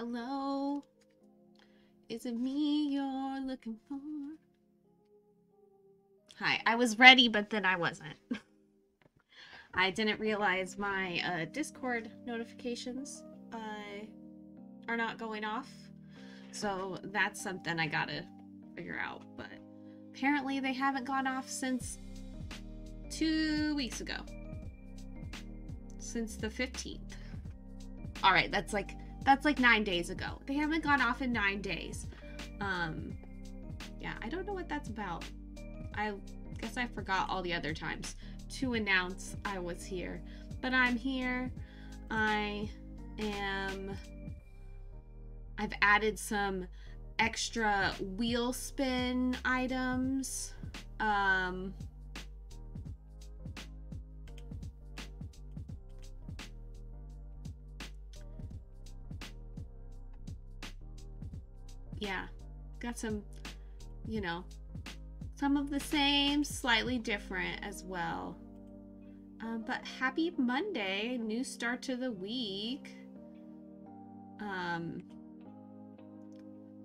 Hello? Is it me you're looking for? Hi, I was ready, but then I wasn't. I didn't realize my uh, Discord notifications uh, are not going off. So that's something I gotta figure out. But apparently they haven't gone off since two weeks ago. Since the 15th. Alright, that's like that's like nine days ago. They haven't gone off in nine days. Um yeah, I don't know what that's about. I guess I forgot all the other times to announce I was here. But I'm here. I am. I've added some extra wheel spin items. Um, got some, you know, some of the same, slightly different as well. Um, but happy Monday, new start to the week. Um,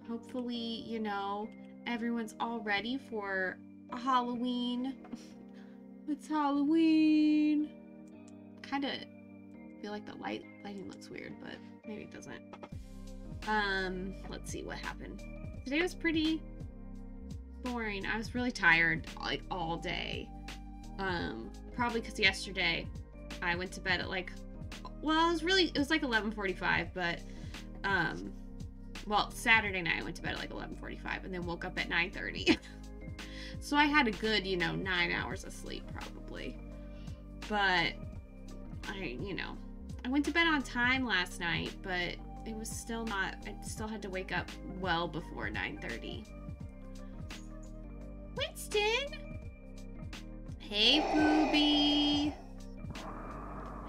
hopefully, you know, everyone's all ready for Halloween. it's Halloween. Kind of feel like the light lighting looks weird, but maybe it doesn't. Um, let's see what happened. Today was pretty boring. I was really tired like all day. Um, probably because yesterday I went to bed at like, well, it was really it was like 11:45, but um, well, Saturday night I went to bed at like 11:45 and then woke up at 9:30. so I had a good, you know, nine hours of sleep probably. But I, you know, I went to bed on time last night, but it was still not. I still had to wake up well before 9:30. Winston! Hey, Booby!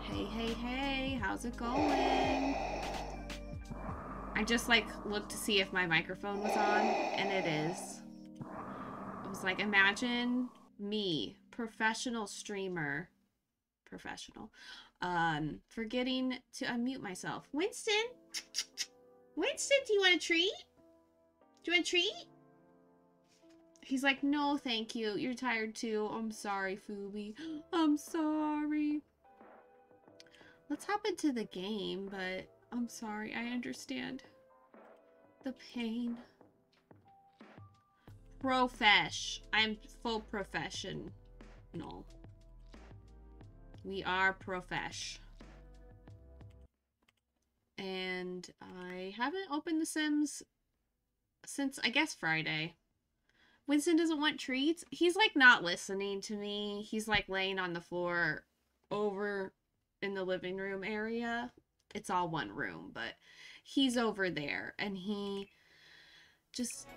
Hey, hey, hey, how's it going? I just, like, looked to see if my microphone was on, and it is. I was like, imagine me, professional streamer, professional, um, forgetting to unmute myself. Winston! Winston, do you want a treat? Do you want a treat? He's like, no, thank you. You're tired too. I'm sorry, Fubi. I'm sorry. Let's hop into the game, but I'm sorry. I understand the pain. Profesh. I'm full professional. We are profesh. And I haven't opened The Sims since, I guess, Friday. Winston doesn't want treats. He's like not listening to me. He's like laying on the floor over in the living room area. It's all one room, but he's over there and he just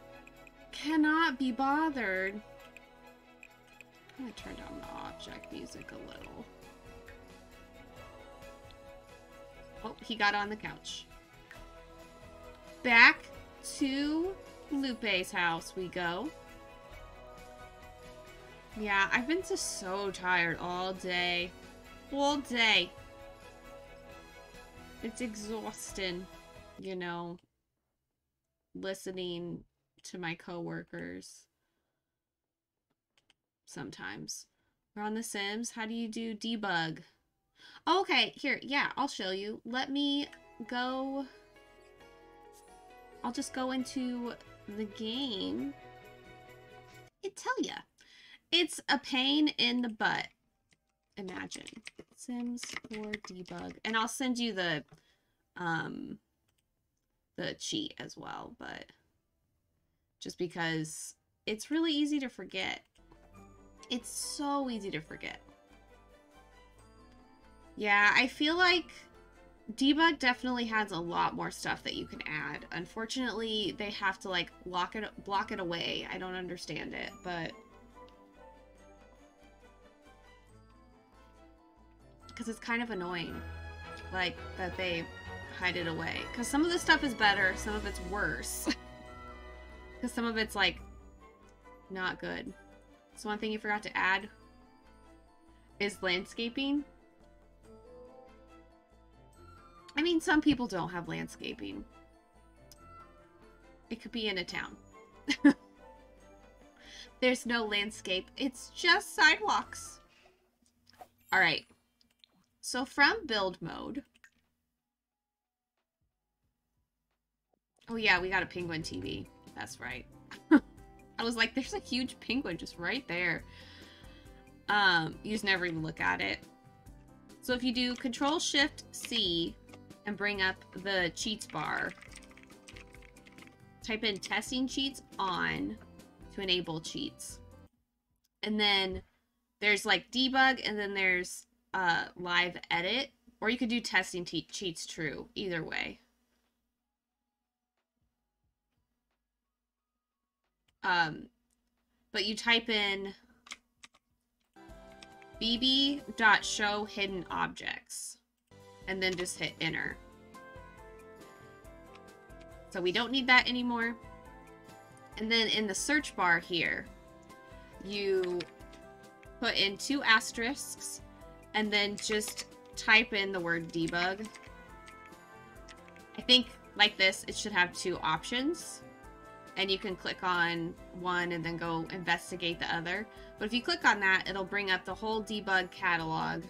cannot be bothered. I'm gonna turn down the object music a little. Oh, he got on the couch. Back to Lupe's house we go. Yeah, I've been just so tired all day. All day. It's exhausting, you know, listening to my coworkers. Sometimes. We're on The Sims. How do you do debug? Okay, here, yeah, I'll show you. Let me go... I'll just go into the game It tell ya. It's a pain in the butt. Imagine. Sims 4 debug. And I'll send you the um the cheat as well, but just because it's really easy to forget. It's so easy to forget. Yeah, I feel like debug definitely has a lot more stuff that you can add. Unfortunately, they have to like lock it block it away. I don't understand it, but because it's kind of annoying, like that they hide it away. Because some of the stuff is better, some of it's worse. Because some of it's like not good. So one thing you forgot to add is landscaping. I mean, some people don't have landscaping. It could be in a town. There's no landscape. It's just sidewalks. All right. So from build mode. Oh yeah, we got a penguin TV. That's right. I was like, there's a huge penguin just right there. Um, you just never even look at it. So if you do Control Shift C and bring up the cheats bar, type in testing cheats on to enable cheats. And then there's like debug and then there's uh, live edit, or you could do testing cheats true, either way. Um, but you type in bb.show hidden objects and then just hit enter. So we don't need that anymore. And then in the search bar here, you put in two asterisks and then just type in the word debug. I think like this, it should have two options and you can click on one and then go investigate the other. But if you click on that, it'll bring up the whole debug catalog.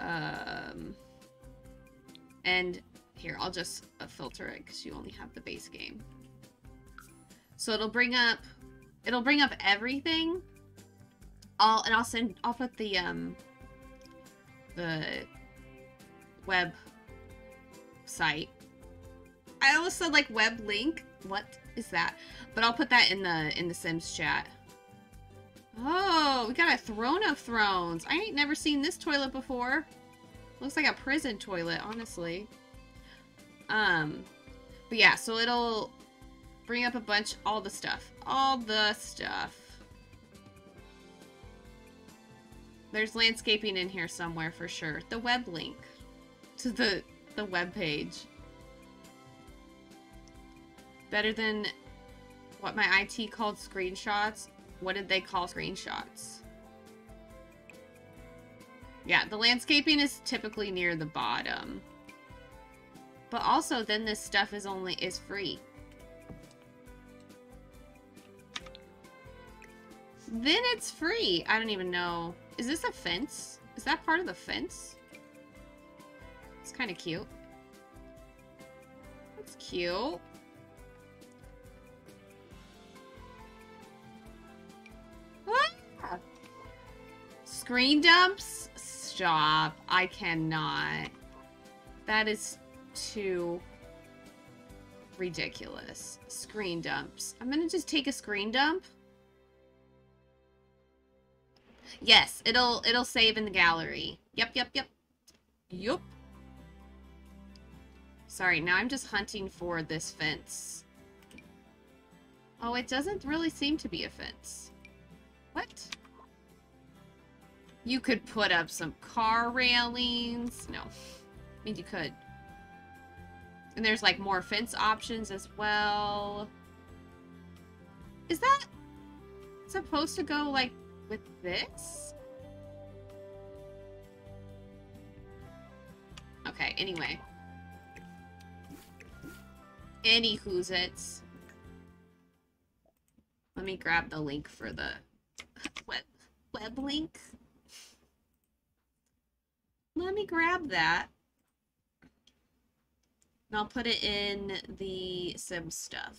Um, and here, I'll just uh, filter it because you only have the base game. So it'll bring up, it'll bring up everything. I'll, and I'll send, I'll put the, um, the web site I almost said like web link. What is that? But I'll put that in the in the Sims chat. Oh, we got a throne of thrones. I ain't never seen this toilet before. Looks like a prison toilet, honestly. Um, but yeah, so it'll bring up a bunch, all the stuff. All the stuff. There's landscaping in here somewhere for sure. The web link to the, the web page. Better than what my IT called screenshots. What did they call screenshots? Yeah, the landscaping is typically near the bottom. But also, then this stuff is only is free. Then it's free. I don't even know. Is this a fence? Is that part of the fence? It's kind of cute. That's cute. Screen dumps? Stop. I cannot. That is too ridiculous. Screen dumps. I'm gonna just take a screen dump. Yes, it'll it'll save in the gallery. Yep, yep, yep. Yup. Sorry, now I'm just hunting for this fence. Oh, it doesn't really seem to be a fence. What? You could put up some car railings. No. I mean, you could. And there's, like, more fence options as well. Is that supposed to go, like, with this? Okay, anyway. Any who's it's. Let me grab the link for the web web link. Let me grab that. And I'll put it in the sim stuff.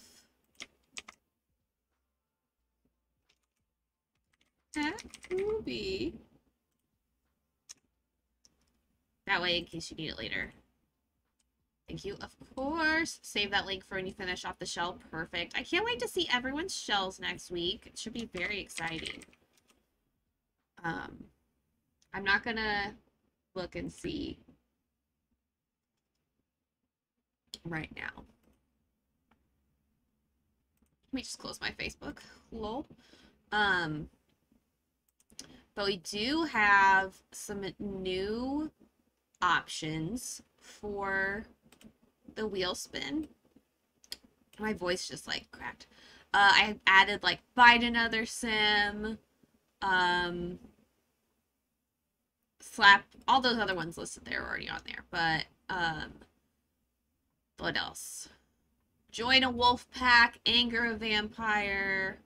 At Ruby. That way, in case you need it later. Thank you. Of course. Save that link for when you finish off the shell. Perfect. I can't wait to see everyone's shells next week. It should be very exciting. Um, I'm not to look and see right now. Let me just close my Facebook. Lol. Um, but we do have some new options for the wheel spin. My voice just like cracked. Uh, I added like find another sim. Um, slap all those other ones listed there are already on there but um what else Join a wolf pack, anger a vampire.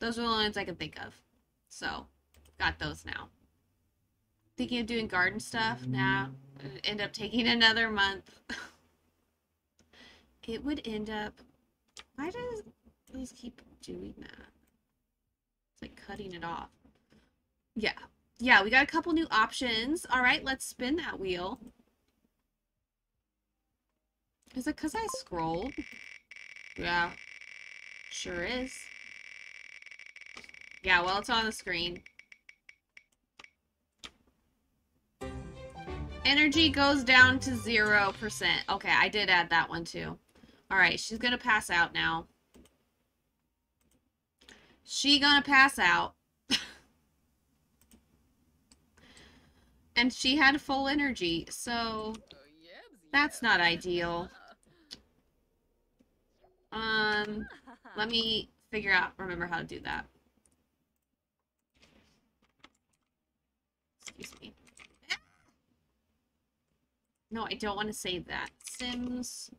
Those are the ones I can think of. So, got those now. Thinking of doing garden stuff? Nah. End up taking another month. it would end up. Why does these keep doing that? It's like cutting it off. Yeah. Yeah, we got a couple new options. All right, let's spin that wheel. Is it because I scrolled? Yeah. Sure is. Yeah, well, it's on the screen. Energy goes down to 0%. Okay, I did add that one too. Alright, she's gonna pass out now. She gonna pass out. And she had full energy, so that's not ideal. Um, let me figure out, remember how to do that. Excuse me. No, I don't want to save that. Sims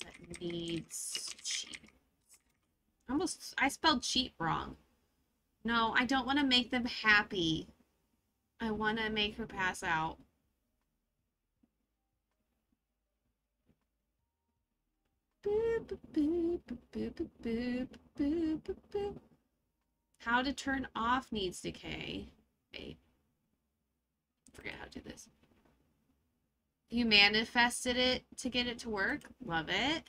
that needs cheat. Almost, I spelled cheat wrong. No, I don't want to make them happy. I want to make her pass out. How to turn off needs decay. Wait. Forget how to do this. You manifested it to get it to work? Love it.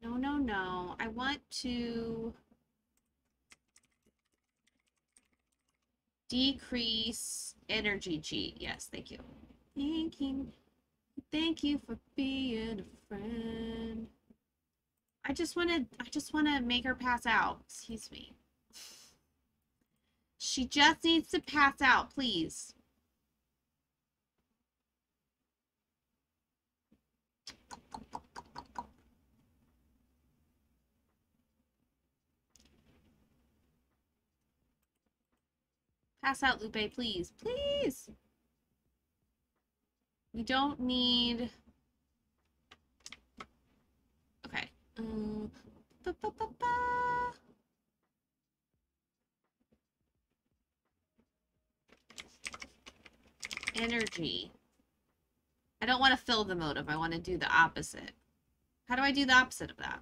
No, no, no. I want to decrease energy cheat. Yes, thank you. Thank you. Thank you for being a friend. I just want to I just want to make her pass out. Excuse me. She just needs to pass out, please. Pass out, Lupe, please. Please! We don't need... Okay. Um, ba -ba -ba Energy. I don't want to fill the motive. I want to do the opposite. How do I do the opposite of that?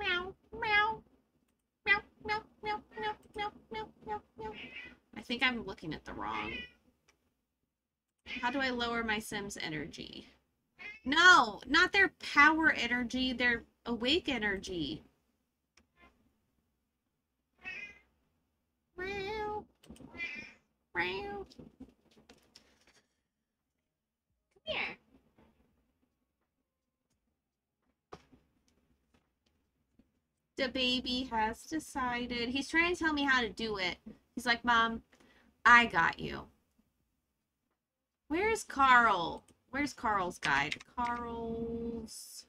Meow, meow, meow. Meow, meow, meow, meow, meow, meow, meow. I think I'm looking at the wrong. How do I lower my Sims energy? No, not their power energy, their awake energy. Meow. Meow. Come here. The baby has decided. He's trying to tell me how to do it. He's like, Mom, I got you. Where's Carl? Where's Carl's guide? Carl's...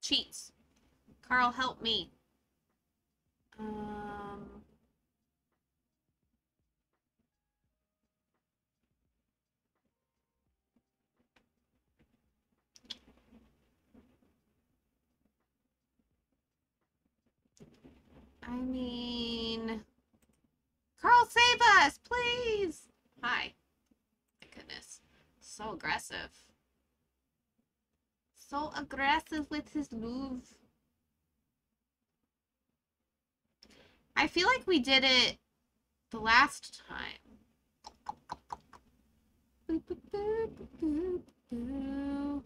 Cheats. Carl, help me. Um... I mean... Carl, save us, please! Hi. My goodness. So aggressive. So aggressive with his move. I feel like we did it the last time. Boop, boop, boop,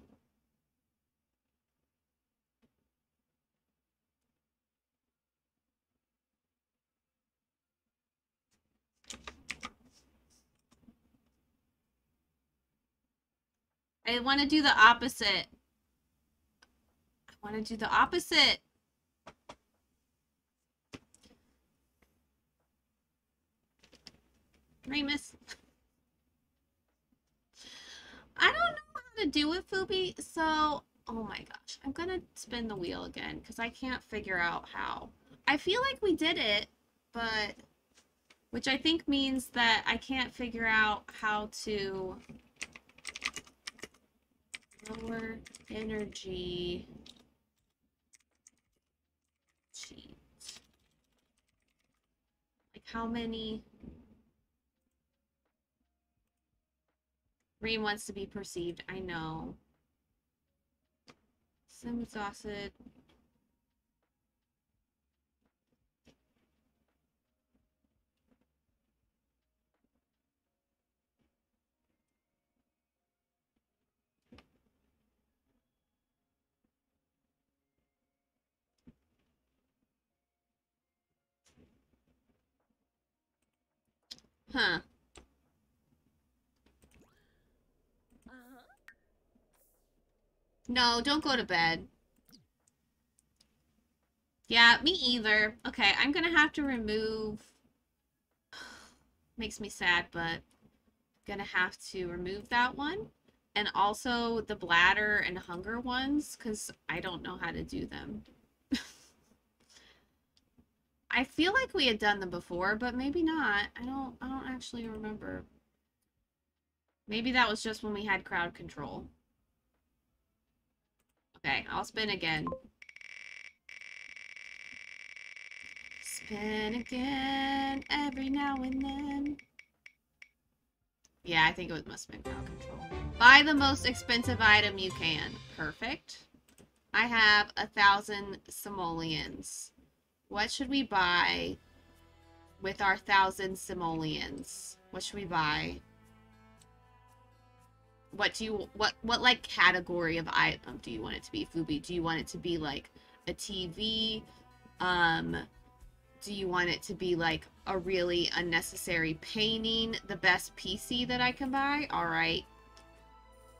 I want to do the opposite. I want to do the opposite. Remus. I don't know how to do it, Fubi, so... Oh my gosh. I'm gonna spin the wheel again, because I can't figure out how. I feel like we did it, but... Which I think means that I can't figure out how to... Lower energy... Cheat. Like how many... Reem wants to be perceived. I know. Sim exhausted. Huh. No, don't go to bed. Yeah, me either. Okay, I'm gonna have to remove... Makes me sad, but... Gonna have to remove that one. And also the bladder and hunger ones, because I don't know how to do them. I feel like we had done them before, but maybe not. I don't I don't actually remember. Maybe that was just when we had crowd control. Okay, I'll spin again. Spin again every now and then. Yeah, I think it was, must have been crowd control. Buy the most expensive item you can. Perfect. I have a thousand simoleons. What should we buy with our thousand simoleons? What should we buy? what do you what what like category of item do you want it to be fubi do you want it to be like a tv um do you want it to be like a really unnecessary painting the best pc that i can buy all right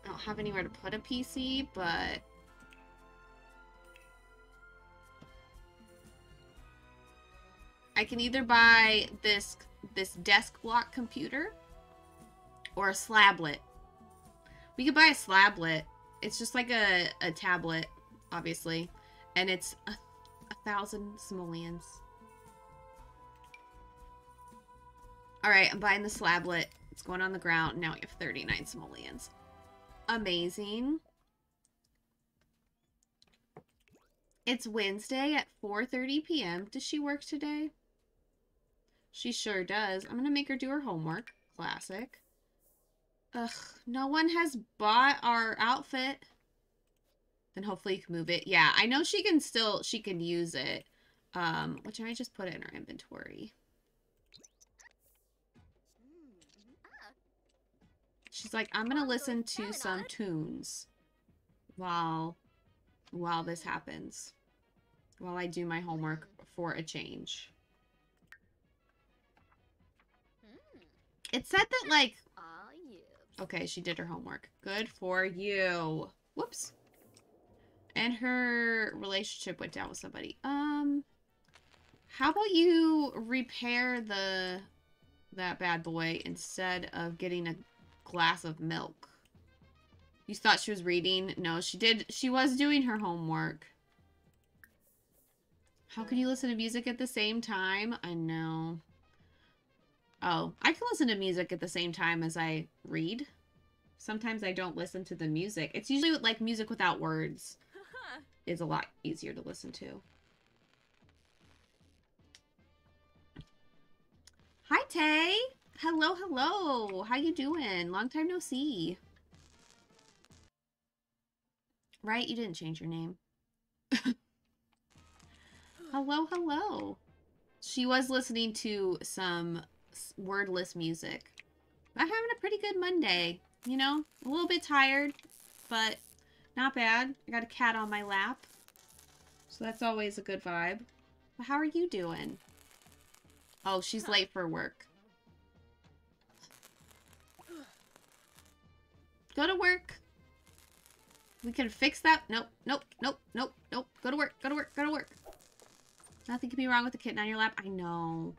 i don't have anywhere to put a pc but i can either buy this this desk block computer or a slablet we could buy a slablet. It's just like a, a tablet, obviously. And it's a, a thousand simoleons. Alright, I'm buying the slablet. It's going on the ground. Now we have 39 simoleons. Amazing. It's Wednesday at 4.30 p.m. Does she work today? She sure does. I'm going to make her do her homework. Classic. Ugh, no one has bought our outfit. Then hopefully you can move it. Yeah, I know she can still, she can use it. Um, which I just put it in her inventory. She's like, I'm gonna listen to some tunes while, while this happens. While I do my homework for a change. It said that, like, Okay, she did her homework. Good for you. Whoops. And her relationship went down with somebody. Um, how about you repair the that bad boy instead of getting a glass of milk? You thought she was reading? No, she did. She was doing her homework. How can you listen to music at the same time? I know. Oh, I can listen to music at the same time as I read. Sometimes I don't listen to the music. It's usually like music without words is a lot easier to listen to. Hi, Tay. Hello, hello. How you doing? Long time no see. Right? You didn't change your name. hello, hello. She was listening to some wordless music. I'm having a pretty good Monday. You know, a little bit tired, but not bad. I got a cat on my lap. So that's always a good vibe. But how are you doing? Oh, she's late for work. Go to work. We can fix that. Nope, nope, nope, nope, nope. Go to work, go to work, go to work. Nothing can be wrong with the kitten on your lap. I know.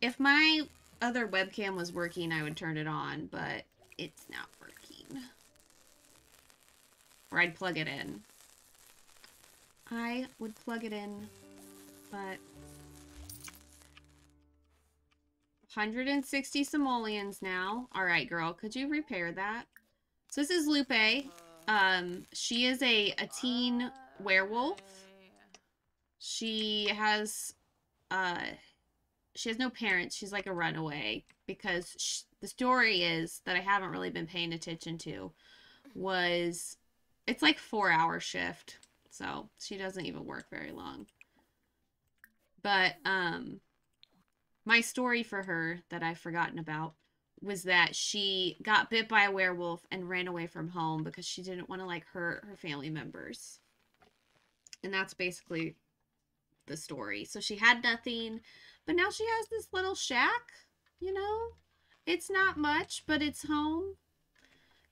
If my other webcam was working, I would turn it on, but it's not working. Or I'd plug it in. I would plug it in, but 160 simoleons now. All right, girl, could you repair that? So this is Lupe. Um, she is a, a teen werewolf. She has, uh, she has no parents. She's like a runaway because she, the story is that I haven't really been paying attention to was it's like four hour shift. So she doesn't even work very long. But, um, my story for her that I've forgotten about was that she got bit by a werewolf and ran away from home because she didn't want to like hurt her family members. And that's basically the story. So she had nothing, but now she has this little shack, you know? It's not much, but it's home.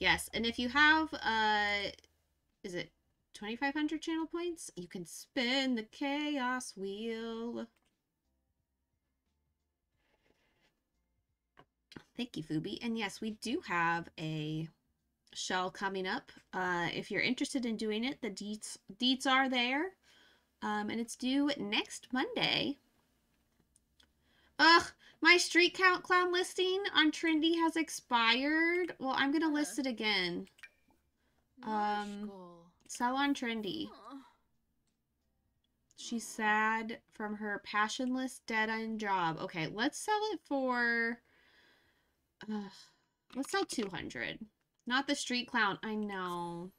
Yes, and if you have uh is it 2500 channel points, you can spin the chaos wheel. Thank you, Fubi. And yes, we do have a shell coming up. Uh, if you're interested in doing it, the deets, deets are there. Um, and it's due next Monday. Ugh, my street count clown listing on Trendi has expired. Well, I'm going to list it again. Um, sell on Trendi. She's sad from her passionless dead-end job. Okay, let's sell it for... Uh, let's sell 200. Not the street clown. I know.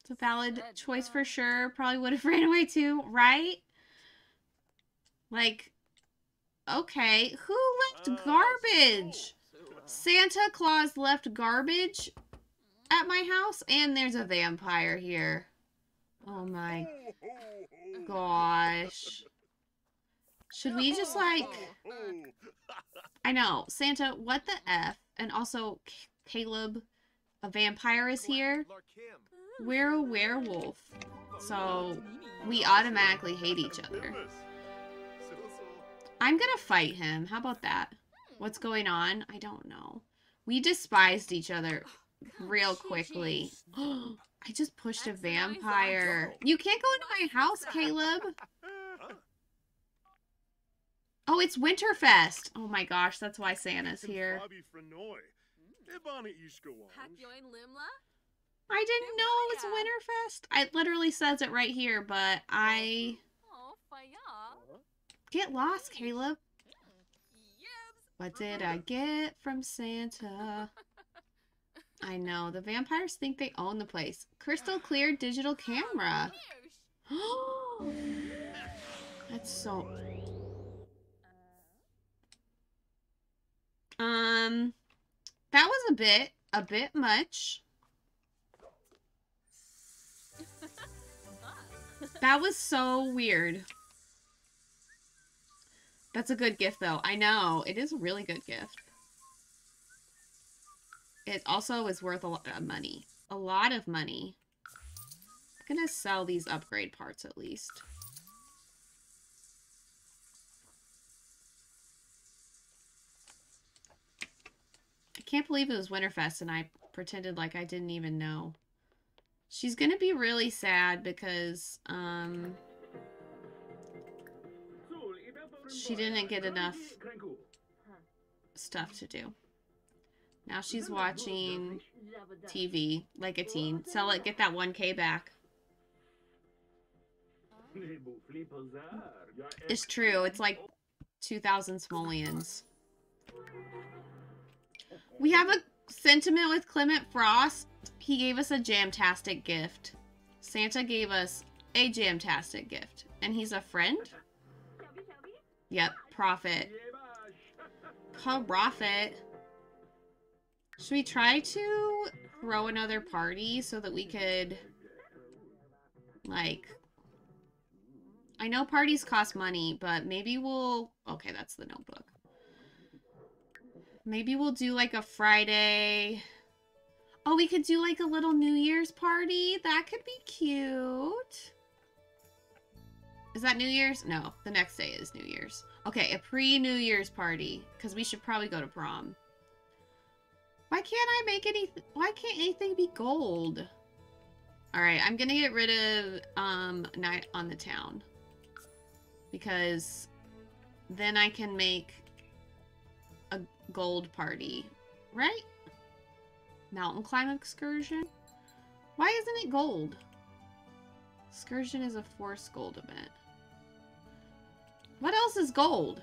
It's a valid choice for sure. Probably would have ran away too, right? Like, okay. Who left garbage? Santa Claus left garbage at my house? And there's a vampire here. Oh my gosh. Should we just like... I know. Santa, what the F? And also, Caleb, a vampire is here. We're a werewolf. So, we automatically hate each other. I'm gonna fight him. How about that? What's going on? I don't know. We despised each other real quickly. I just pushed a vampire. You can't go into my house, Caleb. Oh, it's Winterfest. Oh my gosh, that's why Santa's here. I didn't know it was Winterfest. It literally says it right here, but I... Get lost, Caleb. What did I get from Santa? I know. The vampires think they own the place. Crystal clear digital camera. That's so... Um, that was a bit, a bit much. That was so weird. That's a good gift, though. I know. It is a really good gift. It also is worth a lot of money. A lot of money. I'm gonna sell these upgrade parts at least. I can't believe it was Winterfest and I pretended like I didn't even know. She's gonna be really sad because, um... She didn't get enough stuff to do. Now she's watching TV like a teen. Sell it, get that 1k back. It's true. It's like 2,000 simoleons. We have a sentiment with Clement Frost. He gave us a jamtastic gift. Santa gave us a jamtastic gift. And he's a friend? Yep, Prophet. Profit. Should we try to throw another party so that we could, like... I know parties cost money, but maybe we'll... Okay, that's the notebook. Maybe we'll do like a Friday. Oh, we could do like a little New Year's party. That could be cute. Is that New Year's? No, the next day is New Year's. Okay, a pre-New Year's party. Because we should probably go to prom. Why can't I make any... Why can't anything be gold? Alright, I'm gonna get rid of um, Night on the Town. Because then I can make a gold party. Right? Mountain climb excursion? Why isn't it gold? Excursion is a force gold event. What else is gold?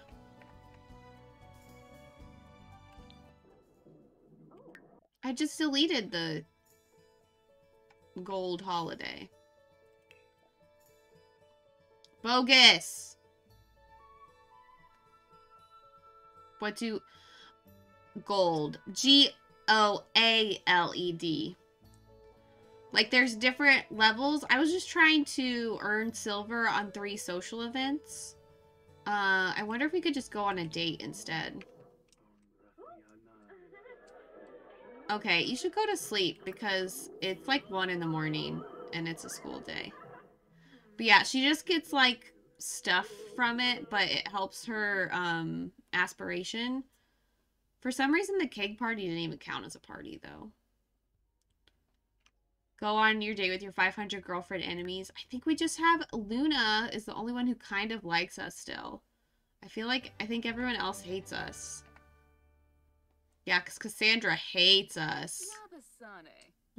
I just deleted the gold holiday. Bogus! What do... Gold. G-O-A-L-E-D. Like, there's different levels. I was just trying to earn silver on three social events. Uh, I wonder if we could just go on a date instead. Okay, you should go to sleep because it's like 1 in the morning and it's a school day. But yeah, she just gets like stuff from it, but it helps her um, aspiration. For some reason, the cake party didn't even count as a party though. Go on your date with your 500 girlfriend enemies. I think we just have Luna is the only one who kind of likes us still. I feel like I think everyone else hates us. Yeah, because Cassandra hates us.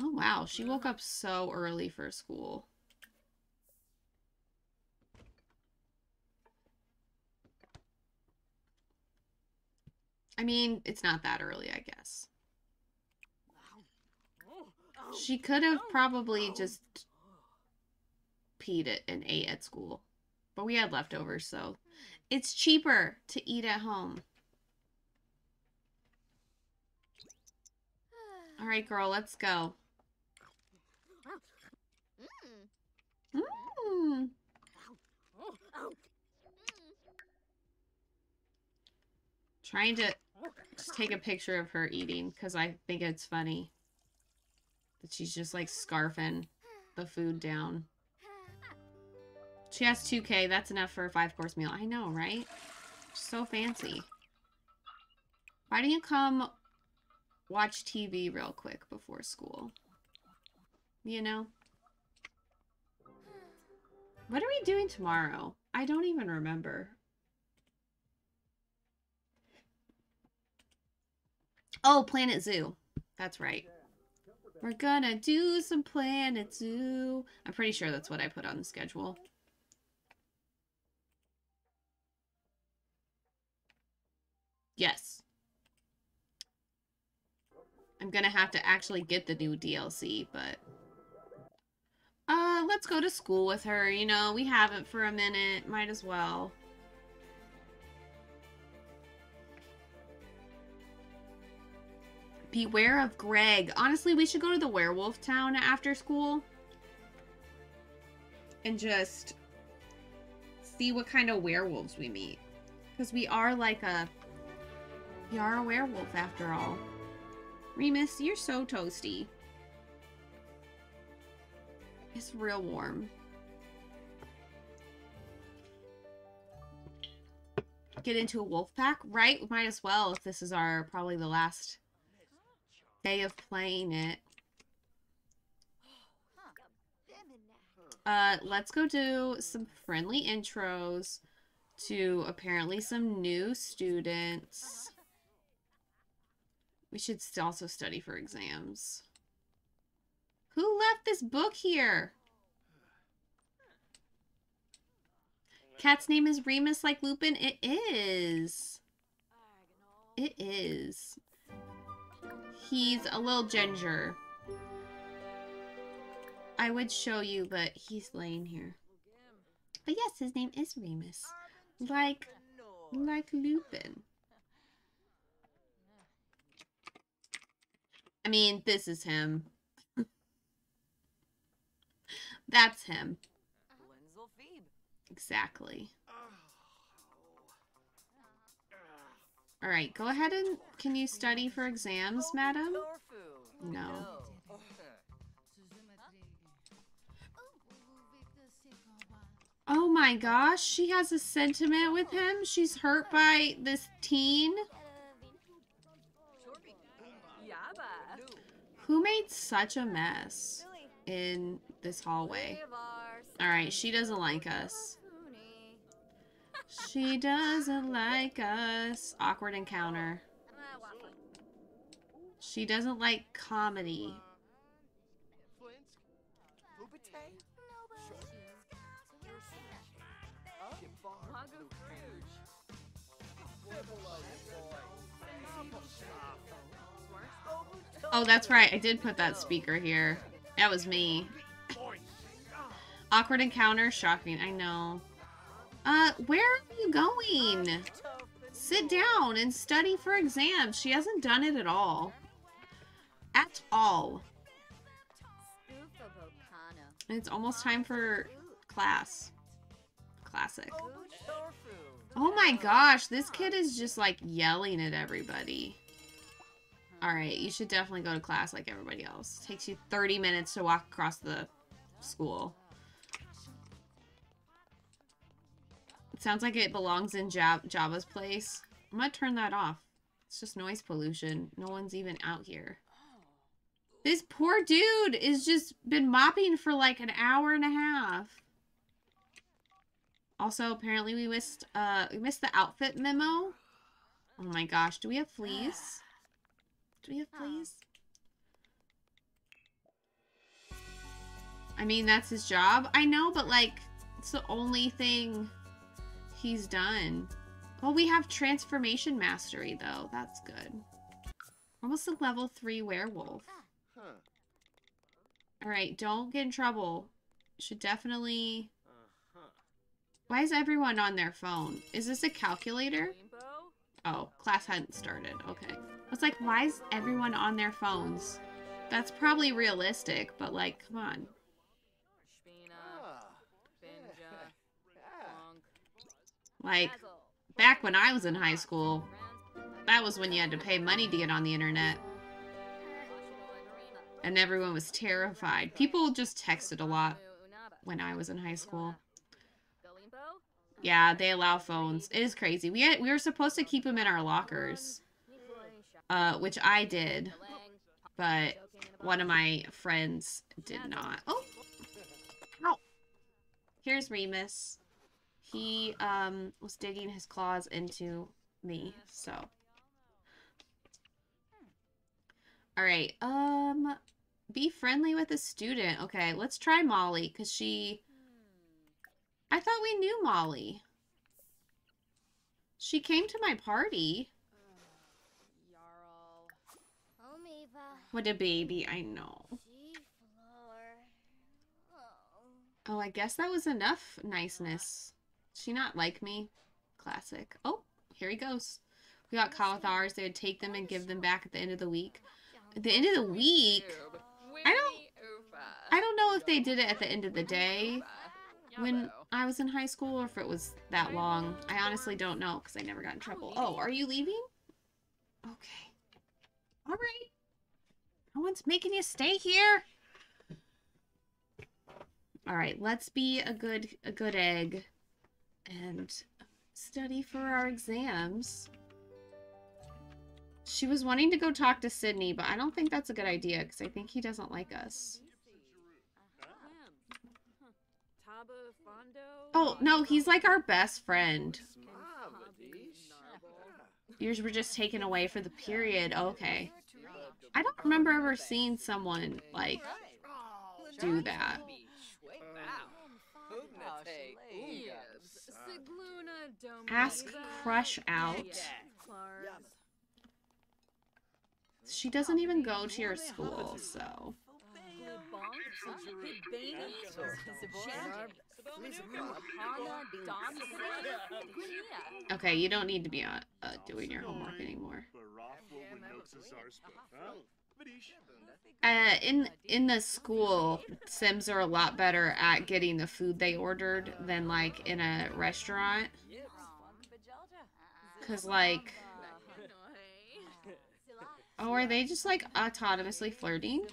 Oh, wow. She woke up so early for school. I mean, it's not that early, I guess. She could have probably just peed it and ate at school. But we had leftovers, so it's cheaper to eat at home. All right, girl, let's go. Mm. Trying to just take a picture of her eating because I think it's funny. That she's just like scarfing the food down. She has 2k. That's enough for a five-course meal. I know, right? So fancy. Why don't you come watch TV real quick before school? You know? What are we doing tomorrow? I don't even remember. Oh, Planet Zoo. That's right. We're gonna do some Planet Zoo. I'm pretty sure that's what I put on the schedule. Yes. I'm gonna have to actually get the new DLC, but... Uh, let's go to school with her, you know, we haven't for a minute, might as well. Beware of Greg. Honestly, we should go to the werewolf town after school. And just see what kind of werewolves we meet. Because we are like a... We are a werewolf after all. Remus, you're so toasty. It's real warm. Get into a wolf pack? Right? We Might as well if this is our probably the last day of playing it. Uh, let's go do some friendly intros to apparently some new students. We should also study for exams. Who left this book here? Cat's name is Remus like Lupin? It is. It is. He's a little ginger. I would show you, but he's laying here. But yes, his name is Remus. Like, like Lupin. I mean, this is him. That's him. Exactly. Alright, go ahead and... Can you study for exams, madam? No. Oh my gosh, she has a sentiment with him. She's hurt by this teen. Who made such a mess in this hallway? Alright, she doesn't like us. She doesn't like us. Awkward encounter. She doesn't like comedy. Oh, that's right. I did put that speaker here. That was me. Awkward encounter. Shocking. I know. Uh, where are you going? Sit down and study for exams. She hasn't done it at all. At all. And it's almost time for class. Classic. Oh my gosh, this kid is just like yelling at everybody. Alright, you should definitely go to class like everybody else. takes you 30 minutes to walk across the school. It sounds like it belongs in Java's place. I'm gonna turn that off. It's just noise pollution. No one's even out here. This poor dude is just been mopping for like an hour and a half. Also, apparently we missed uh we missed the outfit memo. Oh my gosh, do we have fleas? Do we have fleas? I mean, that's his job. I know, but like, it's the only thing he's done. Well, we have transformation mastery, though. That's good. Almost a level 3 werewolf. Alright, don't get in trouble. Should definitely... Why is everyone on their phone? Is this a calculator? Oh, class hadn't started. Okay. I was like, why is everyone on their phones? That's probably realistic, but like, come on. Like, back when I was in high school, that was when you had to pay money to get on the internet. And everyone was terrified. People just texted a lot when I was in high school. Yeah, they allow phones. It is crazy. We had, we were supposed to keep them in our lockers, uh, which I did, but one of my friends did not. Oh, Ow. here's Remus. He um was digging his claws into me, so. All right. Um, be friendly with a student. Okay, let's try Molly because she I thought we knew Molly. She came to my party. What a baby, I know. Oh, I guess that was enough niceness. She not like me? Classic. Oh, here he goes. We got cauliflowers. They would take them and give them back at the end of the week. At the end of the week? I don't... I don't know if they did it at the end of the day when I was in high school or if it was that long. I honestly don't know because I never got in trouble. Oh, are you leaving? Okay. All right. No one's making you stay here. All right, let's be a good a good egg and study for our exams. She was wanting to go talk to Sydney, but I don't think that's a good idea because I think he doesn't like us. Oh, no, he's like our best friend. Yours were just taken away for the period. Okay. I don't remember ever seeing someone, like, do that. Ask Crush out. She doesn't even go to your school, so... Okay, you don't need to be uh, uh, doing your homework anymore. Uh, in in the school, Sims are a lot better at getting the food they ordered than like in a restaurant. Cause like, oh, are they just like autonomously flirting?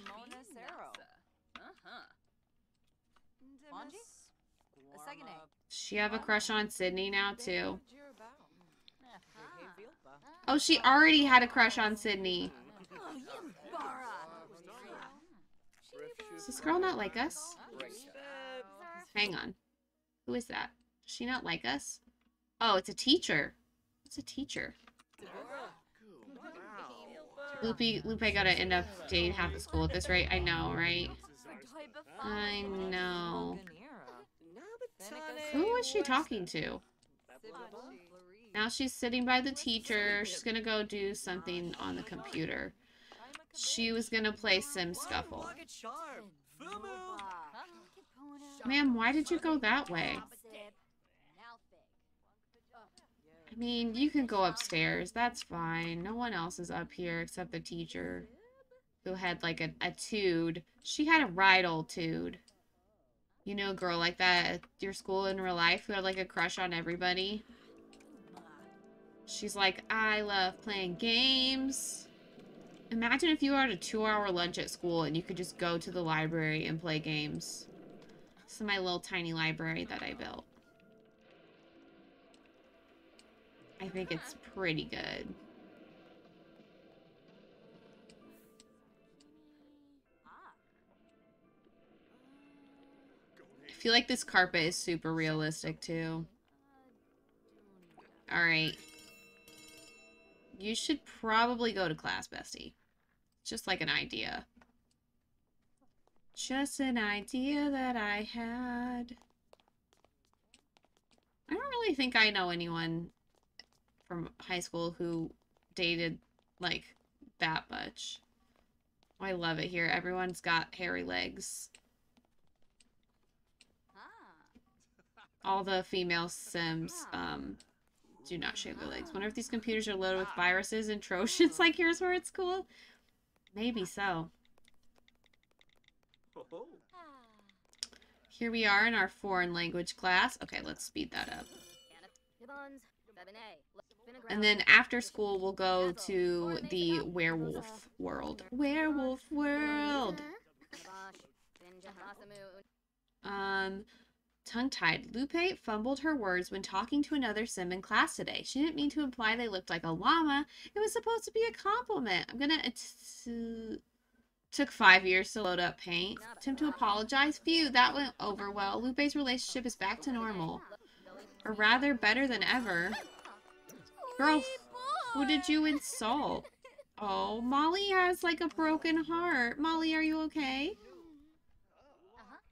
She have a crush on Sydney now too? Oh, she already had a crush on Sydney. Does this girl not like us? Hang on. Who is that? Does she not like us? Oh, it's a teacher. It's a teacher. Lupe, Lupe gotta end up dating half the school at this rate. I know, right? I know. Who was she talking to? Now she's sitting by the teacher. She's gonna go do something on the computer. She was gonna play Sim Scuffle. Ma'am, why did you go that way? I mean, you can go upstairs. That's fine. No one else is up here except the teacher. Who had like a, a tude. She had a right old tude. You know girl like that at your school in real life who had like a crush on everybody? She's like, I love playing games. Imagine if you had a two-hour lunch at school and you could just go to the library and play games. This is my little tiny library that I built. I think it's pretty good. I feel like this carpet is super realistic too. Alright. You should probably go to class, Bestie. Just like an idea. Just an idea that I had. I don't really think I know anyone from high school who dated like that much. I love it here. Everyone's got hairy legs. All the female sims um do not shave their legs. Wonder if these computers are loaded with viruses and trojans like here's where it's cool. Maybe so. Ah. Here we are in our foreign language class. Okay, let's speed that up. And then after school, we'll go to the werewolf world. Werewolf world! Um, tongue-tied. Lupe fumbled her words when talking to another sim in class today. She didn't mean to imply they looked like a llama. It was supposed to be a compliment. I'm gonna... Took five years to load up paint. Attempt to apologize. Phew, that went over well. Lupe's relationship is back to normal. Or rather, better than ever. Girl, who did you insult? Oh, Molly has like a broken heart. Molly, are you okay?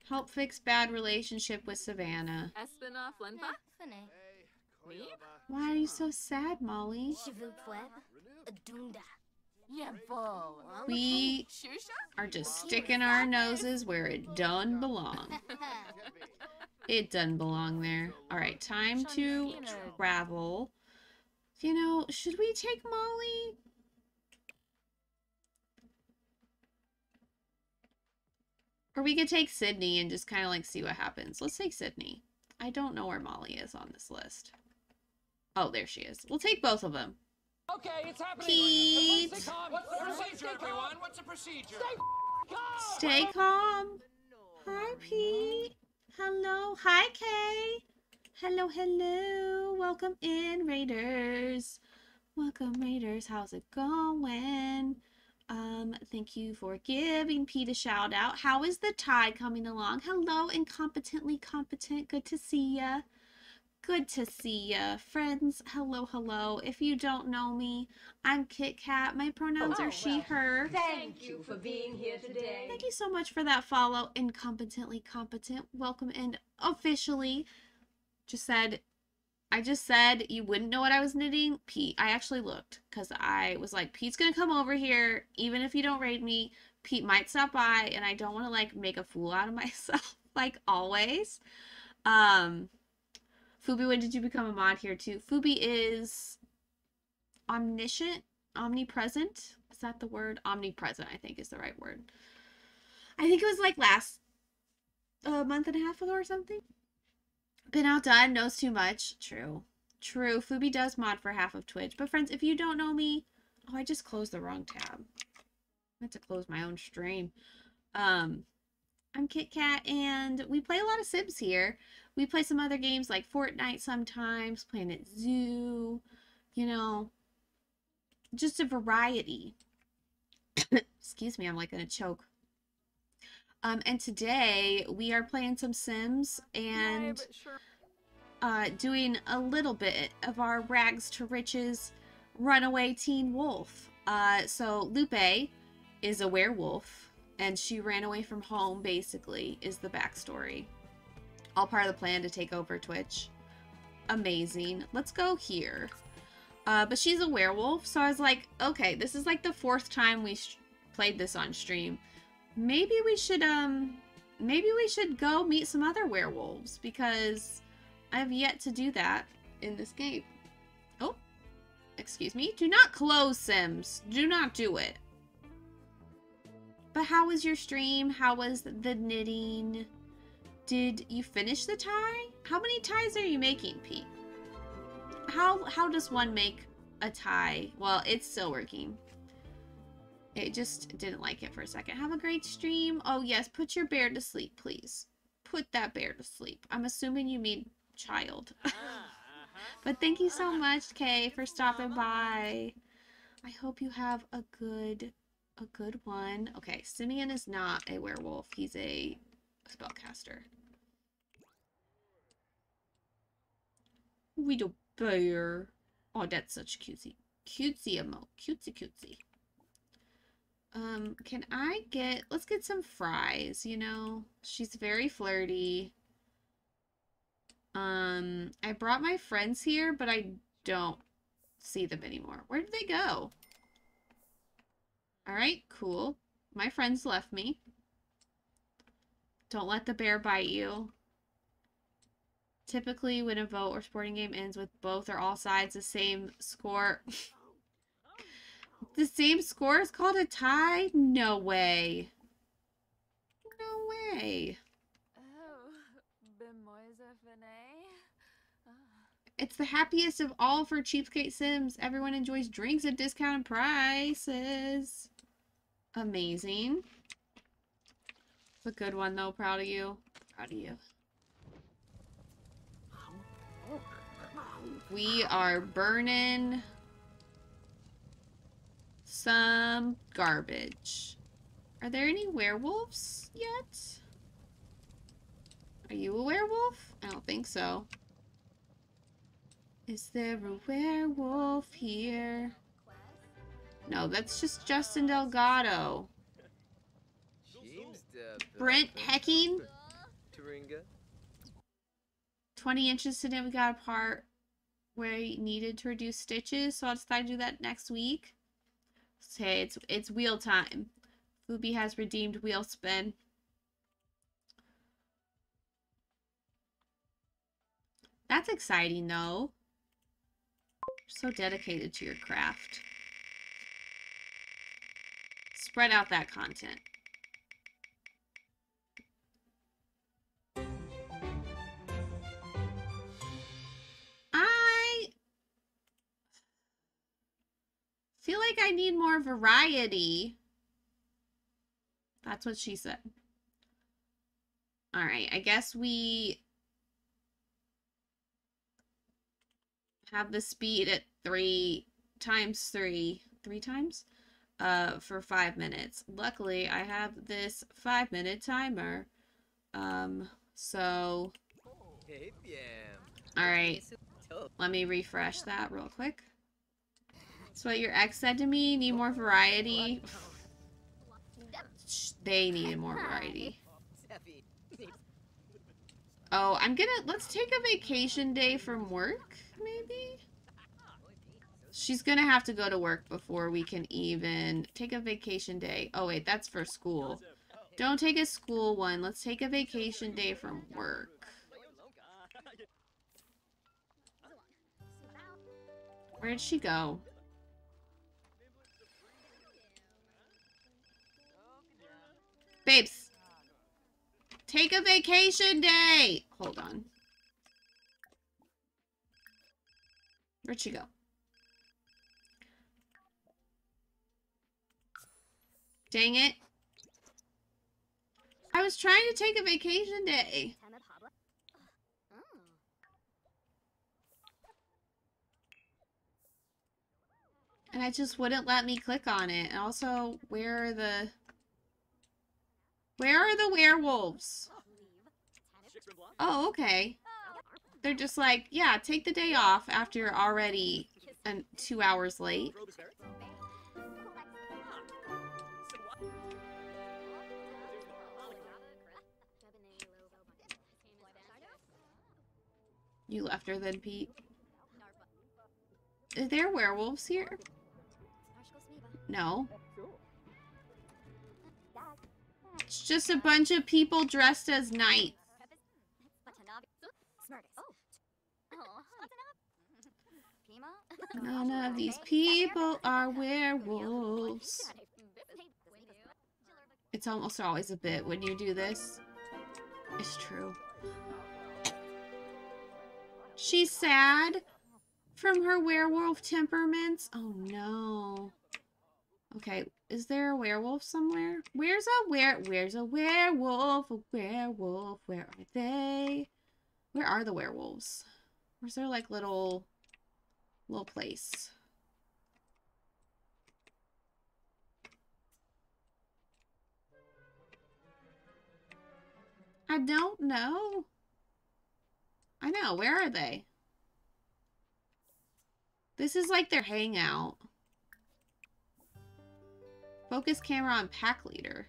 Help fix bad relationship with Savannah. Why are you so sad, Molly? We are just sticking our noses where it done belong. It doesn't belong there. Alright, time to travel. You know, should we take Molly? Or we could take Sydney and just kind of like see what happens. Let's take Sydney. I don't know where Molly is on this list. Oh, there she is. We'll take both of them. Okay, it's happening. Pete. What's the procedure, everyone? What's the procedure? Stay calm. Hi, Pete. Hello. Hi, Kay. Hello, hello. Welcome in, Raiders. Welcome, Raiders. How's it going? Um, thank you for giving Pete a shout out. How is the tie coming along? Hello, incompetently competent. Good to see ya. Good to see ya. Friends, hello, hello. If you don't know me, I'm Kit Kat. My pronouns are she, her. Thank you for being here today. Thank you so much for that follow. Incompetently competent. Welcome in officially. Just said, I just said you wouldn't know what I was knitting. Pete, I actually looked because I was like, Pete's going to come over here. Even if you don't raid me, Pete might stop by and I don't want to like make a fool out of myself like always. Um, Fubi, when did you become a mod here too? Fubi is omniscient, omnipresent. Is that the word? Omnipresent, I think is the right word. I think it was like last a month and a half ago or something. Been outdone, knows too much. True. True. Fubi does mod for half of Twitch. But friends, if you don't know me, oh, I just closed the wrong tab. I meant to close my own stream. Um, I'm Kit Kat, and we play a lot of Sims here. We play some other games like Fortnite sometimes, Planet Zoo, you know, just a variety. Excuse me, I'm like gonna choke. Um, and today we are playing some Sims and uh, doing a little bit of our rags to riches runaway teen wolf. Uh, so Lupe is a werewolf and she ran away from home, basically, is the backstory. All part of the plan to take over Twitch. Amazing. Let's go here. Uh, but she's a werewolf, so I was like, okay, this is like the fourth time we played this on stream. Maybe we should, um, maybe we should go meet some other werewolves because I've yet to do that in this game. Oh, excuse me. Do not close Sims. Do not do it. But how was your stream? How was the knitting? Did you finish the tie? How many ties are you making, Pete? How how does one make a tie? Well, it's still working. It just didn't like it for a second. Have a great stream. Oh yes, put your bear to sleep, please. Put that bear to sleep. I'm assuming you mean child. but thank you so much, Kay, for stopping by. I hope you have a good a good one. Okay, Simeon is not a werewolf. He's a spellcaster. We do bear. Oh, that's such cutesy. Cutesy emo. Cutesy cutesy. Um, can I get... Let's get some fries, you know? She's very flirty. Um, I brought my friends here, but I don't see them anymore. Where did they go? Alright, cool. My friends left me. Don't let the bear bite you. Typically, when a vote or sporting game ends with both or all sides the same score... the same score is called a tie? No way. No way. Oh, ah. It's the happiest of all for cheapskate sims. Everyone enjoys drinks at discounted prices. Amazing. It's a good one though. Proud of you. Proud of you. We are burning some garbage. Are there any werewolves yet? Are you a werewolf? I don't think so. Is there a werewolf here? No, that's just Justin Delgado. Brent Hecking. 20 inches today we got a part where he needed to reduce stitches, so I'll decide to do that next week. Say it's it's wheel time. Fubi has redeemed wheel spin. That's exciting though. You're so dedicated to your craft. Spread out that content. Feel like I need more variety. That's what she said. All right, I guess we have the speed at three times three, three times, uh, for five minutes. Luckily, I have this five minute timer. Um, so, all right, let me refresh that real quick. That's what your ex said to me. Need more variety. they needed more variety. Oh, I'm gonna, let's take a vacation day from work maybe? She's gonna have to go to work before we can even take a vacation day. Oh wait, that's for school. Don't take a school one. Let's take a vacation day from work. Where'd she go? Babes. Take a vacation day. Hold on. Where'd she go? Dang it. I was trying to take a vacation day. And I just wouldn't let me click on it. And also, where are the... Where are the werewolves? Oh, okay. They're just like, yeah, take the day off after you're already an, two hours late. You left her then, Pete. Are there werewolves here? No. It's just a bunch of people dressed as knights. None of these people are werewolves. It's almost always a bit when you do this. It's true. She's sad from her werewolf temperaments. Oh no. Okay, is there a werewolf somewhere? Where's a where where's a werewolf? A werewolf. Where are they? Where are the werewolves? Where's their like little little place? I don't know. I know. Where are they? This is like their hangout. Focus camera on pack leader.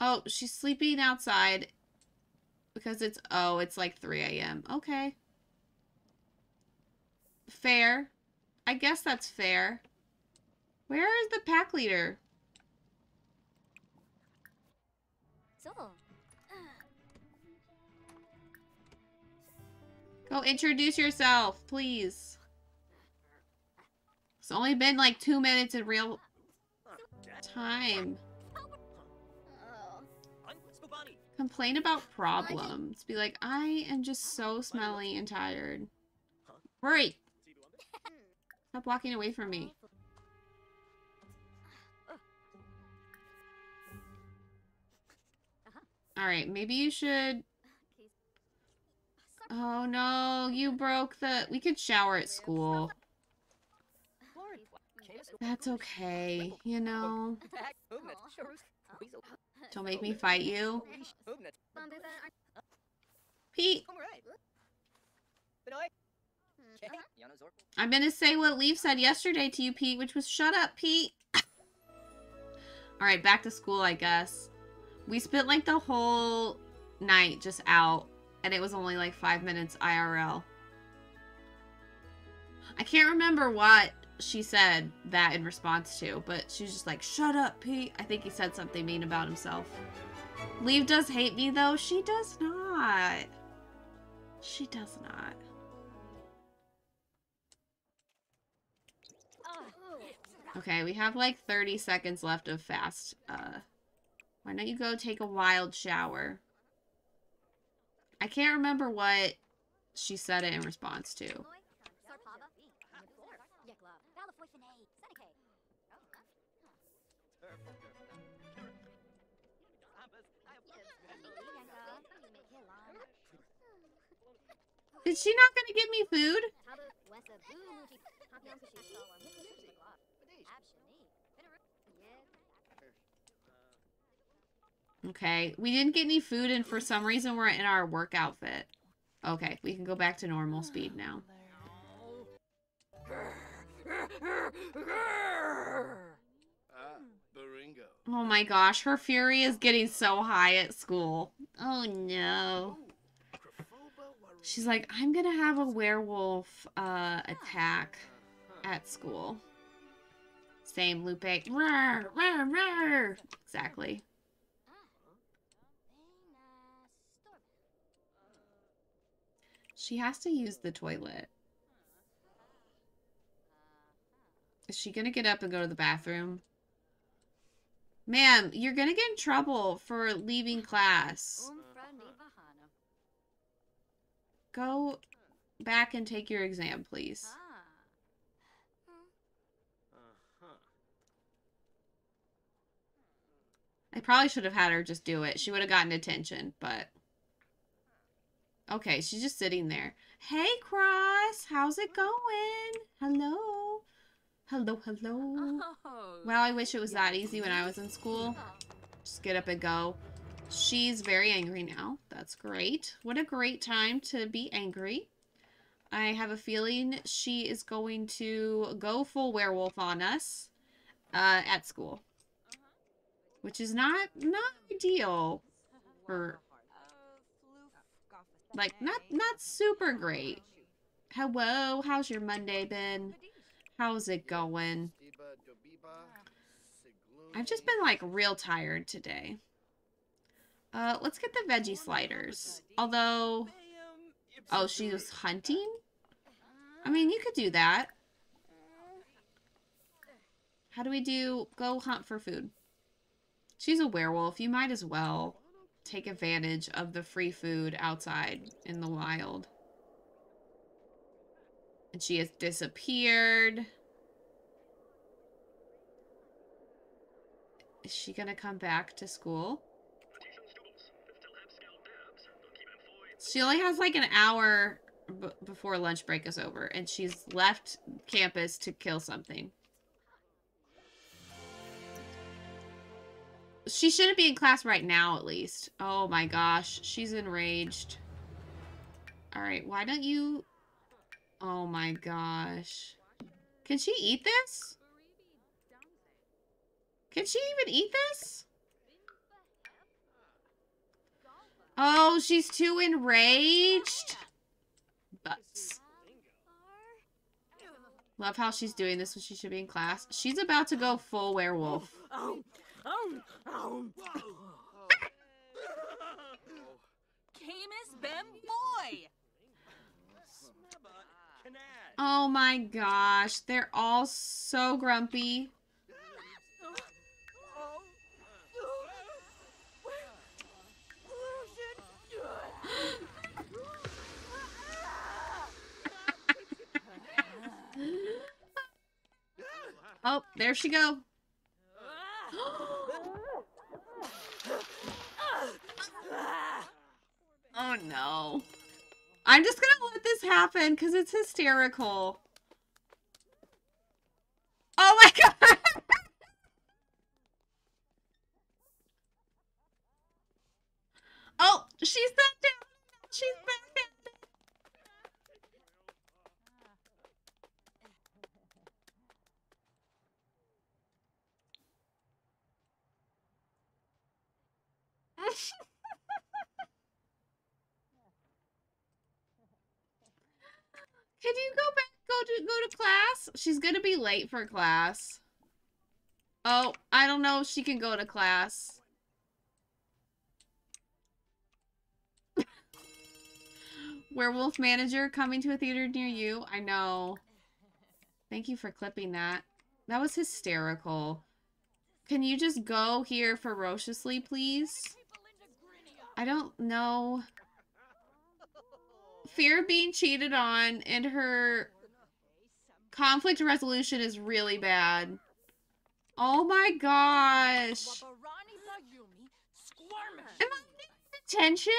Oh, she's sleeping outside because it's, oh, it's like 3 a.m. Okay. Fair. I guess that's fair. Where is the pack leader? Go introduce yourself, please. It's only been like two minutes in real time. Complain about problems. Be like, I am just so smelly and tired. Hurry! Stop walking away from me. Alright, maybe you should... Oh no, you broke the... We could shower at school. That's okay, you know. Don't make me fight you. Pete! I'm gonna say what Leaf said yesterday to you, Pete, which was shut up, Pete! Alright, back to school, I guess. We spent like the whole night just out, and it was only like five minutes IRL. I can't remember what she said that in response to, but she was just like, shut up, Pete. I think he said something mean about himself. Leaf does hate me, though. She does not. She does not. Okay, we have like 30 seconds left of fast. Uh, why don't you go take a wild shower? I can't remember what she said it in response to. Is she not gonna give me food? Okay, we didn't get any food and for some reason we're in our work outfit. Okay, we can go back to normal speed now. Oh my gosh, her fury is getting so high at school. Oh no. She's like, I'm gonna have a werewolf uh, attack at school. Same, Lupe. Rawr, rawr, rawr. Exactly. She has to use the toilet. Is she going to get up and go to the bathroom? Ma'am, you're going to get in trouble for leaving class. Go back and take your exam, please. I probably should have had her just do it. She would have gotten attention, but... Okay, she's just sitting there. Hey, Cross, how's it going? Hello. Hello, hello. Well, I wish it was that easy when I was in school. Just get up and go. She's very angry now. That's great. What a great time to be angry. I have a feeling she is going to go full werewolf on us uh, at school. Which is not not ideal for like not not super great. Hello, how's your Monday been? How's it going? I've just been like real tired today. Uh, let's get the veggie sliders. Although, oh, she was hunting? I mean, you could do that. How do we do go hunt for food? She's a werewolf. You might as well take advantage of the free food outside in the wild. And she has disappeared. Is she gonna come back to school? She only has like an hour before lunch break is over, and she's left campus to kill something. She shouldn't be in class right now, at least. Oh my gosh, she's enraged. Alright, why don't you... Oh my gosh. Can she eat this? Can she even eat this? Oh, she's too enraged. Butts. Love how she's doing this when she should be in class. She's about to go full werewolf. Oh Oh my gosh, they're all so grumpy. Oh, there she go. oh no. I'm just gonna let this happen because it's hysterical. Oh my god! oh, she's back down. She's back down. Can you go back go to go to class? She's gonna be late for class. Oh, I don't know if she can go to class. Werewolf manager coming to a theater near you. I know. Thank you for clipping that. That was hysterical. Can you just go here ferociously, please? I don't know. Fear of being cheated on and her conflict resolution is really bad. Oh my gosh. Am I paying attention?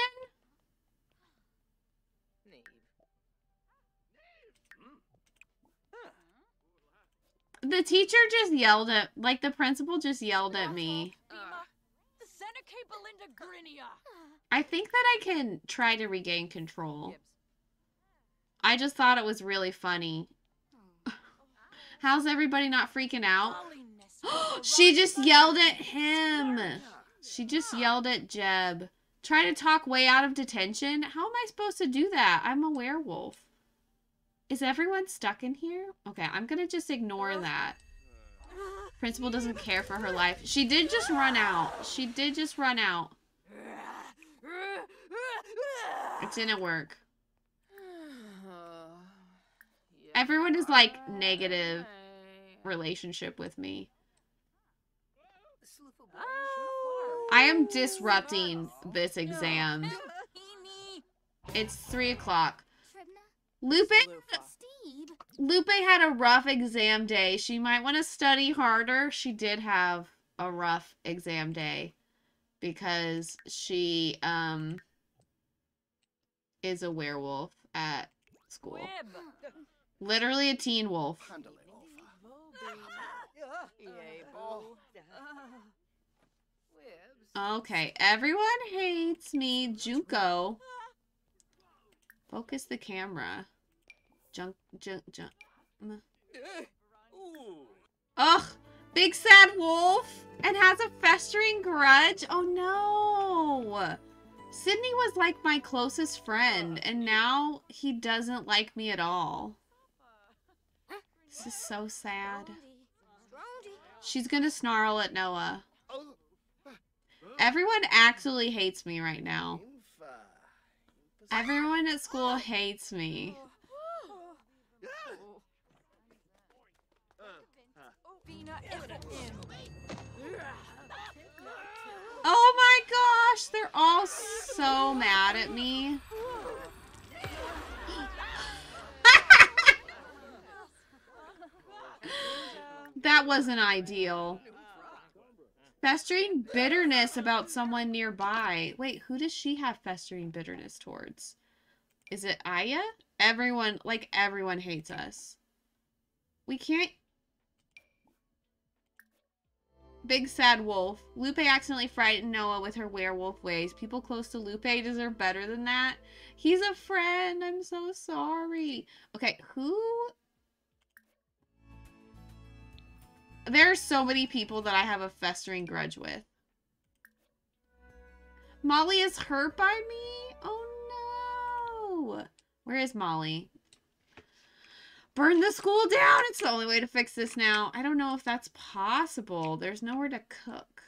The teacher just yelled at, like the principal just yelled at me. I think that I can try to regain control. I just thought it was really funny. How's everybody not freaking out? she just yelled at him. She just yelled at Jeb. Try to talk way out of detention? How am I supposed to do that? I'm a werewolf. Is everyone stuck in here? Okay, I'm gonna just ignore that. Principal doesn't care for her life. She did just run out. She did just run out. It didn't work. Everyone is like negative relationship with me. I am disrupting this exam. It's three o'clock. Lupe, Lupe had a rough exam day. She might want to study harder. She did have a rough exam day. because she um is a werewolf at school. Literally a teen wolf. Okay, everyone hates me. Junko. Focus the camera. Junk. Ugh! Big sad wolf! And has a festering grudge? Oh no! Sydney was like my closest friend, and now he doesn't like me at all. This is so sad. She's gonna snarl at Noah. Everyone actually hates me right now. Everyone at school hates me. Oh my gosh, they're all so mad at me. that wasn't ideal. Festering bitterness about someone nearby. Wait, who does she have festering bitterness towards? Is it Aya? Everyone, like, everyone hates us. We can't... Big sad wolf. Lupe accidentally frightened Noah with her werewolf ways. People close to Lupe deserve better than that. He's a friend. I'm so sorry. Okay, who There are so many people that I have a festering grudge with. Molly is hurt by me? Oh no! Where is Molly? Burn the school down! It's the only way to fix this now. I don't know if that's possible. There's nowhere to cook.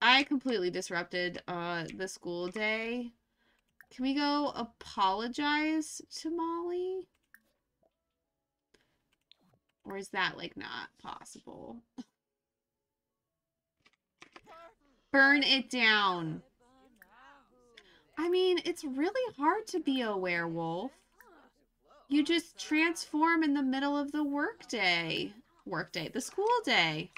I completely disrupted uh, the school day. Can we go apologize to Molly? Or is that, like, not possible? Burn it down. I mean, it's really hard to be a werewolf. You just transform in the middle of the workday. Workday, the school day.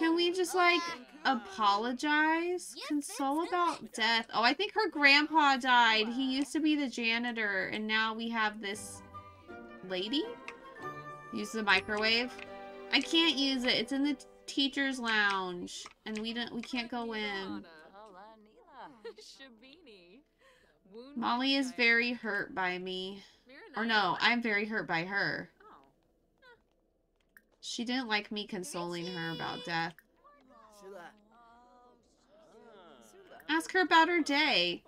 Can we just, like, apologize? Console about death. Oh, I think her grandpa died. He used to be the janitor, and now we have this lady? Use the microwave. I can't use it. It's in the teacher's lounge, and we don't. We can't go in. Molly is very hurt by me. Or no, I'm very hurt by her. She didn't like me consoling her about death. Ask her about her day.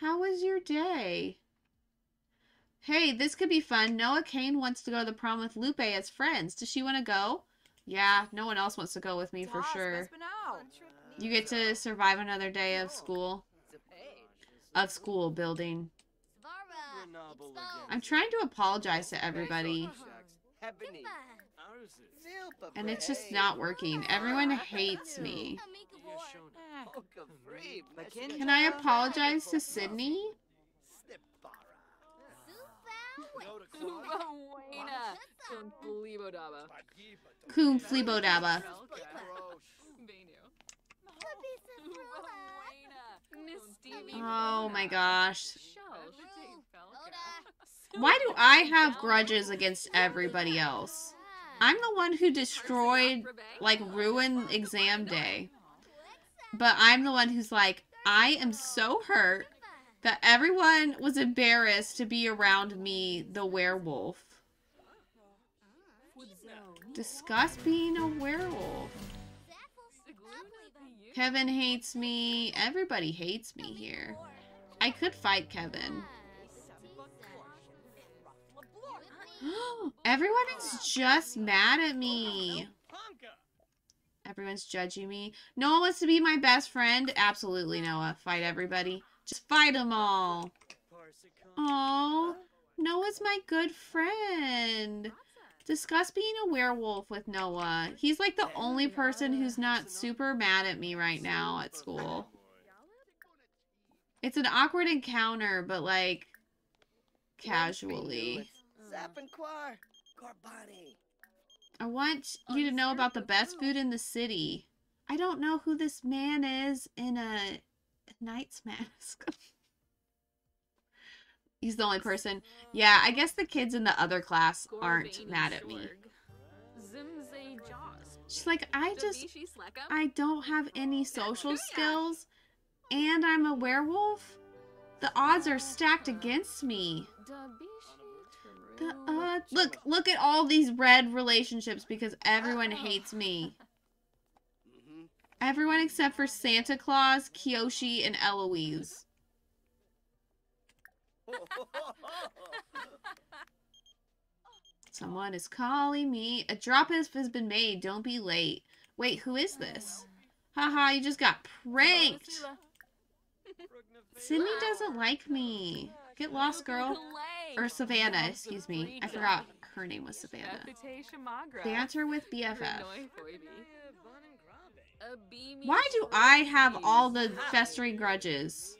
How was your day? Hey, this could be fun. Noah Kane wants to go to the prom with Lupe as friends. Does she want to go? Yeah, no one else wants to go with me for sure. You get to survive another day of school. Of school building. I'm trying to apologize to everybody. And it's just not working. Everyone hates me. Can I apologize to Sydney? Coom Flebodaba. Oh my gosh. Why do I have grudges against everybody else? I'm the one who destroyed, like, ruined exam day. But I'm the one who's like, I am so hurt that everyone was embarrassed to be around me, the werewolf. Discuss being a werewolf. Kevin hates me. Everybody hates me here. I could fight Kevin. Everyone is just mad at me. Everyone's judging me. Noah wants to be my best friend. Absolutely, Noah. Fight everybody. Just fight them all. Oh, Noah's my good friend. Discuss being a werewolf with Noah. He's like the only person who's not super mad at me right now at school. It's an awkward encounter, but like casually. I want you to know about the best food in the city. I don't know who this man is in a knight's mask. He's the only person. Yeah, I guess the kids in the other class aren't mad at me. She's like, I just, I don't have any social skills, and I'm a werewolf. The odds are stacked against me. The odds. Look, look at all these red relationships because everyone hates me. Mm-hmm. Everyone except for Santa Claus, Kyoshi, and Eloise. Someone is calling me. A drop has been made. Don't be late. Wait, who is this? Haha, you just got pranked. Sydney doesn't like me. Get lost, girl. Or Savannah, excuse me. I forgot her name was Savannah. Banter with BFF. Why do I have all the festering grudges?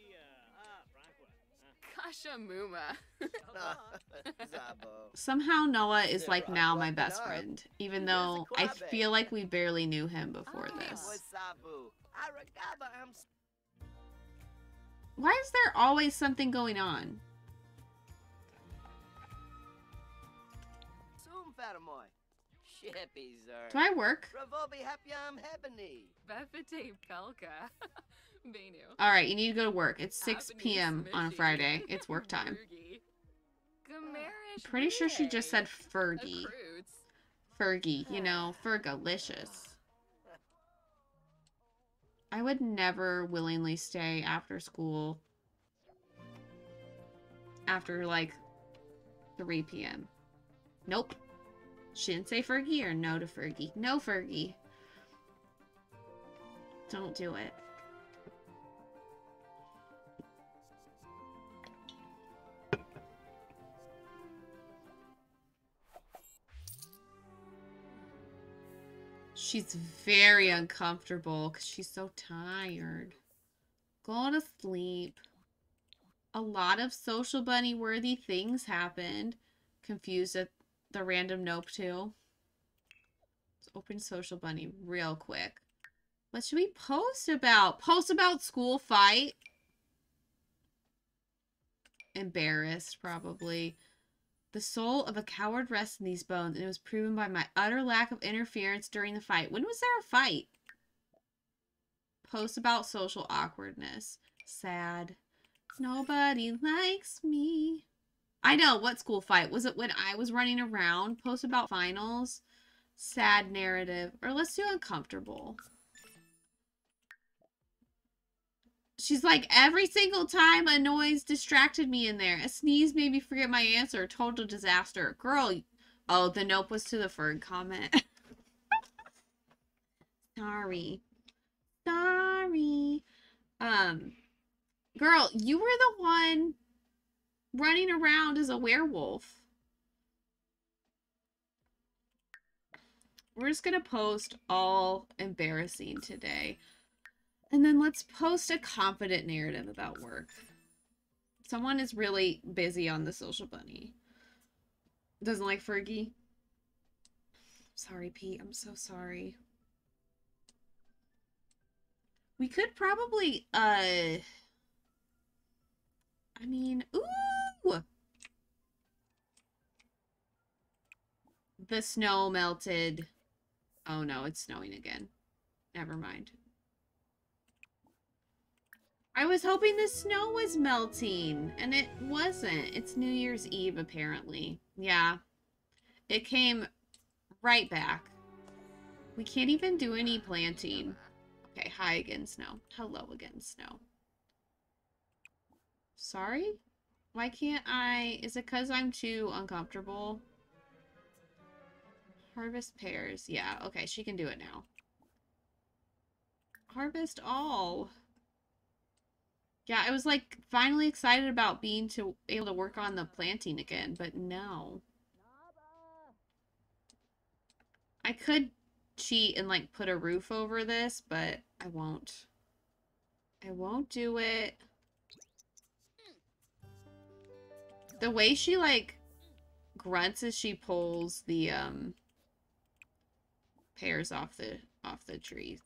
Somehow Noah is like now my best friend, even though I feel like we barely knew him before this. Why is there always something going on? Do I work? Alright, you need to go to work. It's 6 p.m. on a Friday. It's work time. Pretty sure she just said Fergie. Fergie, you know, Fergalicious. I would never willingly stay after school after like 3 p.m. Nope. She didn't say Fergie or no to Fergie. No Fergie. Don't do it. She's very uncomfortable because she's so tired. Go to sleep. A lot of social bunny worthy things happened. Confused at the random nope too. Let's open social bunny real quick. What should we post about? Post about school fight? Embarrassed, probably. The soul of a coward rests in these bones, and it was proven by my utter lack of interference during the fight. When was there a fight? Post about social awkwardness. Sad. Nobody likes me. I know. What school fight? Was it when I was running around? Post about finals. Sad narrative. Or let's do uncomfortable. She's like, every single time a noise distracted me in there. A sneeze made me forget my answer. Total disaster. Girl. Oh, the nope was to the Ferg comment. Sorry. Sorry. Um, girl, you were the one running around as a werewolf. We're just going to post all embarrassing today. And then let's post a confident narrative about work. Someone is really busy on the social bunny. Doesn't like Fergie. Sorry, Pete. I'm so sorry. We could probably, uh... I mean, ooh! The snow melted. Oh no, it's snowing again. Never mind. I was hoping the snow was melting, and it wasn't. It's New Year's Eve, apparently. Yeah. It came right back. We can't even do any planting. Okay, hi again, snow. Hello again, snow. Sorry? Why can't I... Is it because I'm too uncomfortable? Harvest pears. Yeah, okay, she can do it now. Harvest all. Yeah, I was like finally excited about being to able to work on the planting again, but no. I could cheat and like put a roof over this, but I won't. I won't do it. The way she like grunts as she pulls the um pears off the off the trees.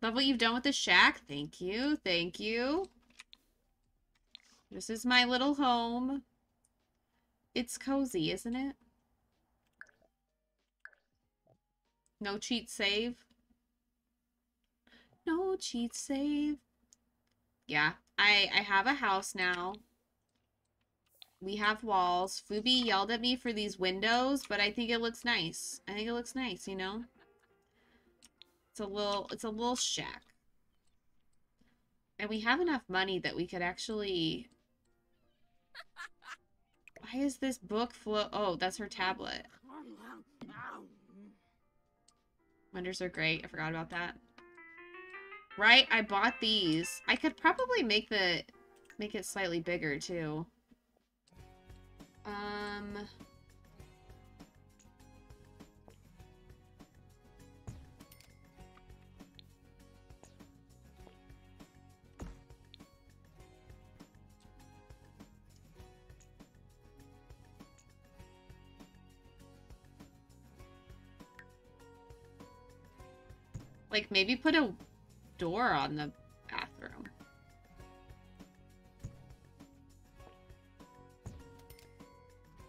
Love what you've done with the shack. Thank you. Thank you. This is my little home. It's cozy, isn't it? No cheat save. No cheat save. Yeah, I I have a house now. We have walls. Fubi yelled at me for these windows, but I think it looks nice. I think it looks nice, you know? It's a little it's a little shack. And we have enough money that we could actually Why is this book flow Oh, that's her tablet. Wonders are great. I forgot about that. Right? I bought these. I could probably make the make it slightly bigger too. Um Like maybe put a door on the bathroom.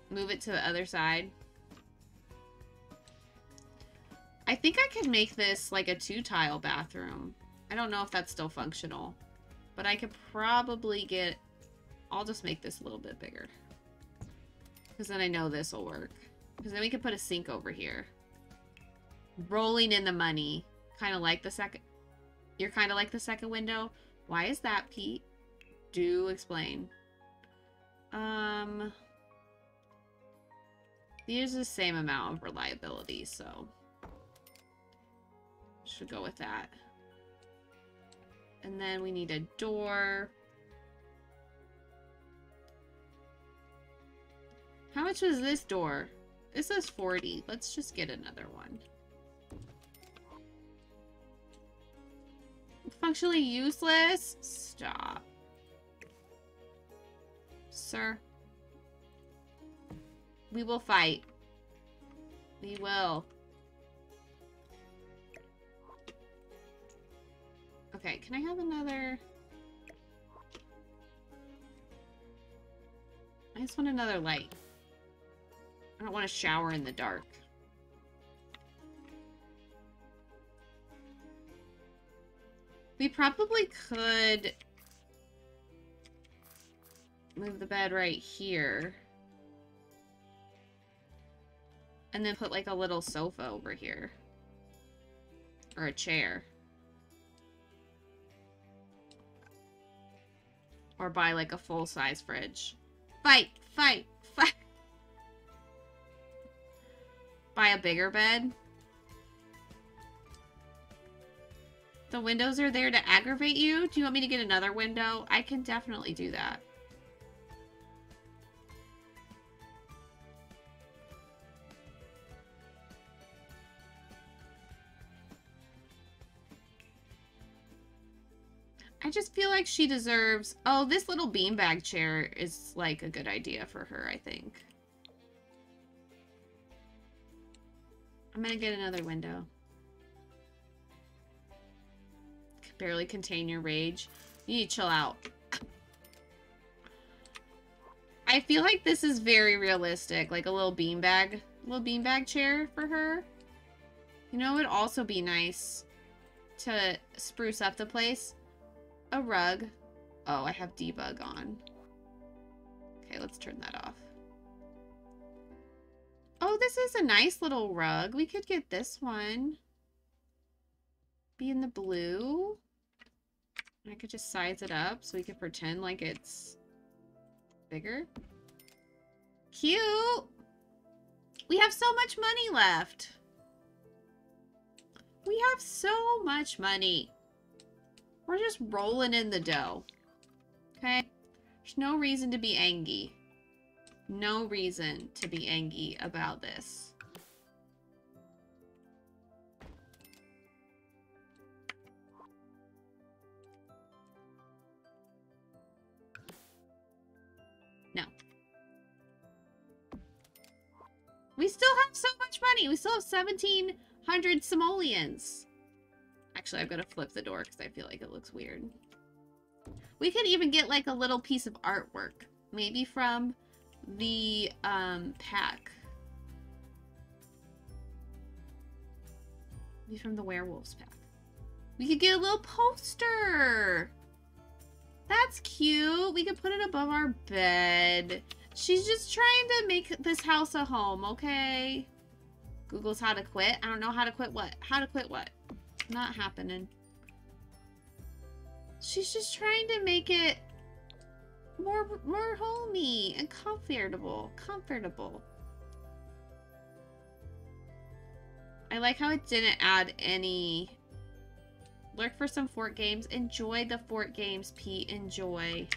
Move it to the other side. I think I could make this like a two-tile bathroom. I don't know if that's still functional. But I could probably get... I'll just make this a little bit bigger. Because then I know this will work. Because then we could put a sink over here. Rolling in the money. Kind of like the second... You're kind of like the second window. Why is that, Pete? Do explain. Um... These are the same amount of reliability, so... Should go with that. And then we need a door. How much was this door? This is 40. Let's just get another one. Functionally useless? Stop. Sir. We will fight. We will. Okay, can I have another... I just want another light. I don't want to shower in the dark. We probably could move the bed right here. And then put like a little sofa over here. Or a chair. Or buy like a full-size fridge. Fight! Fight! Fight! Buy a bigger bed. The windows are there to aggravate you? Do you want me to get another window? I can definitely do that. I just feel like she deserves... Oh, this little beanbag chair is, like, a good idea for her, I think. I'm gonna get another window. Barely contain your rage. You need to chill out. I feel like this is very realistic. Like a little beanbag, little beanbag chair for her. You know, it would also be nice to spruce up the place a rug. Oh, I have debug on. Okay, let's turn that off. Oh, this is a nice little rug. We could get this one. Be in the blue. I could just size it up so we could pretend like it's bigger. Cute! We have so much money left. We have so much money. We're just rolling in the dough. Okay? There's no reason to be angry. No reason to be angry about this. We still have so much money. We still have 1,700 simoleons. Actually, I'm to flip the door because I feel like it looks weird. We could even get like a little piece of artwork. Maybe from the um, pack. Maybe from the werewolves pack. We could get a little poster. That's cute. We could put it above our bed. She's just trying to make this house a home, okay? Google's how to quit. I don't know how to quit what. How to quit what? Not happening. She's just trying to make it more more homey and comfortable. Comfortable. I like how it didn't add any Lurk for some fort games. Enjoy the fort games, Pete. Enjoy.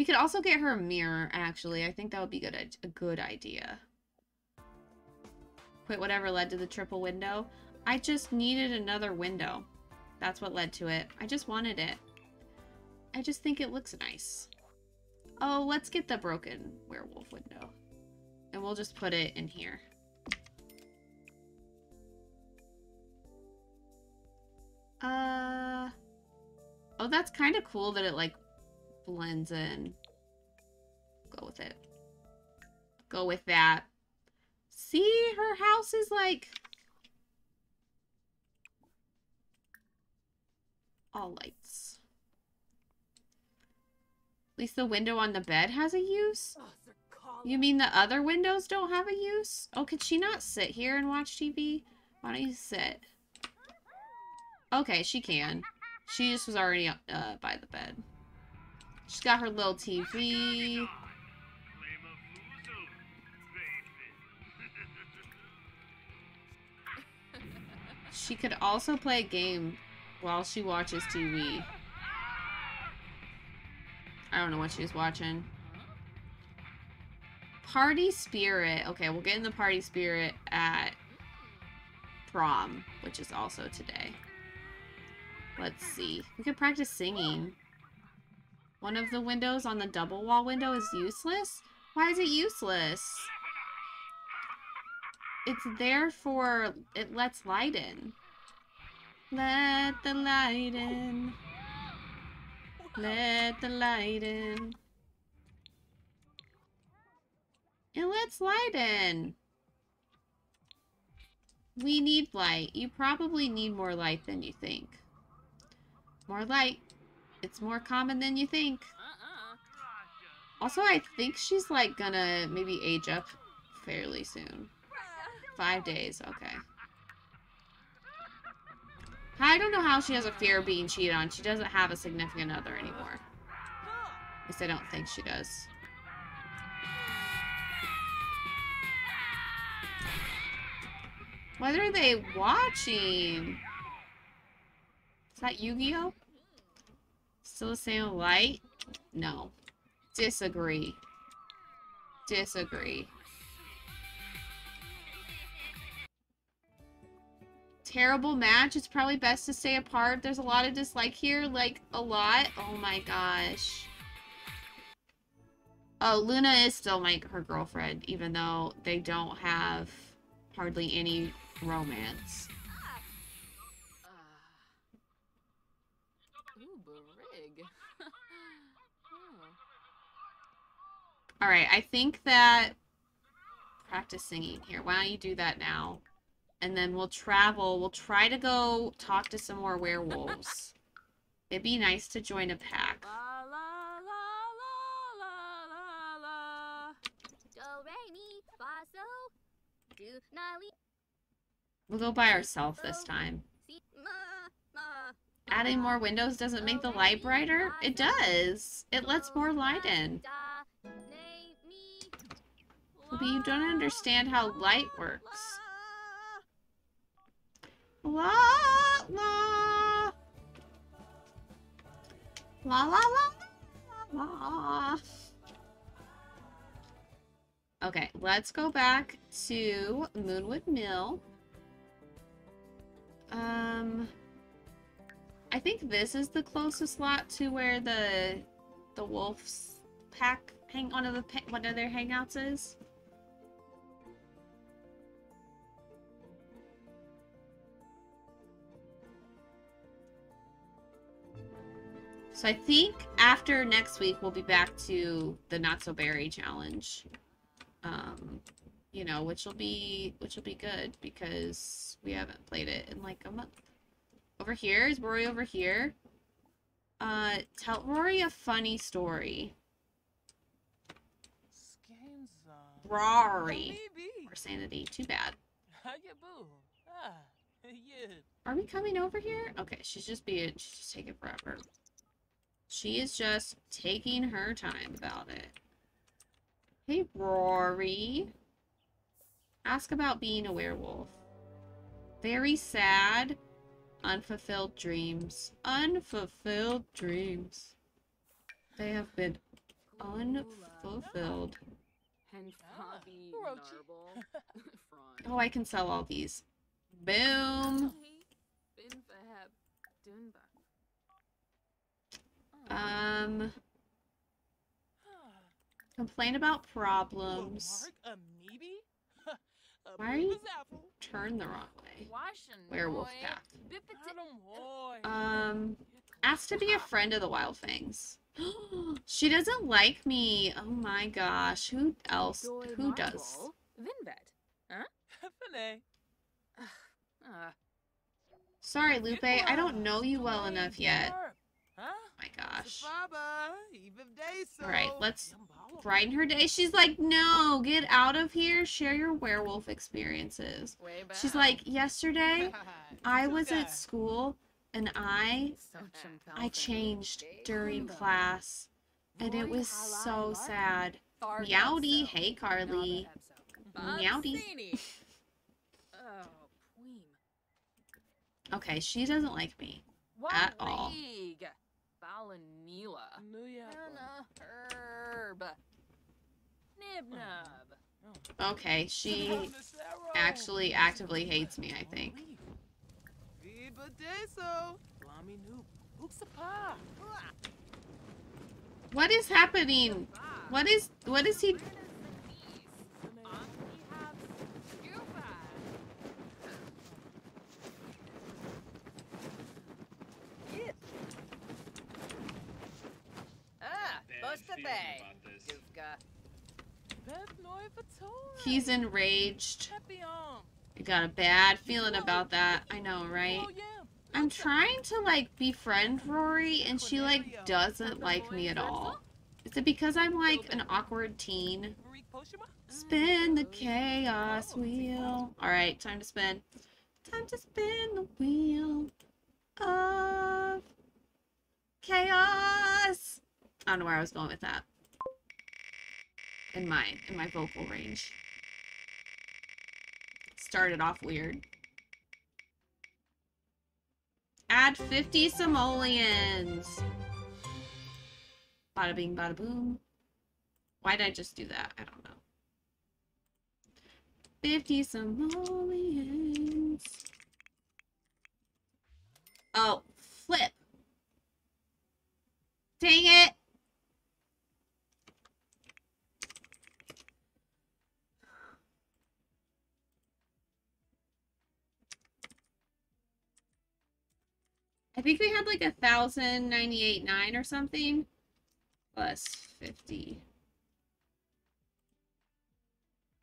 We could also get her a mirror, actually. I think that would be good a good idea. Quit whatever led to the triple window. I just needed another window. That's what led to it. I just wanted it. I just think it looks nice. Oh, let's get the broken werewolf window. And we'll just put it in here. Uh... Oh, that's kind of cool that it, like, blends in. Go with it. Go with that. See? Her house is, like... All lights. At least the window on the bed has a use? You mean the other windows don't have a use? Oh, could she not sit here and watch TV? Why don't you sit? Okay, she can. She just was already uh, by the bed. She's got her little TV. She could also play a game while she watches TV. I don't know what she's watching. Party spirit. Okay, we'll get in the party spirit at prom, which is also today. Let's see. We could practice singing. One of the windows on the double wall window is useless? Why is it useless? It's there for... It lets light in. Let the light in. Let the light in. It lets light in. We need light. You probably need more light than you think. More light. It's more common than you think. Uh-uh. Also, I think she's like gonna maybe age up fairly soon. Five days, okay. I don't know how she has a fear of being cheated on. She doesn't have a significant other anymore. At least I don't think she does. What are they watching? Is that Yu-Gi-Oh? Still the same light? No. Disagree. Disagree. terrible match. It's probably best to stay apart. There's a lot of dislike here, like, a lot. Oh my gosh. Oh, Luna is still my her girlfriend, even though they don't have hardly any romance. Alright, I think that... Practice singing here. Why don't you do that now? and then we'll travel. We'll try to go talk to some more werewolves. It'd be nice to join a pack. We'll go by ourselves this time. Adding more windows doesn't make the light brighter? It does. It lets more light in. But you don't understand how light works. La la. La la la la. Okay, let's go back to Moonwood Mill. Um, I think this is the closest lot to where the the wolves pack hang one of the one of their hangouts is. So I think after next week we'll be back to the not so berry challenge. Um, you know, which will be which will be good because we haven't played it in like a month. Over here is Rory over here. Uh, tell Rory a funny story. Rory or Sanity. Too bad. How you boo? Ah. Are we coming over here? Okay, she's just being she's just taking forever. She is just taking her time about it. Hey Rory. Ask about being a werewolf. Very sad. Unfulfilled dreams. Unfulfilled dreams. They have been unfulfilled. And Fabi Orochi. Narble. Front. Oh, I can sell all these. Boom. Bin Fahab Dunba. Um, complain about problems. Why are you- Amoeba's apple. Turn the wrong way. Werewolf boy. pack. Bipiti- Adam Hoy. Um, ask to be a friend of the Wild Fangs. she doesn't like me. Oh my gosh. Who else? Who does? Marble. Vinvet. Sorry, Lupe. I don't know you well enough yet. Yarp. Huh? Oh my gosh. Safaba, Eve of Day, so. All right, let's Yambala. Brighten her day. She's like, no, get out of here. Share your werewolf experiences. She's like, yesterday I was at school and I I changed during class and it was so sad. Meowdy, hey Carly. Meowdy. Oh, Okay, she doesn't like me. At all. Warig. Balanila. Herb. Nibnub. Oh. Okay, she actually actively hates me, I think. Viva Deso. Lami Noob. Uksapa. What is happening? What is what is he Busta Bay. Dufka. Beth Noi Fator. He's enraged. Happy. I got a bad feeling about that. I know, right? Oh. I'm trying to like befriend Rory and she like doesn't like me at all. Is it because I'm like an awkward teen? Spin the chaos wheel. Alright, time to spin. Time to spin the wheel of chaos. Don't know where I was going with that. In my in my vocal range. Started off weird. Add 50 simoleons. Bada bing, bada boom. Why did I just do that? I don't know. 50 simoleons. Oh, flip. Dang it. I think we had like a thousand ninety eight nine or something. Plus fifty.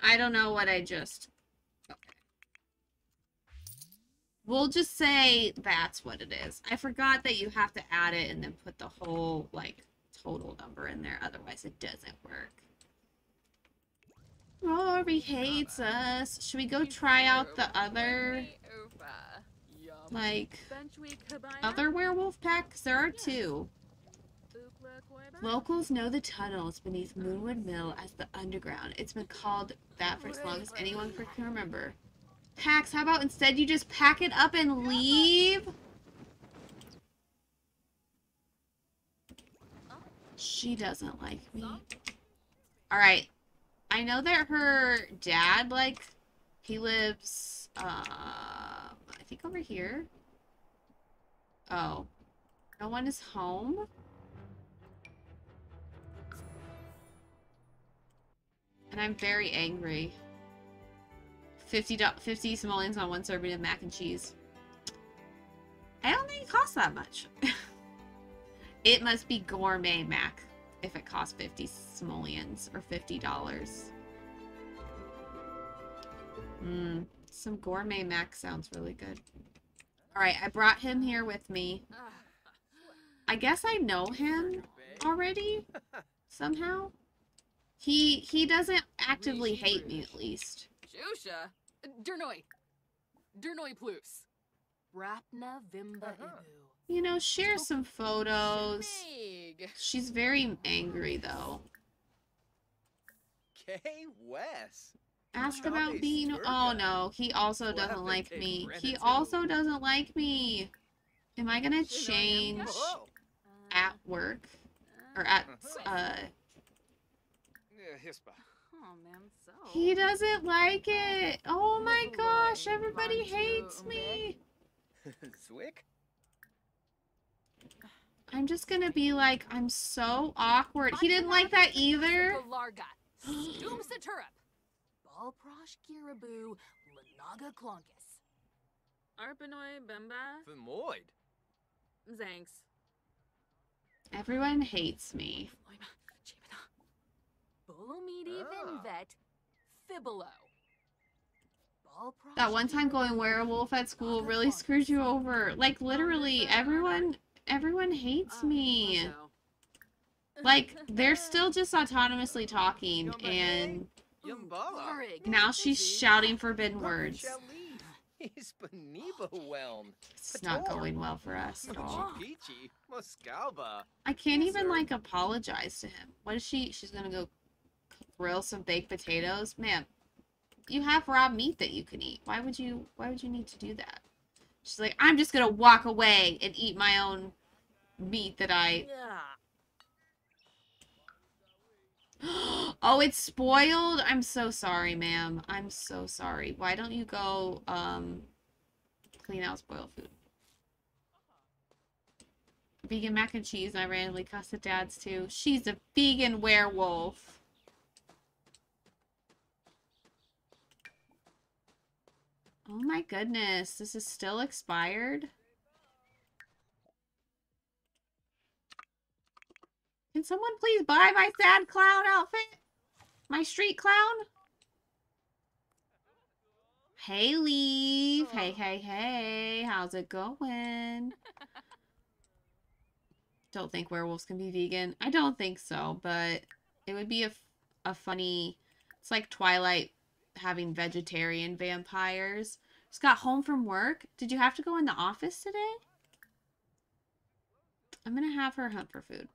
I don't know what I just. Okay. We'll just say that's what it is. I forgot that you have to add it and then put the whole like total number in there. Otherwise, it doesn't work. Rory hates us. Should we go try out the other like other werewolf packs? there are two. Locals know the tunnels beneath Moonwood Mill as the underground. It's been called that for as long as anyone can remember. Pax, how about instead you just pack it up and leave? She doesn't like me. Alright. I know that her dad, like, he lives, uh, think over here. Oh, No one is home? And I'm very angry. 50, 50 simoleons on one serving of mac and cheese. I don't think it costs that much. it must be gourmet mac if it costs 50 simoleons or $50. Mmm, some gourmet mac sounds really good. Alright, I brought him here with me. I guess I know him already somehow. He he doesn't actively hate me at least. Shusha. Dernoi. Dernoi plus. Rapna vimba. Uh-huh. You know, share some photos. She's very angry though. Kay Wes. Ask about being Oh no, he also doesn't like me. He also doesn't like me. Am I gonna change at work? Or at uh Yeah. Oh man, so. He doesn't like it. Oh my gosh, everybody hates me. Zwick? I'm just gonna be like, I'm so awkward. He didn't like that either. Larga. Stoom Saturup. Balprosh Girabu. Lanaga Clonkus. Arpanoi Bemba. Femoid. Zanks. Everyone hates me. Bolomidi Ah. Vinvet. Fibolo. That one time going werewolf at school really screwed you over. Like literally, everyone, everyone hates me. Like they're still just autonomously talking, and Yumbala. Now she's shouting forbidden words. It's not going well for us at all. I can't even like apologize to him. What is she? She's gonna go grill some baked potatoes, ma'am. You have raw meat that you can eat. Why would you? Why would you need to do that? She's like, I'm just gonna walk away and eat my own meat that I. oh, it's spoiled. I'm so sorry, ma'am. I'm so sorry. Why don't you go um clean out spoiled food? Vegan mac and cheese, and I randomly cussed at dad's too. She's a vegan werewolf. Oh my goodness, this is still expired? Can someone please buy my sad clown outfit? My street clown? Hey, Leaf. Hey, oh. hey, hey. How's it going? don't think werewolves can be vegan. I don't think so, but it would be a, a funny... It's like Twilight having vegetarian vampires. Just got home from work. Did you have to go in the office today? I'm gonna have her hunt for food.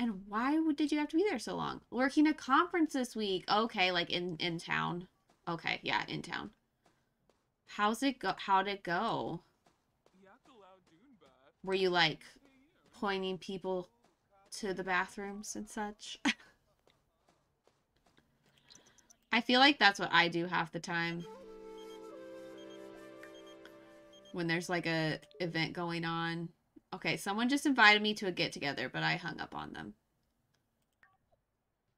And why would, did you have to be there so long? Working a conference this week. Okay, like in in town. Okay, yeah, in town. How's it go? How'd it go? Were you like pointing people to the bathrooms and such? I feel like that's what I do half the time. When there's like a event going on. Okay, someone just invited me to a get together, but I hung up on them.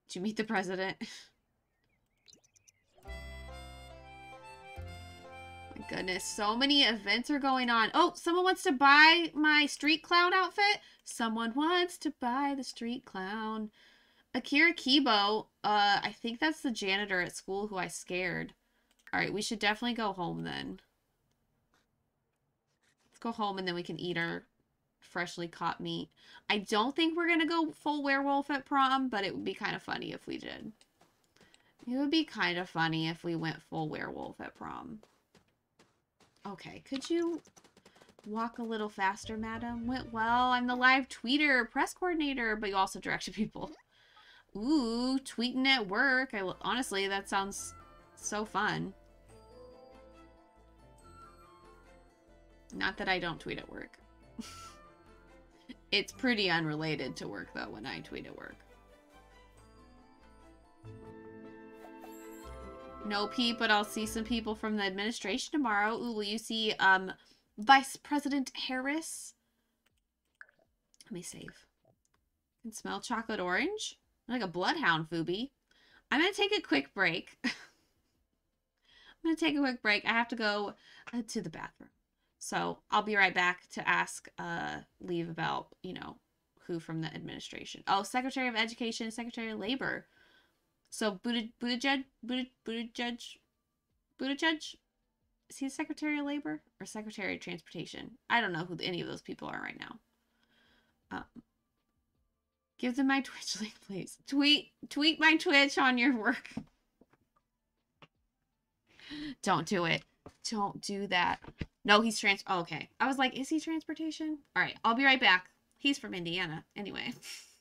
Did you meet the president? My goodness, so many events are going on. Oh, someone wants to buy my street clown outfit? Someone wants to buy the street clown. Akira Kibo, uh, I think that's the janitor at school who I scared. Alright, we should definitely go home then. Let's go home and then we can eat our freshly caught meat. I don't think we're gonna go full werewolf at prom, but it would be kind of funny if we did. It would be kind of funny if we went full werewolf at prom. Okay, could you walk a little faster, madam? Went well. I'm the live tweeter, press coordinator, but you also direction people. Ooh, tweeting at work. I honestly, that sounds so fun. Not that I don't tweet at work. it's pretty unrelated to work though when I tweet at work. No Pete, but I'll see some people from the administration tomorrow. Ooh, will you see um Vice President Harris. Let me save. Can smell chocolate orange. I'm Like a bloodhound, Fubi. I'm gonna take a quick break. I'm gonna take a quick break. I have to go uh, to the bathroom. So I'll be right back to ask uh Leaf about, you know, who from the administration. Oh, Secretary of Education, Secretary of Labor. So Buttigieg, Buddha Buttigieg, Buttigieg, is he Secretary of Labor or Secretary of Transportation? I don't know who any of those people are right now. Um, give them my Twitch link, please. Tweet tweet my Twitch on your work. Don't do it. Don't do that. No, he's trans. Oh, okay. I was like, is he transportation? All right, I'll be right back. He's from Indiana. Anyway,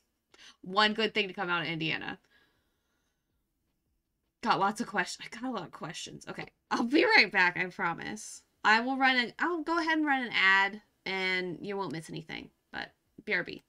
one good thing to come out of Indiana. Got lots of questions. I got a lot of questions. Okay, I'll be right back. I promise. I will run an. I'll go ahead and run an ad, and you won't miss anything. But BRB.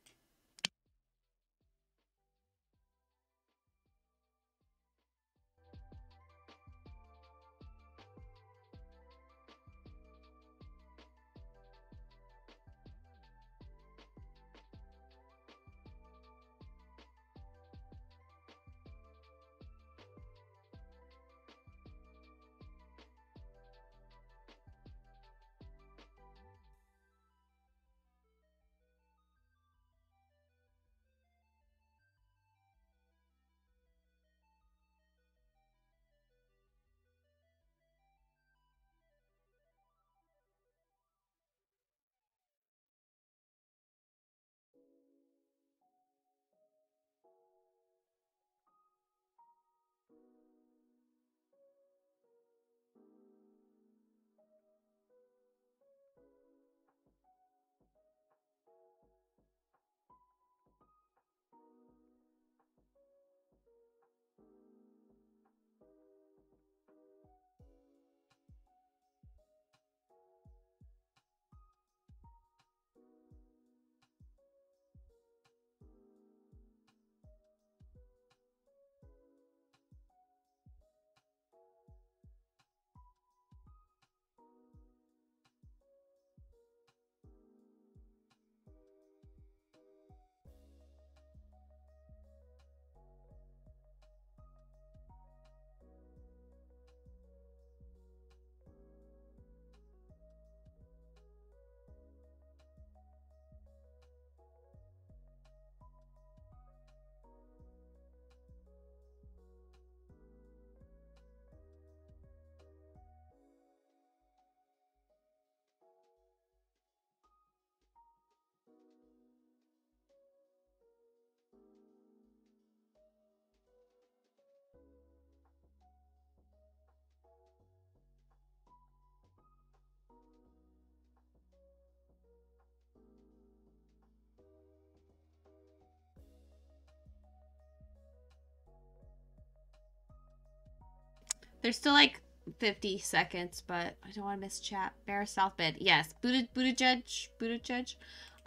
There's still like 50 seconds, but I don't want to miss chat. Mayor of South Bend. Yes, Buddha, Buttigieg, Buttigieg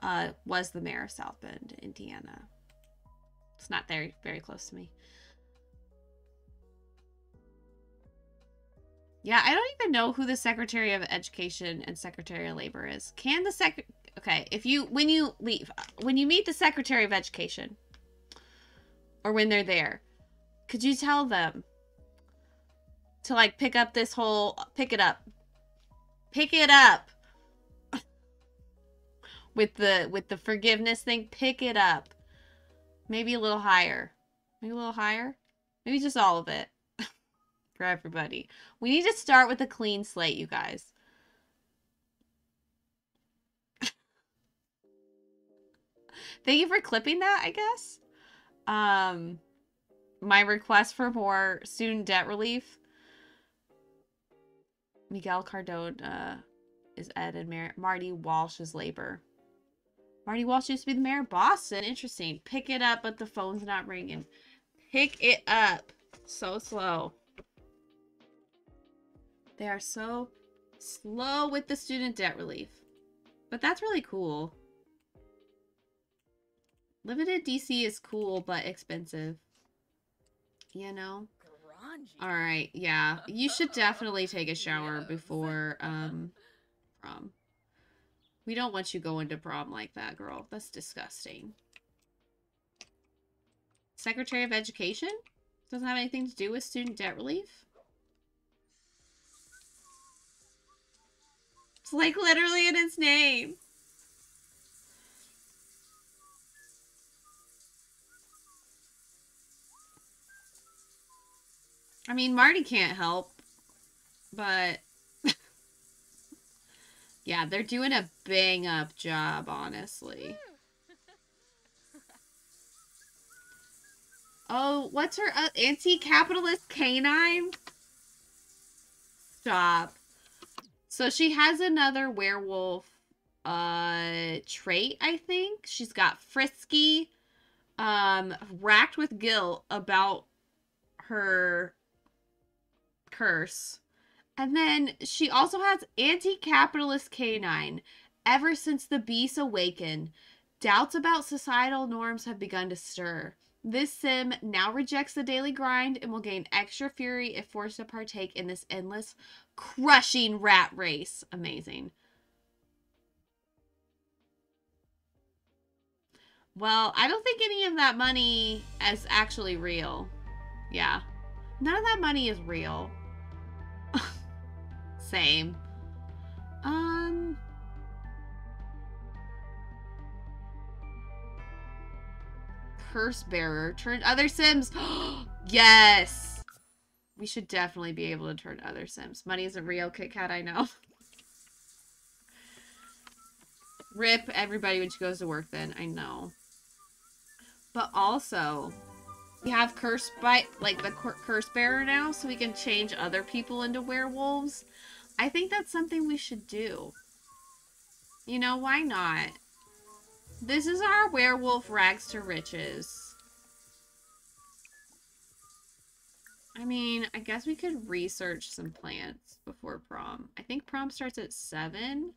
uh, was the mayor of South Bend, Indiana. It's not very, very close to me. Yeah, I don't even know who the Secretary of Education and Secretary of Labor is. Can the sec... Okay, if you... When you leave... When you meet the Secretary of Education... Or when they're there... Could you tell them to like pick up this whole pick it up. Pick it up. With the with the forgiveness thing pick it up. Maybe a little higher. Maybe a little higher. Maybe just all of it. For everybody. We need to start with a clean slate you guys. Thank you for clipping that i guess. Um my request for more student debt relief Miguel Cardona uh, is Ed and Mar Marty Walsh is Labor. Marty Walsh used to be the mayor of Boston. Interesting. Pick it up, but the phone's not ringing. Pick it up. So slow. They are so slow with the student debt relief. But that's really cool. In DC is cool, but expensive. You know? All right, yeah. You should definitely take a shower before um prom. We don't want you going to prom like that, girl. That's disgusting. Secretary of Education? Doesn't have anything to do with student debt relief? It's like literally in its name. I mean, Marty can't help, but yeah, they're doing a bang up job, honestly. Oh, what's her uh, anti-capitalist canine? Stop. So she has another werewolf uh trait, I think. She's got frisky, um, racked with guilt about her curse. And then she also has anti-capitalist canine. Ever since the beasts awakened, doubts about societal norms have begun to stir. This sim now rejects the daily grind and will gain extra fury if forced to partake in this endless, crushing rat race. Amazing. Well, I don't think any of that money is actually real. Yeah. None of that money is real. Same. Um. Curse bearer. Turn other Sims. yes. We should definitely be able to turn other Sims. Money isn't real, Kit Kat, I know. Rip everybody when she goes to work then. I know. But also, we have curse bite like the curse bearer now so we can change other people into werewolves. I think that's something we should do. You know why not? This is our werewolf rags to riches. I mean i guess we could research some plants before prom. I think prom starts at 7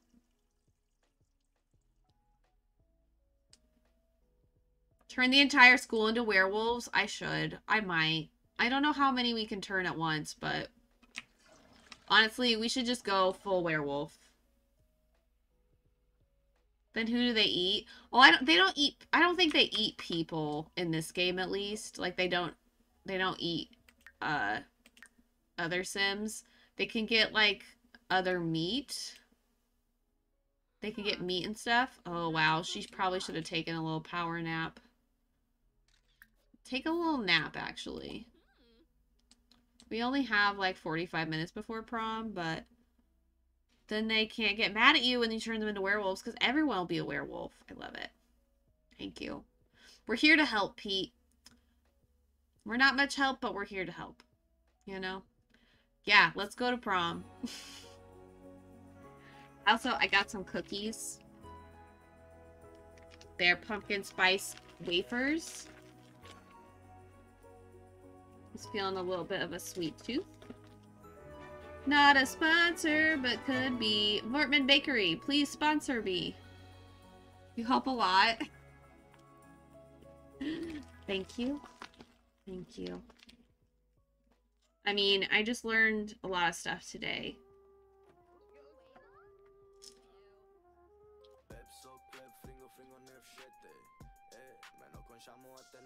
Turn the entire school into werewolves? I should. I might. I don't know how many we can turn at once, but honestly, we should just go full werewolf. Then who do they eat? Oh, I don't. They don't eat. I don't think they eat people in this game. At least, like they don't. They don't eat uh other Sims. They can get like other meat. They can get meat and stuff. Oh wow, she probably should have taken a little power nap. Take a little nap, actually. We only have like 45 minutes before prom, but then they can't get mad at you when you turn them into werewolves because everyone will be a werewolf. I love it. Thank you. We're here to help, Pete. We're not much help, but we're here to help. You know? Yeah, let's go to prom. also, I got some cookies. They're pumpkin spice wafers. Feeling a little bit of a sweet tooth. Not a sponsor, but could be. Mortman Bakery, please sponsor me. You help a lot. Thank you. Thank you. I mean, I just learned a lot of stuff today.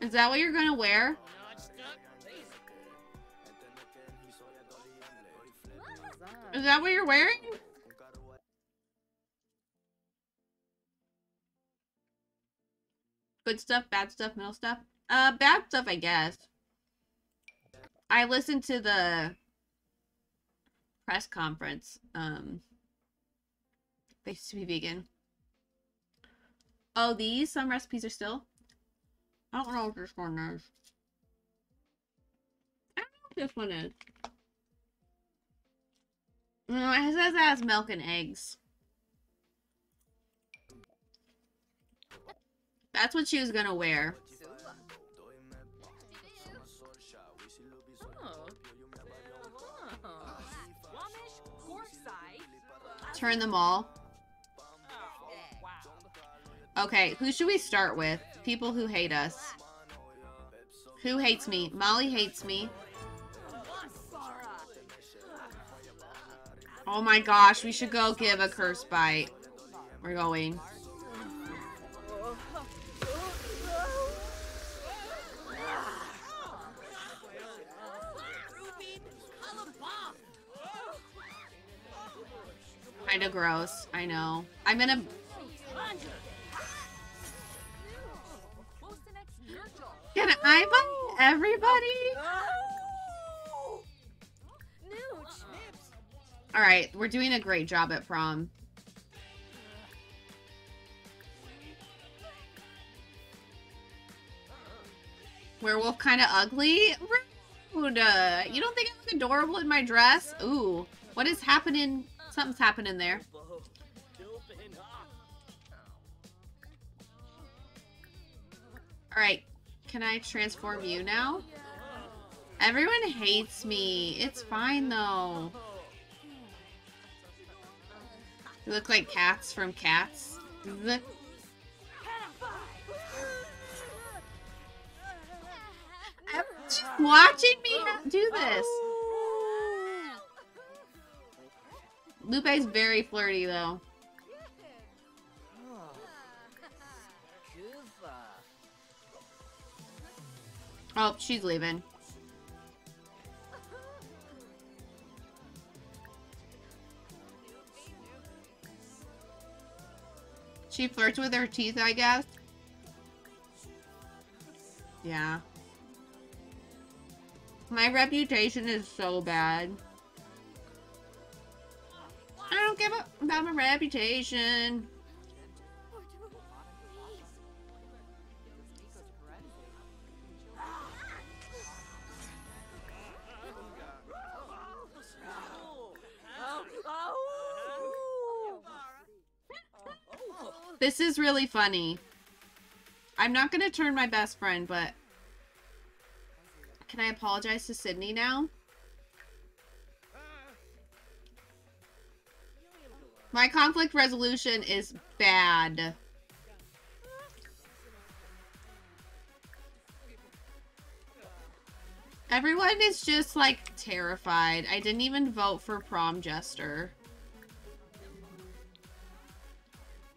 Is that what you're gonna wear? Is that what you're wearing? Good stuff, bad stuff, middle stuff? Uh, bad stuff, I guess. I listened to the press conference. Um, they used to be vegan. Oh, these? Some recipes are still? I don't know what this one is. I don't know what this one is. No, it says it has milk and eggs. That's what she was gonna wear. Turn them all. Okay, who should we start with? People who hate us. Who hates me? Molly hates me. Oh my gosh, we should go give a curse bite. We're going. Kinda gross. I know. I'm gonna. Can I buy everybody? All right, we're doing a great job at prom. Werewolf kind of ugly? Rude. You don't think I look adorable in my dress? Ooh, what is happening? Something's happening there. All right, can I transform you now? Everyone hates me. It's fine though. You look like cats from Cats. Just watching me do this. Lupe's very flirty though. Oh, she's leaving. She flirts with her teeth, I guess. Yeah. My reputation is so bad. I don't give about my reputation. This is really funny. I'm not gonna turn my best friend, but can I apologize to Sydney now? My conflict resolution is bad. Everyone is just like terrified. I didn't even vote for prom jester.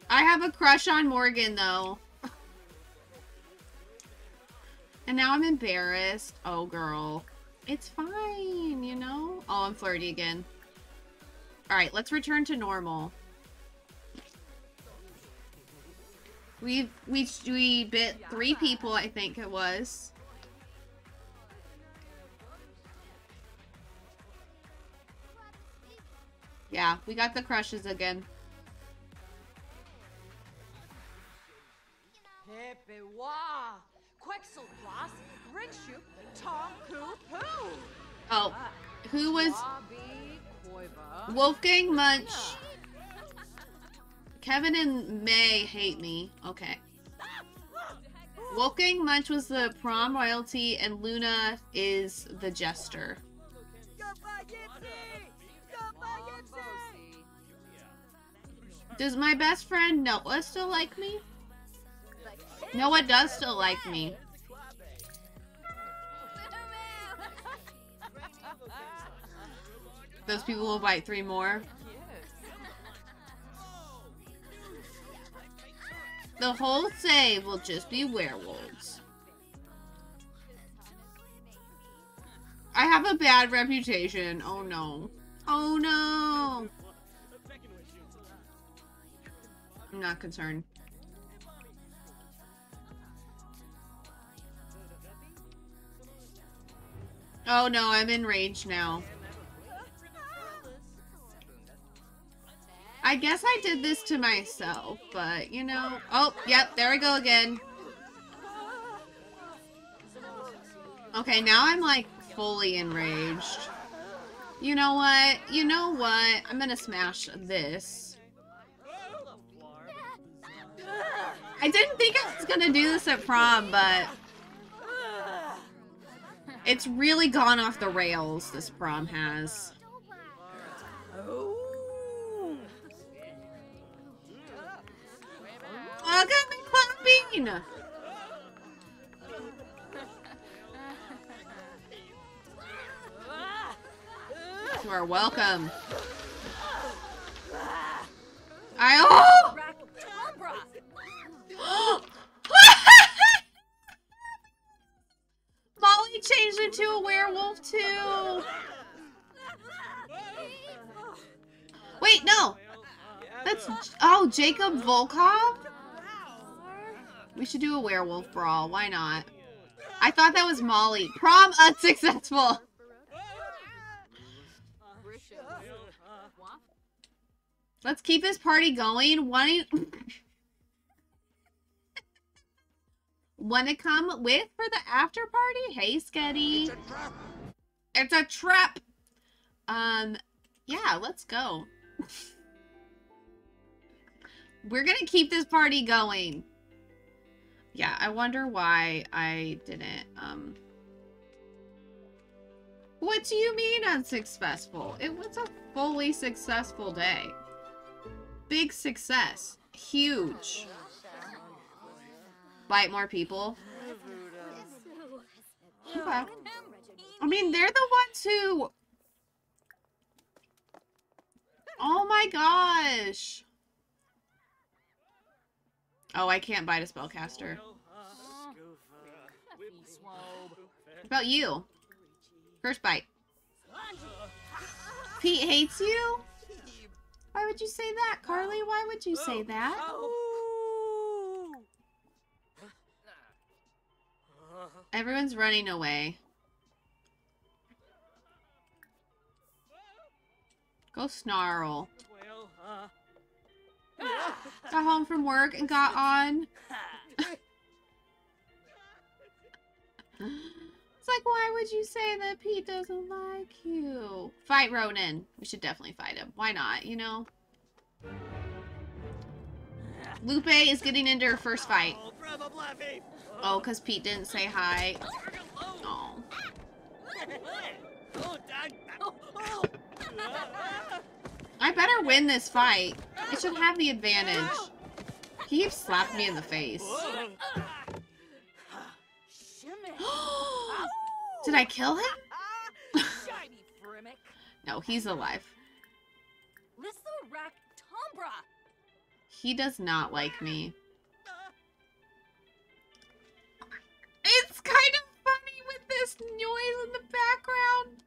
I have a crush on Morgan though. And now I'm embarrassed. Oh, girl. It's fine, you know? Oh, I'm flirty again. Alright, let's return to normal. We we we bit three people, I think it was. Yeah, we got the crushes again. Pepe Wah, Quetzalcoatl, Rickshoot, Tom Poo Poo. Oh, who was Wolfgang Munch? Kevin and May hate me. Okay. Wolfgang Munch was the prom royalty, and Luna is the jester. Does my best friend Noah still like me? Noah does still like me. Those people will bite three more. The whole save will just be werewolves. I have a bad reputation. Oh no. Oh no. I'm not concerned. Oh no, I'm enraged now. I guess I did this to myself, but you know. Oh, yep, there we go again. Okay, now I'm like fully enraged. You know what? You know what? I'm gonna smash this. I didn't think I was gonna do this at prom, but it's really gone off the rails, this prom has. Look at me clapping! You are welcome. I oh! Into a werewolf too. Wait, no. That's oh Jacob Volkov. We should do a werewolf brawl. Why not? I thought that was Molly. Prom unsuccessful. Let's keep this party going. Wanting Want to come with for the after party? Hey, Sketty. It's a trap. Um, yeah, let's go. We're gonna keep this party going. Yeah, I wonder why I didn't, um... What do you mean unsuccessful? It was a fully successful day. Big success. Huge. Bite more people. Okay. I mean, they're the ones who... Oh my gosh. Oh, I can't bite a spellcaster. What about you? First bite. Pete hates you? Why would you say that, Carly? Why would you say that? Everyone's running away. Go snarl. Uh, got home from work and got on. it's like, why would you say that Pete doesn't like you? Fight Ronan. We should definitely fight him. Why not, you know? Lupe is getting into her first fight. Oh, because oh, Pete didn't say hi. Oh. oh. I better win this fight. I should have the advantage. He slapped me in the face. Did I kill him? no, he's alive. He does not like me. It's kind of funny with this noise in the background.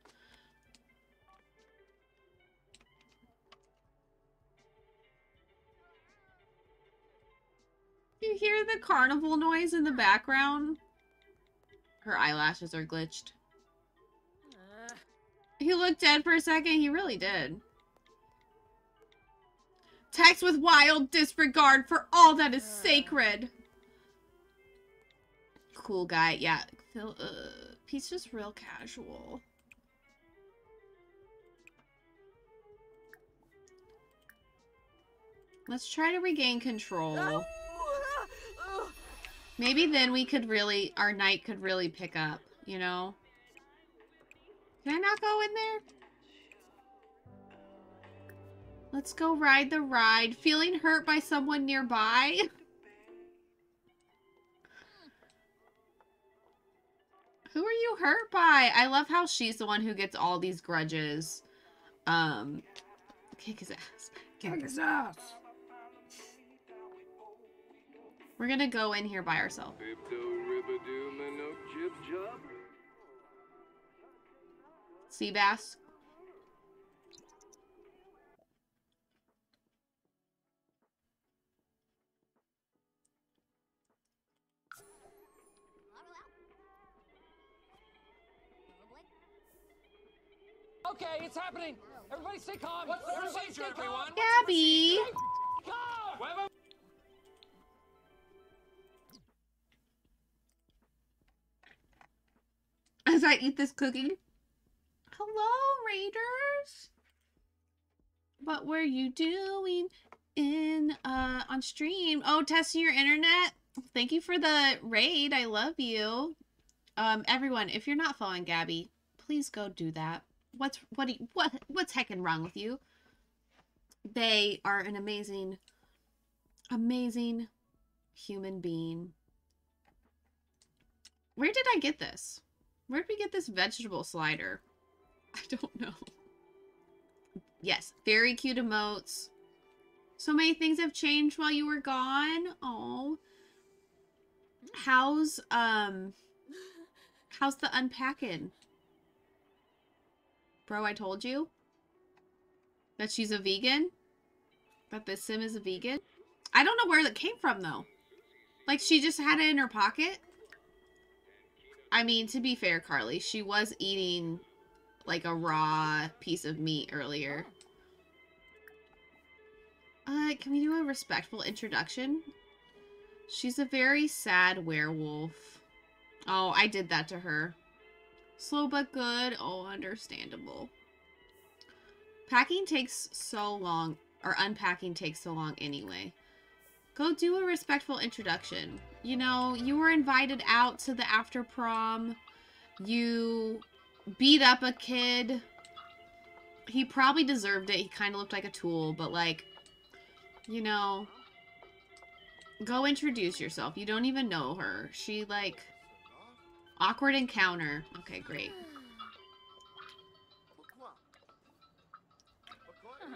You hear the carnival noise in the background? Her eyelashes are glitched. He looked dead for a second. He really did. Text with wild disregard for all that is sacred. Cool guy. Yeah. Phil, uh, he's just real casual. Let's try to regain control. Maybe then we could really, our night could really pick up, you know? Can I not go in there? Let's go ride the ride. Feeling hurt by someone nearby? Who are you hurt by? I love how she's the one who gets all these grudges. Um, kick his ass. Kick his ass. We're gonna go in here by ourselves. Sea bass. Okay, it's happening. Everybody stay calm. What's the Everybody procedure, stay calm. everyone? Gabby! As I eat this cookie. Hello, Raiders. What were you doing in uh on stream? Oh, testing your internet. Thank you for the raid. I love you. Um, everyone, if you're not following Gabby, please go do that. What's what what what's heckin' wrong with you? They are an amazing, amazing human being. Where did I get this? Where did we get this vegetable slider? I don't know. Yes, very cute emotes. So many things have changed while you were gone. Oh. How's um How's the unpacking? Bro, I told you that she's a vegan. That this sim is a vegan. I don't know where that came from though. Like she just had it in her pocket. I mean, to be fair, Carly, she was eating like a raw piece of meat earlier. Uh, can we do a respectful introduction? She's a very sad werewolf. Oh, I did that to her. Slow but good. Oh, understandable. Packing takes so long, or unpacking takes so long anyway. Go do a respectful introduction. You know, you were invited out to the after prom. You beat up a kid. He probably deserved it. He kind of looked like a tool, but like, you know, go introduce yourself. You don't even know her. She like awkward encounter. Okay, great.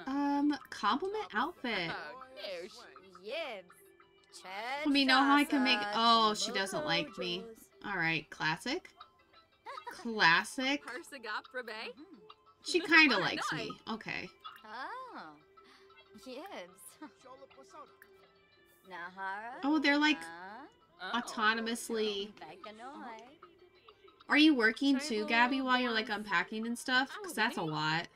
Um, compliment outfit. Let me know how I can make. Oh, she doesn't like me. All right, classic. Classic. She kind of likes me. Okay. Oh. Oh, they're like autonomously. Baganoi. Are you working too, Gabby, while you're like unpacking and stuff? Because that's a lot.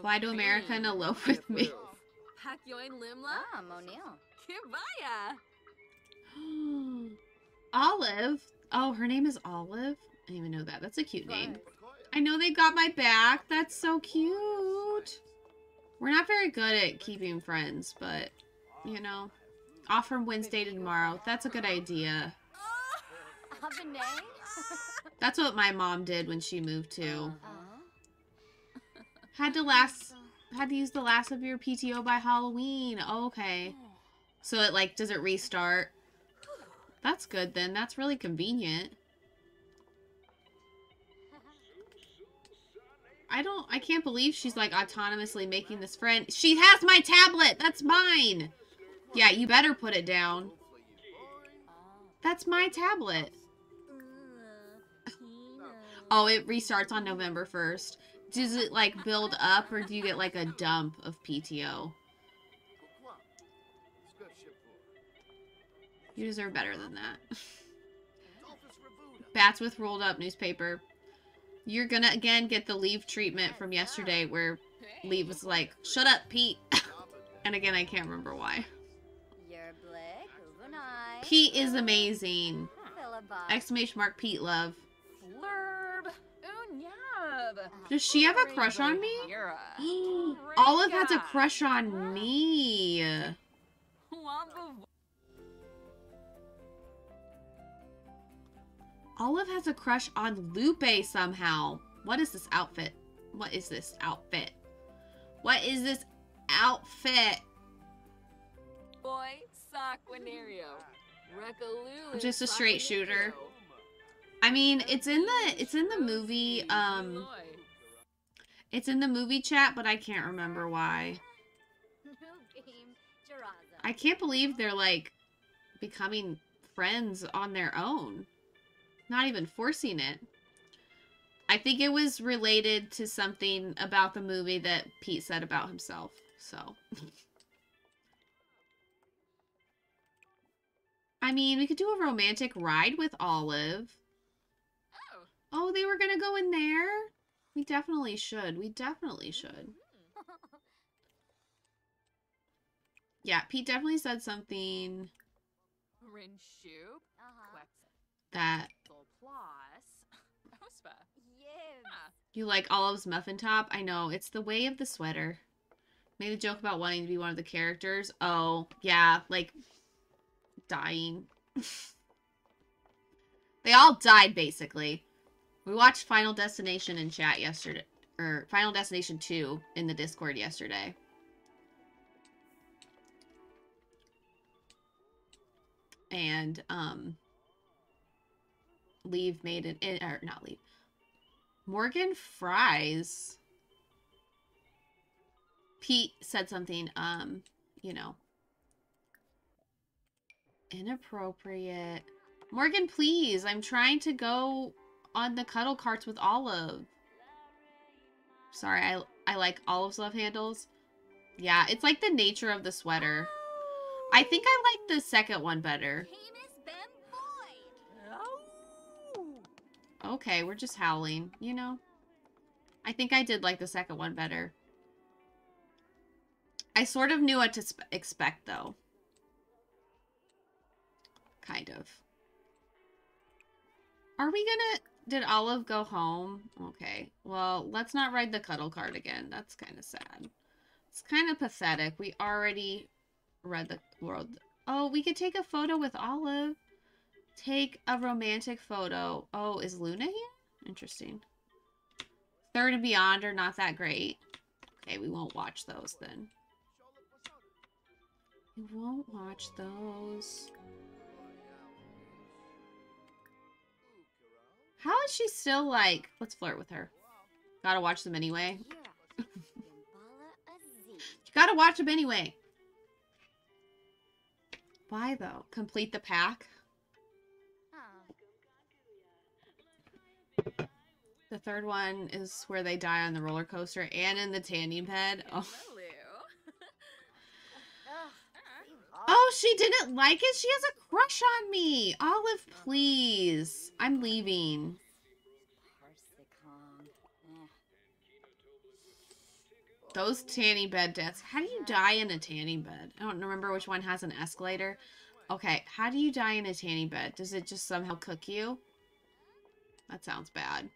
Fly to America and elope with me. Hakyoin Limla? Ah, Monil. Kibaya. Olive. Oh, her name is Olive. I didn't even know that. That's a cute name. I know they got my back. That's so cute. We're not very good at keeping friends, but, you know. Off from Wednesday to tomorrow. That's a good idea. That's what my mom did when she moved too. Uh, Had to last had to use the last of your PTO by Halloween. okay. So it like does it restart? That's good then. That's really convenient. I don't I can't believe she's like autonomously making this friend. She has my tablet. That's mine. Yeah, you better put it down. That's my tablet. Oh, it restarts on November 1st. Does it like build up or do you get like a dump of PTO? You deserve better than that. Bats with rolled up newspaper. You're gonna again get the Leaf treatment from yesterday where Leaf was like, shut up, Pete. and again, I can't remember why. Your blick. Uvunai. Pete is amazing. Exclamation mark Pete love. Does she have a crush on me? Olive has a crush on me. Olive has a crush on Lupe somehow. What is this outfit? What is this outfit? What is this outfit? Boy Saquinario. I'm just a straight shooter. I mean, it's in the it's in the movie um it's in the movie chat, but I can't remember why. I can't believe they're like becoming friends on their own. Not even forcing it. I think it was related to something about the movie that Pete said about himself. So. I mean, we could do a romantic ride with Olive. Oh. Oh, they were gonna go in there? We definitely should. We definitely should. Yeah, Pete definitely said something Uh-huh. that Quetzal Plus. Ospa. Yibs. You like Olive's muffin top? I know, it's the way of the sweater. Made a joke about wanting to be one of the characters. Oh, yeah, like dying. they all died basically. We watched Final Destination in chat yesterday or Final Destination 2 in the Discord yesterday. And um Leaf made an eh, or not Leaf. Morgan Fries. Pete said something, um, you know, inappropriate. Morgan, please. I'm trying to go on the cuddle carts with Olive. Sorry, I I like Olive's love handles. Yeah, it's like the nature of the sweater. I think I like the second one better. Okay, we're just howling, you know? I think I did like the second one better. I sort of knew what to expect, though. Kind of. Are we gonna... Did Olive go home? Okay. Well, let's not ride the cuddle cart again. That's kind of sad. It's kind of pathetic. We already read the world. Oh, we could take a photo with Olive. Take a romantic photo. Oh, is Luna here? Interesting. Third and Beyond are not that great. Okay, we won't watch those then. We won't watch those. How is she still like, let's flirt with her. Gotta watch them anyway. Yira. Bimbala Aziz. You gotta watch them anyway. Why though? Complete the pack? The third one is where they die on the roller coaster and in the tanning bed. Oh, Lulu. Ugh. She didn't like it? She has a crush on me. Olive, please. I'm leaving. Those tanning bed deaths. How do you die in a tanning bed? I don't remember which one has an escalator. Okay, how do you die in a tanning bed? Does it just somehow cook you? That sounds bad.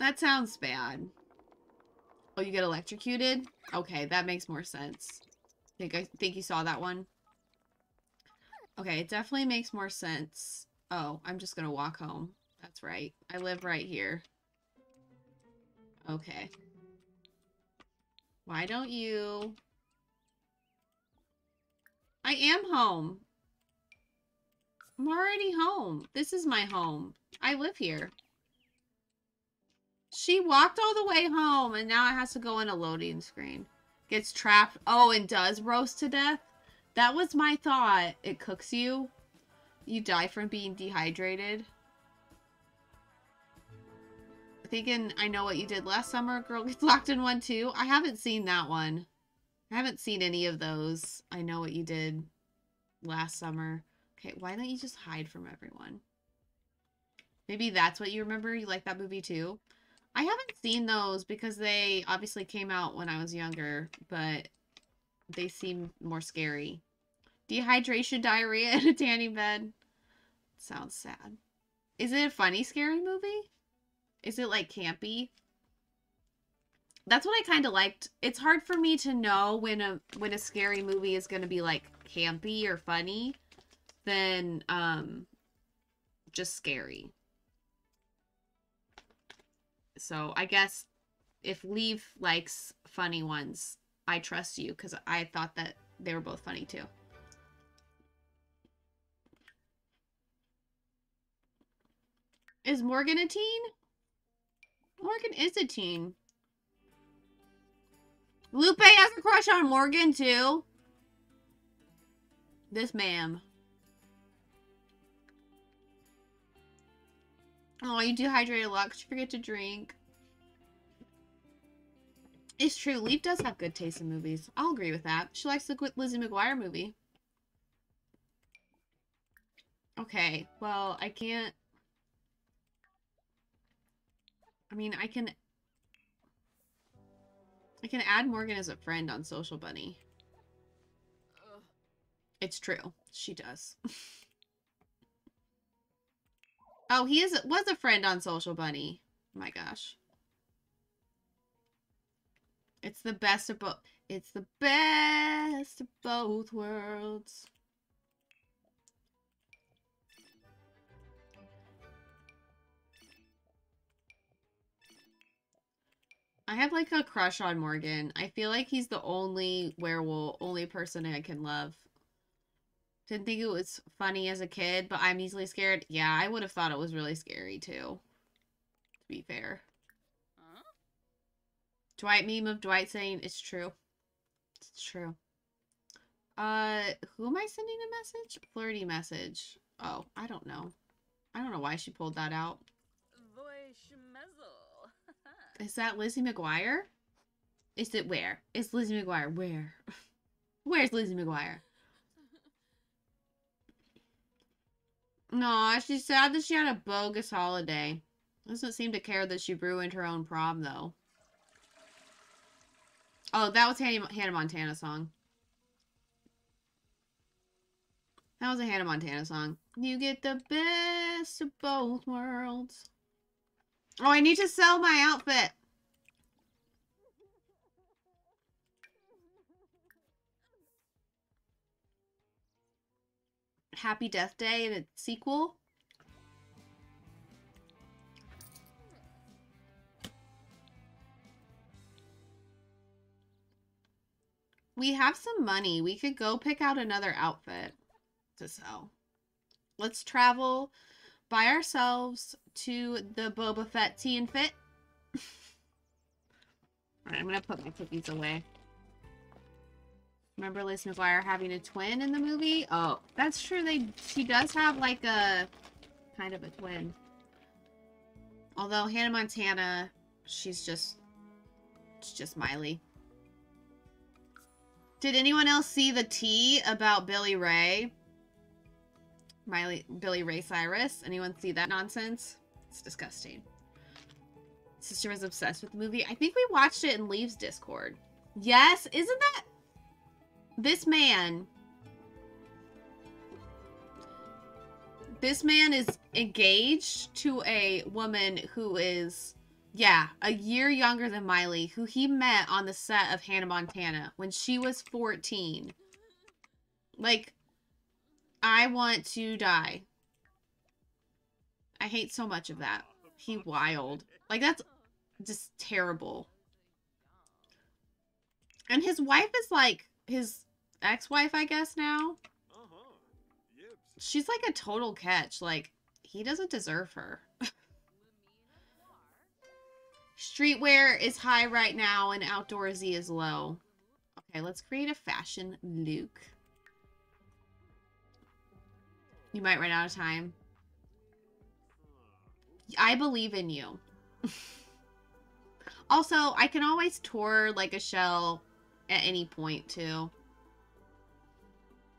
That sounds bad. Oh, you get electrocuted? Okay, that makes more sense. Think I think you saw that one. Okay, it definitely makes more sense. Oh, I'm just gonna walk home. That's right. I live right here. Okay. Why don't you... I am home. I'm already home. This is my home. I live here. She walked all the way home and now it has to go in a loading screen. Gets trapped. Oh, and does roast to death? That was my thought. It cooks you. You die from being dehydrated. Thinking I know what you did last summer. Girl gets locked in one too. I haven't seen that one. I haven't seen any of those. I know what you did last summer. Okay, why don't you just hide from everyone? Maybe that's what you remember. You like that movie too? I haven't seen those because they obviously came out when I was younger, but they seem more scary. Dehydration, diarrhea, in a tanning bed. Sounds sad. Is it a funny, scary movie? Is it like campy? That's what I kind of liked. It's hard for me to know when a when a scary movie is going to be like campy or funny than um just scary. So, I guess if Leaf likes funny ones, I trust you cuz I thought that they were both funny too. Is Morgan a teen? Morgan is a teen. Lupe has a crush on Morgan too. This ma'am. Oh, you dehydrated a lot because you forget to drink. It's true. Leaf does have good taste in movies. I'll agree with that. She likes the Lizzie McGuire movie. Okay, well, I can't... I mean, I can... I can add Morgan as a friend on Social Bunny. It's true. She does. oh, he is was a friend on Social Bunny. my gosh. It's the best of both. It's the best of both worlds. I have like a crush on Morgan. I feel like he's the only werewolf, only person I can love. Didn't think it was funny as a kid, but I'm easily scared. Yeah, I would have thought it was really scary too. To be fair. Huh? Dwight meme of Dwight saying it's true. It's true. Uh, who am I sending a message? Flirty message. Oh, I don't know. I don't know why she pulled that out. Is that Lizzie McGuire? Is it where? Is Lizzie McGuire where? Where's Lizzie McGuire? No, she's sad that she had a bogus holiday. Doesn't seem to care that she ruined her own prom, though. Oh, that was Hannah, Hannah Montana song. That was a Hannah Montana song. You get the best of both worlds. Oh, I need to sell my outfit. Happy Death Day and a sequel. We have some money. We could go pick out another outfit to sell. Let's travel by ourselves to the Boba Fett Tea and Fit. Alright, I'm gonna put my cookies away. Remember Liz McGuire having a twin in the movie? Oh, that's true. They she does have like a kind of a twin. Although Hannah Montana, she's just it's just Miley. Did anyone else see the tea about Billy Ray? Miley Billy Ray Cyrus? Anyone see that nonsense? It's disgusting. Sister was obsessed with the movie. I think we watched it in Leaf's Discord. Yes, isn't that this man this man is engaged to a woman who is yeah a year younger than miley who he met on the set of hannah montana when she was 14 like i want to die. I hate so much of that. He wild. Like that's just terrible. And his wife is like his ex-wife, I guess now. Uh-huh. She's like a total catch. Like, he doesn't deserve her. Streetwear is high right now and outdoorsy is low. Okay, let's create a fashion look. You might run out of time. I believe in you. also, I can always tour like a shell at any point too.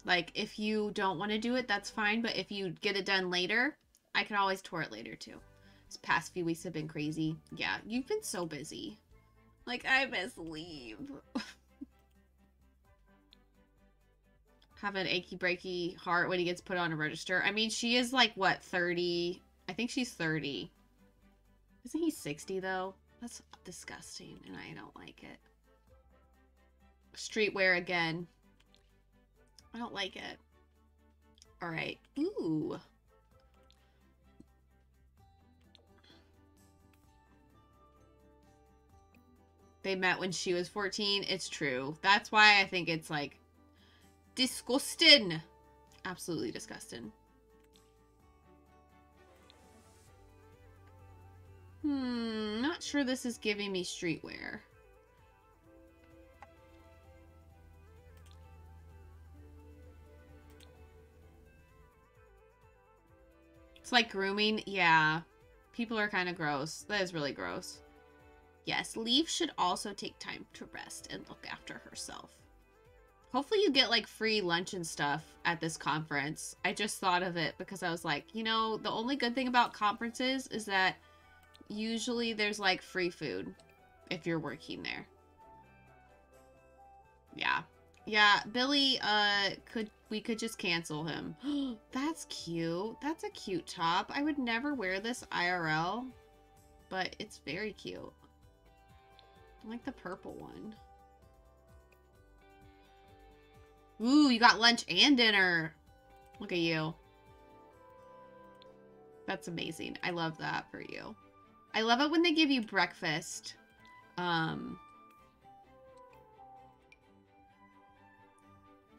Like, if you don't want to do it, that's fine. But if you get it done later, I can always tour it later, too. This past few weeks have been crazy. Yeah, you've been so busy. Like, I miss Leaf. Have an achy breaky heart when he gets put on a register. I mean, she is like, what, 30? I think she's 30. Isn't he 60, though? That's disgusting, and I don't like it. Streetwear again. I don't like it. All right. Ooh. They met when she was 14. It's true. That's why I think it's like disgusting. Absolutely disgusting. Hmm, not sure this is giving me streetwear. It's like grooming. Yeah. People are kind of gross. That is really gross. Yes, Leaf should also take time to rest and look after herself. Hopefully you get like free lunch and stuff at this conference. I just thought of it because I was like, you know, the only good thing about conferences is that usually there's like free food if you're working there. Yeah. Yeah, Billy uh could we could just cancel him. That's cute. That's a cute top. I would never wear this IRL, but it's very cute. I like the purple one. Ooh, you got lunch and dinner. Look at you. That's amazing. I love that for you. I love it when they give you breakfast. Um,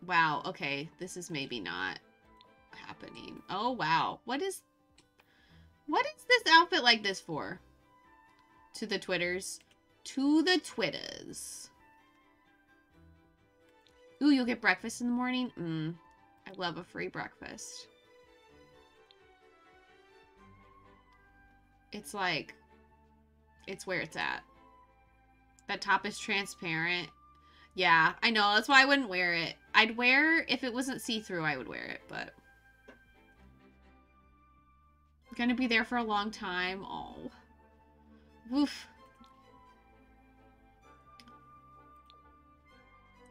Wow, okay. This is maybe not happening. Oh, wow. What is... What is this outfit like this for? To the Twitters. To the Twitters. Ooh, you'll get breakfast in the morning? Mmm. I love a free breakfast. It's like, it's where it's at. That top is transparent. Yeah, I know. That's why I wouldn't wear it. I'd wear, if it wasn't see-through, I would wear it, but... Gonna be there for a long time. Oh. Woof.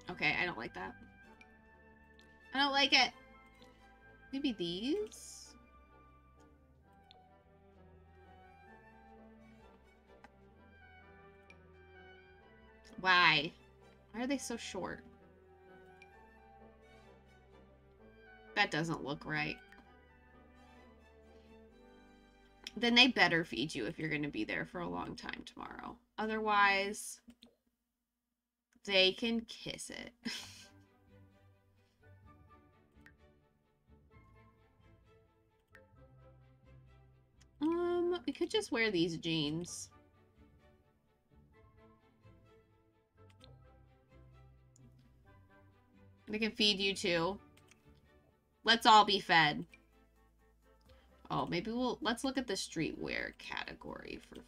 Okay, I don't like that. I don't like it. Maybe these? Why? Why are they so short? That doesn't look right. Then they better feed you if you're going to be there for a long time tomorrow. Otherwise, they can kiss it. um, we could just wear these jeans. They can feed you too. Let's all be fed. Oh, maybe we'll... Let's look at the streetwear category for...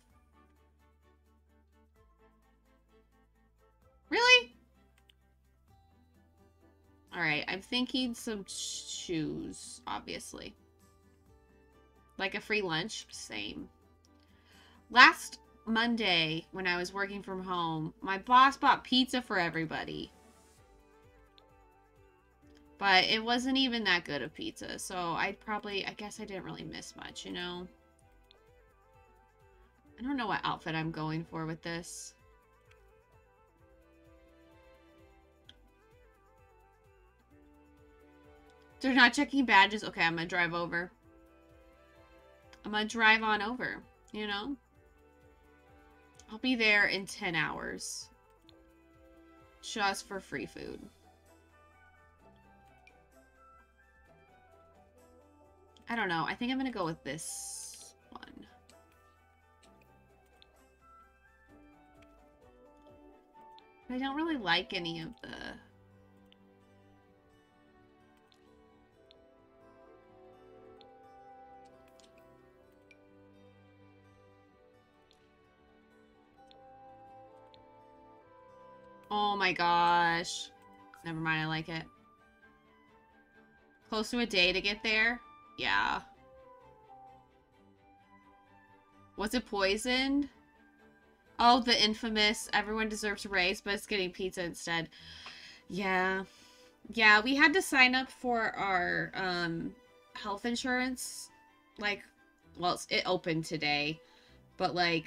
Really? Alright, I'm thinking some shoes, obviously. Like a free lunch? Same. Last Monday, when I was working from home, my boss bought pizza for everybody. But it wasn't even that good of pizza, so I probably, I guess I didn't really miss much, you know? I don't know what outfit I'm going for with this. They're not checking badges? Okay, I'm gonna drive over. I'm gonna drive on over, you know? I'll be there in 10 hours. Just for free food. I don't know. I think I'm going to go with this one. I don't really like any of the... Oh my gosh. Never mind, I like it. Close to a day to get there? Yeah. Was it poisoned? Oh, the infamous everyone deserves a raise, but it's getting pizza instead. Yeah. Yeah, we had to sign up for our um health insurance like well, it opened today, but like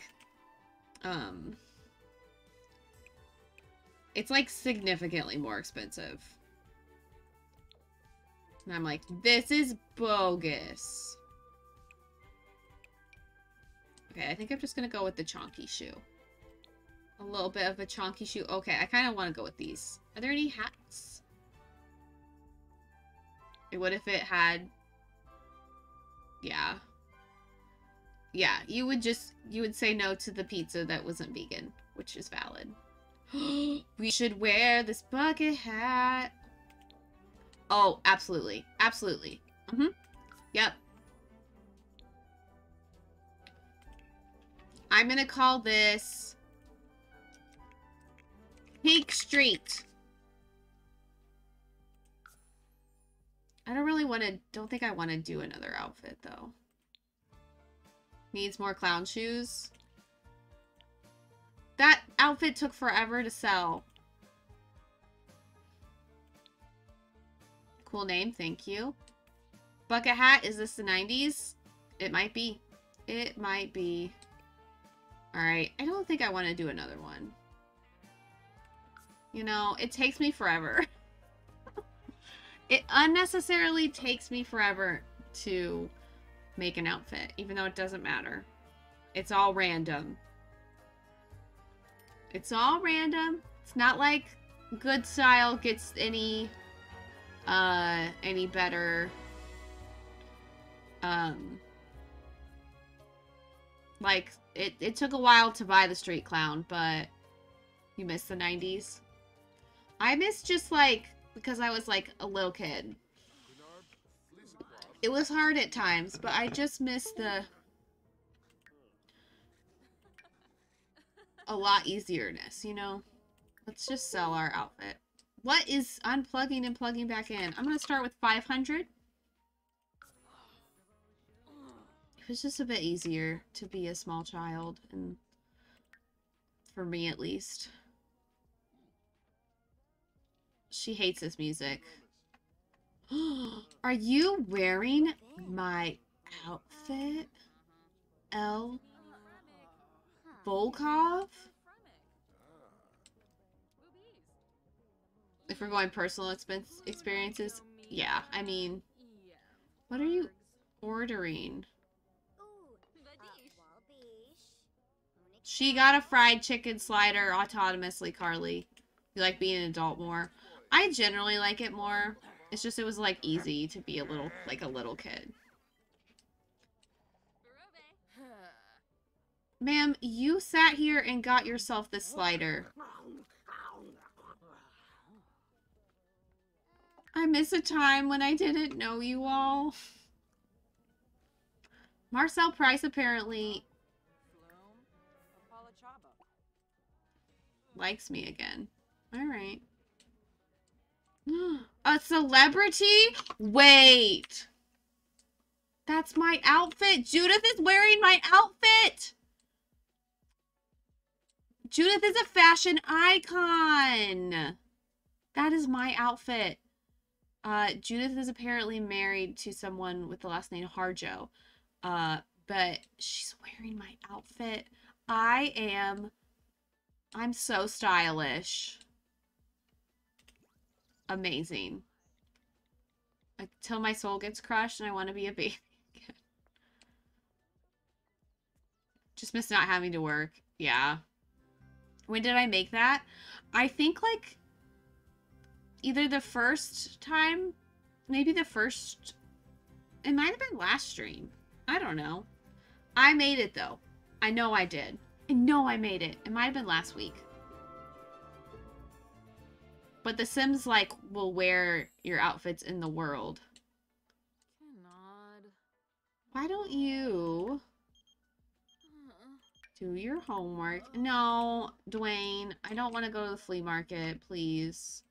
um it's like significantly more expensive. And I'm like, this is bogus. Okay, I think I'm just going to go with the chonky shoe. A little bit of a chonky shoe. Okay, I kind of want to go with these. Are there any hats? what if it had... Yeah. Yeah, you would just... You would say no to the pizza that wasn't vegan, which is valid. we should wear this bucket hat. Oh, absolutely. Absolutely. Mm-hmm. Yep. I'm gonna call this Pink Street. I don't really want to, don't think I want to do another outfit though. Needs more clown shoes. That outfit took forever to sell. Cool name, thank you. Bucket hat, is this the 90s? It might be. It might be. Alright, I don't think I want to do another one. You know, it takes me forever. it unnecessarily takes me forever to make an outfit, even though it doesn't matter. It's all random. It's all random. It's not like good style gets any uh, any better. Um, like, it, it took a while to buy the Street Clown, but you miss the 90s. I miss just, like, because I was like a little kid. It was hard at times, but I just miss the a lot easierness, you know? Let's just sell our outfit. What is unplugging and plugging back in? I'm going to start with 500. It was just a bit easier to be a small child, and for me at least. She hates this music. Are you wearing my outfit? L. Volkov? If we're going personal expense experiences, yeah, I mean, what are you ordering? She got a fried chicken slider autonomously, Carly. You like being an adult more? I generally like it more. It's just it was like easy to be a little like a little kid. Ma'am, you sat here and got yourself this slider. I miss a time when I didn't know you all. Marcel Price apparently likes me again. Alright. A celebrity? Wait. That's my outfit. Judith is wearing my outfit. Judith is a fashion icon. That is my outfit. Uh, Judith is apparently married to someone with the last name Harjo. Uh, but she's wearing my outfit. I am... I'm so stylish. Amazing. Until my soul gets crushed and I want to be a baby. Just miss not having to work. Yeah. When did I make that? I think like either the first time, maybe the first, it might have been last stream. I don't know. I made it though. I know I did. I know I made it. It might have been last week. But The Sims, like, will wear your outfits in the world. Cannot. Why don't you uh-uh. do your homework? No, Dwayne, I don't want to go to the flea market, please.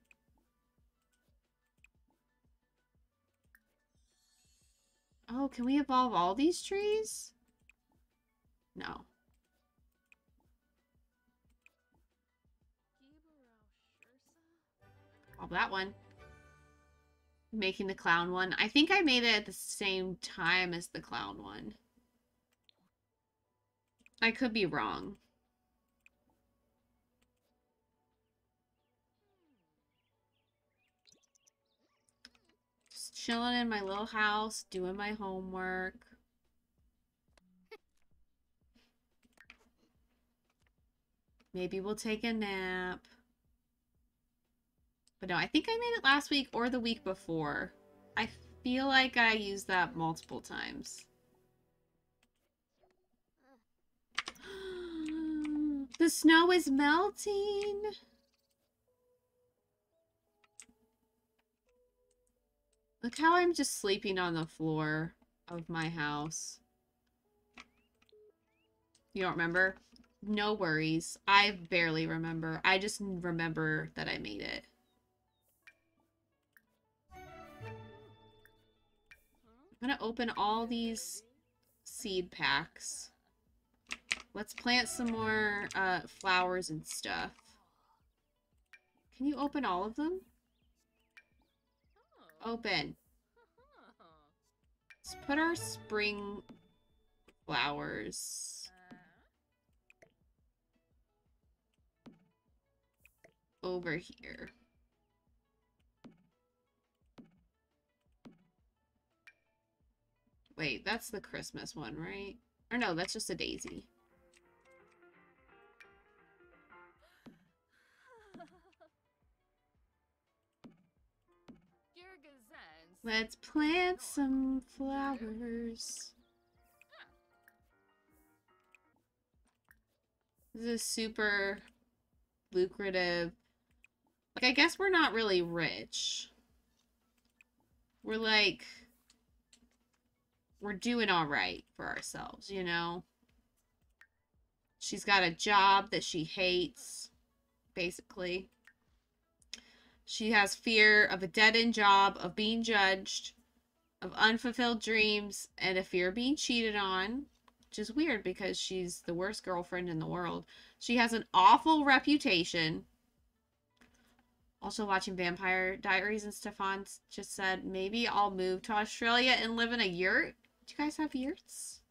Oh, can we evolve all these trees? No. Oh, that one. Making the clown one. I think I made it at the same time as the clown one. I could be wrong. Chilling in my little house, doing my homework. Maybe we'll take a nap. But no, I think I made it last week or the week before. I feel like I used that multiple times. the snow is melting. Look how I'm just sleeping on the floor of my house. You don't remember? No worries. I barely remember. I just remember that I made it. I'm gonna open all these seed packs. Let's plant some more uh, flowers and stuff. Can you open all of them? Open. Let's put our spring flowers. Over here. Wait, that's the Christmas one, right? Or no, that's just a daisy. Let's plant some flowers. This is super lucrative Like, I guess we're not really rich. We're like, we're doing all right for ourselves, you know? She's got a job that she hates, basically. She has fear of a dead end job, of being judged, of unfulfilled dreams, and a fear of being cheated on, which is weird because she's the worst girlfriend in the world. She has an awful reputation. Also, watching Vampire Diaries and Stefan just said, maybe I'll move to Australia and live in a yurt. Do you guys have yurts?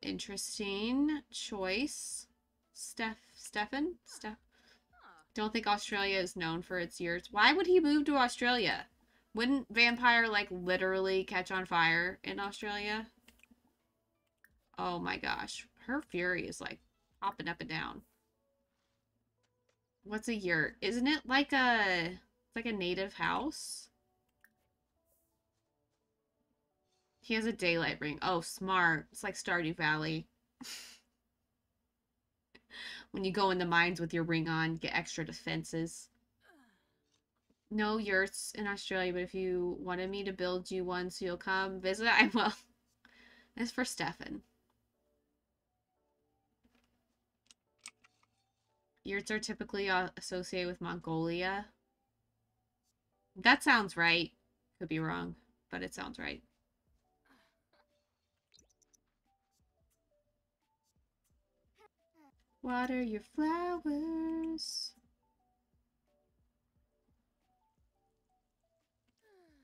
Interesting choice. Steph, Stefan? Steph. Don't think Australia is known for its yurts. Why would he move to Australia? Wouldn't Vampire, like, literally catch on fire in Australia? Oh my gosh. Her fury is, like, hopping up and down. What's a yurt? Isn't it like a... it's like a native house? He has a daylight ring. Oh, smart. It's like Stardew Valley. when you go in the mines with your ring on, get extra defenses. No yurts in Australia, but if you wanted me to build you one so you'll come visit, I will. It's for Stefan. Yurts are typically associated with Mongolia. That sounds right. Could be wrong, but it sounds right. Water your flowers.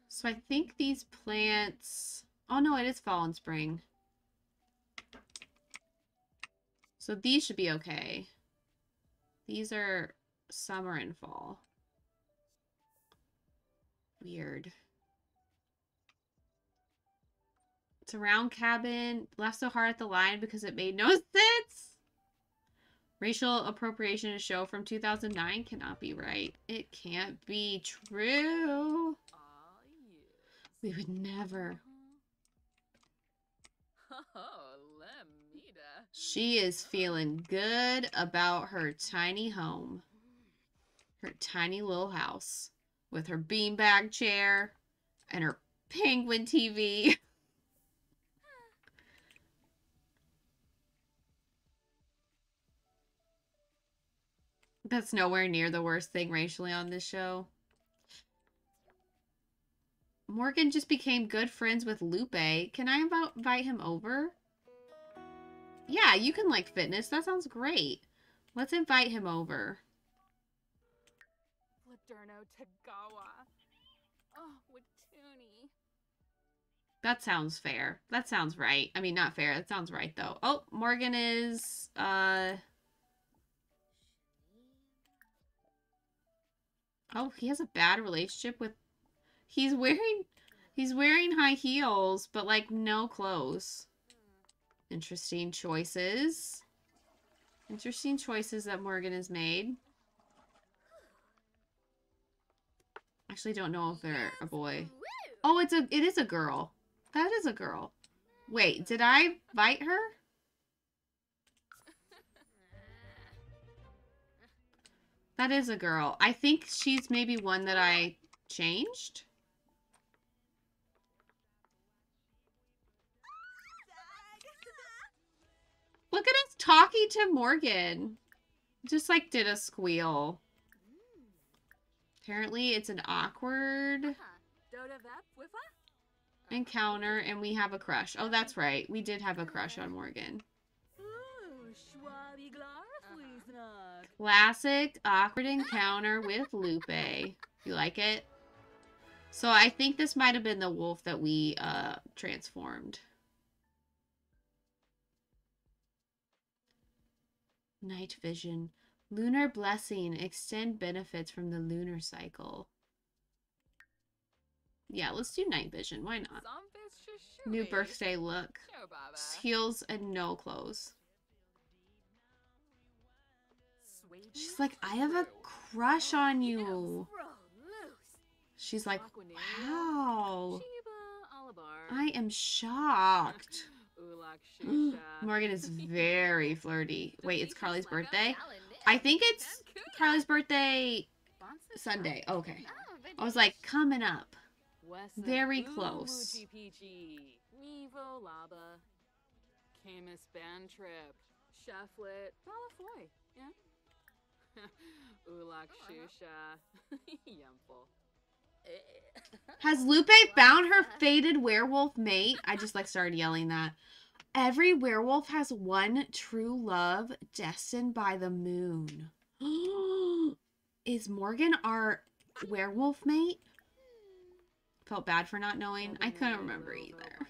So I think these plants... Oh no, it is fall and spring. So these should be okay. These are summer and fall. Weird. It's a round cabin. Left so hard at the line because it made no sense. Racial appropriation show from 2009 cannot be right. It can't be true. We would never. She is feeling good about her tiny home. Her tiny little house with her beanbag chair and her penguin TV. That's nowhere near the worst thing racially on this show. Morgan just became good friends with Lupe. Can I invi- invite him over? Yeah, you can like fitness. That sounds great. Let's invite him over. Fladerno Tagawa. Oh, Watuni. That sounds fair. That sounds right. I mean, not fair. That sounds right, though. Oh, Morgan is, uh... Oh, he has a bad relationship with... He's wearing... He's wearing high heels, but, like, no clothes. Interesting choices. Interesting choices that Morgan has made. Actually, don't know if they're a boy. Oh, it's a it is a girl. That is a girl. Wait, did I bite her? That is a girl. I think she's maybe one that I changed. Look at us talking to Morgan. Just like did a squeal. Apparently it's an awkward encounter and we have a crush. Oh, that's right. We did have a crush on Morgan. Classic awkward encounter with Lupe. You like it? So I think this might have been the wolf that we uh transformed. Night vision. Lunar blessing. Extend benefits from the lunar cycle. Yeah, let's do night vision. Why not? New birthday look. Heels and no clothes. She's like, I have a crush on you. She's like, wow. I am shocked. Morgan is very flirty. Wait, it's Carly's birthday? I think it's Carly's birthday Sunday. Okay. I was like, coming up. Very close. Camus. Malafoy. Yeah. Ulak Shusha. Yumful. Has Lupe found her fated werewolf mate? I just like started yelling that. Every werewolf has one true love destined by the moon. Is Morgan our werewolf mate? Felt bad for not knowing. I couldn't remember either.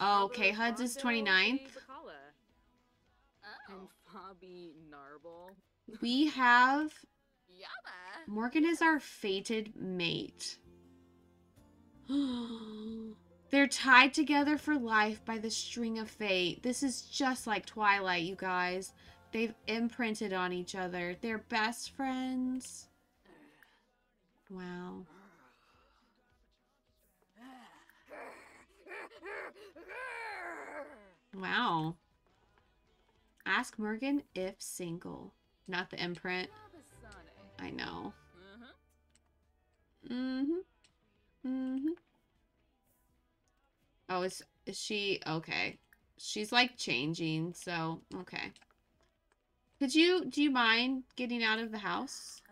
Oh, okay, Huds is 29th. And Narble. We have Yama. Morgan is our fated mate. They're tied together for life by the string of fate. This is just like Twilight, you guys. They've imprinted on each other. They're best friends. Wow. Wow. Ask Morgan if single. Not the imprint. I know. Mm-hmm. Mm-hmm. Oh, is is she okay? She's like changing, so okay. Could you do you mind getting out of the house?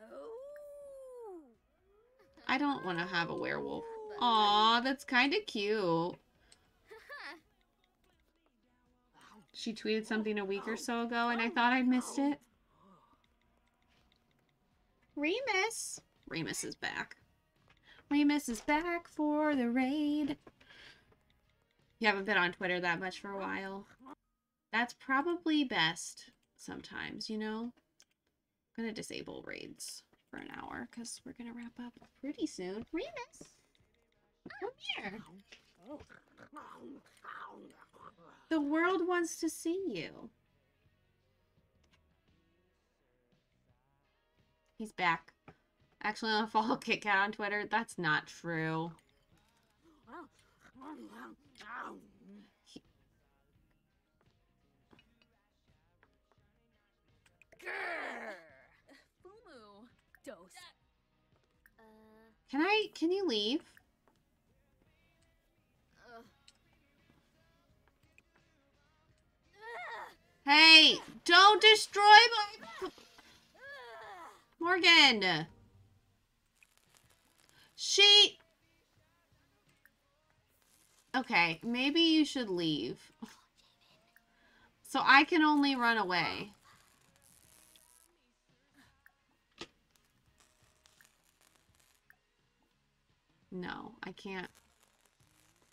I don't want to have a werewolf. Aw, that's kind of cute. She tweeted something a week or so ago, and I oh, thought I'd missed it. Remus. Remus is back. Remus is back for the raid. You haven't been on Twitter that much for a while. That's probably best sometimes, you know? I'm gonna disable raids for an hour because we're gonna wrap up pretty soon. Remus! Come here. The world wants to see you. He's back. Actually, I'm gonna follow Kit Kat on Twitter. That's not true. Fumu. Dose. Uh, Can I? Can you leave? Hey! Don't destroy my Morgan. She. Okay, maybe you should leave. So I can only run away. No, I can't.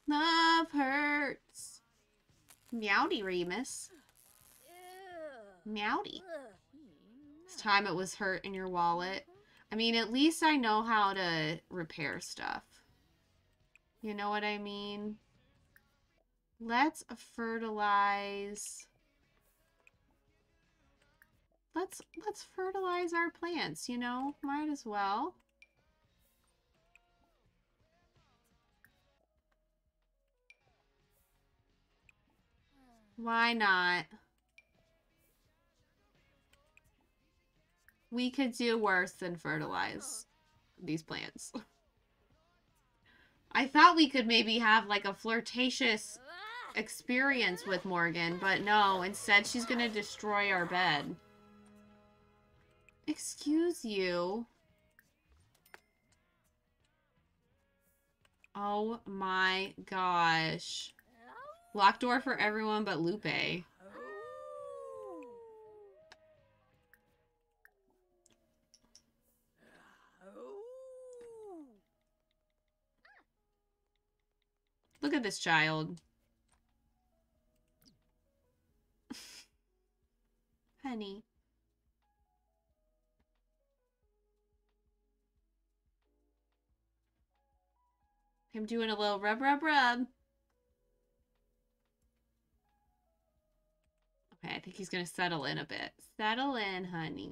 Love hurts. Meowdy, Remus. Meowdy. This time it was hurt in your wallet. I mean, at least I know how to repair stuff. You know what I mean? Let's fertilize. Let's let's fertilize our plants, you know? Might as well. Why not? We could do worse than fertilize these plants. I thought we could maybe have like a flirtatious experience with Morgan, but no, instead she's gonna destroy our bed. Excuse you. Oh my gosh. Locked door for everyone but Lupe. Look at this child. Honey. I'm doing a little rub, rub, rub. Okay, I think he's gonna settle in a bit. Settle in, honey.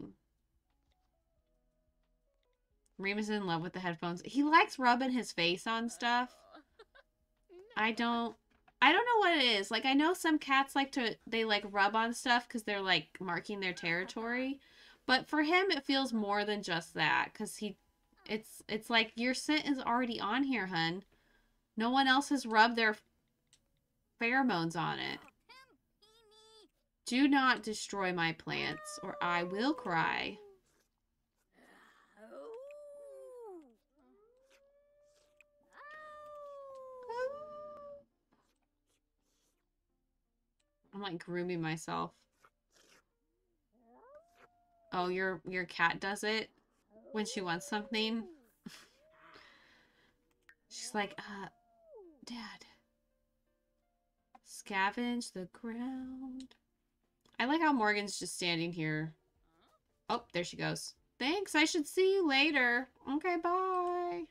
Remus is in love with the headphones. He likes rubbing his face on stuff. I don't I don't know what it is. Like I know some cats like to they like rub on stuff cuz they're like marking their territory, But for him, it feels more than just that because he, it's it's like your scent is already on here, hun. No one else has rubbed their pheromones on it. Do not destroy my plants, or I will cry. I'm like grooming myself. Oh, your your cat does it when she wants something. She's like, uh, Dad. Scavenge the ground. I like how Morgan's just standing here. Oh, there she goes. Thanks, I should see you later. Okay, bye.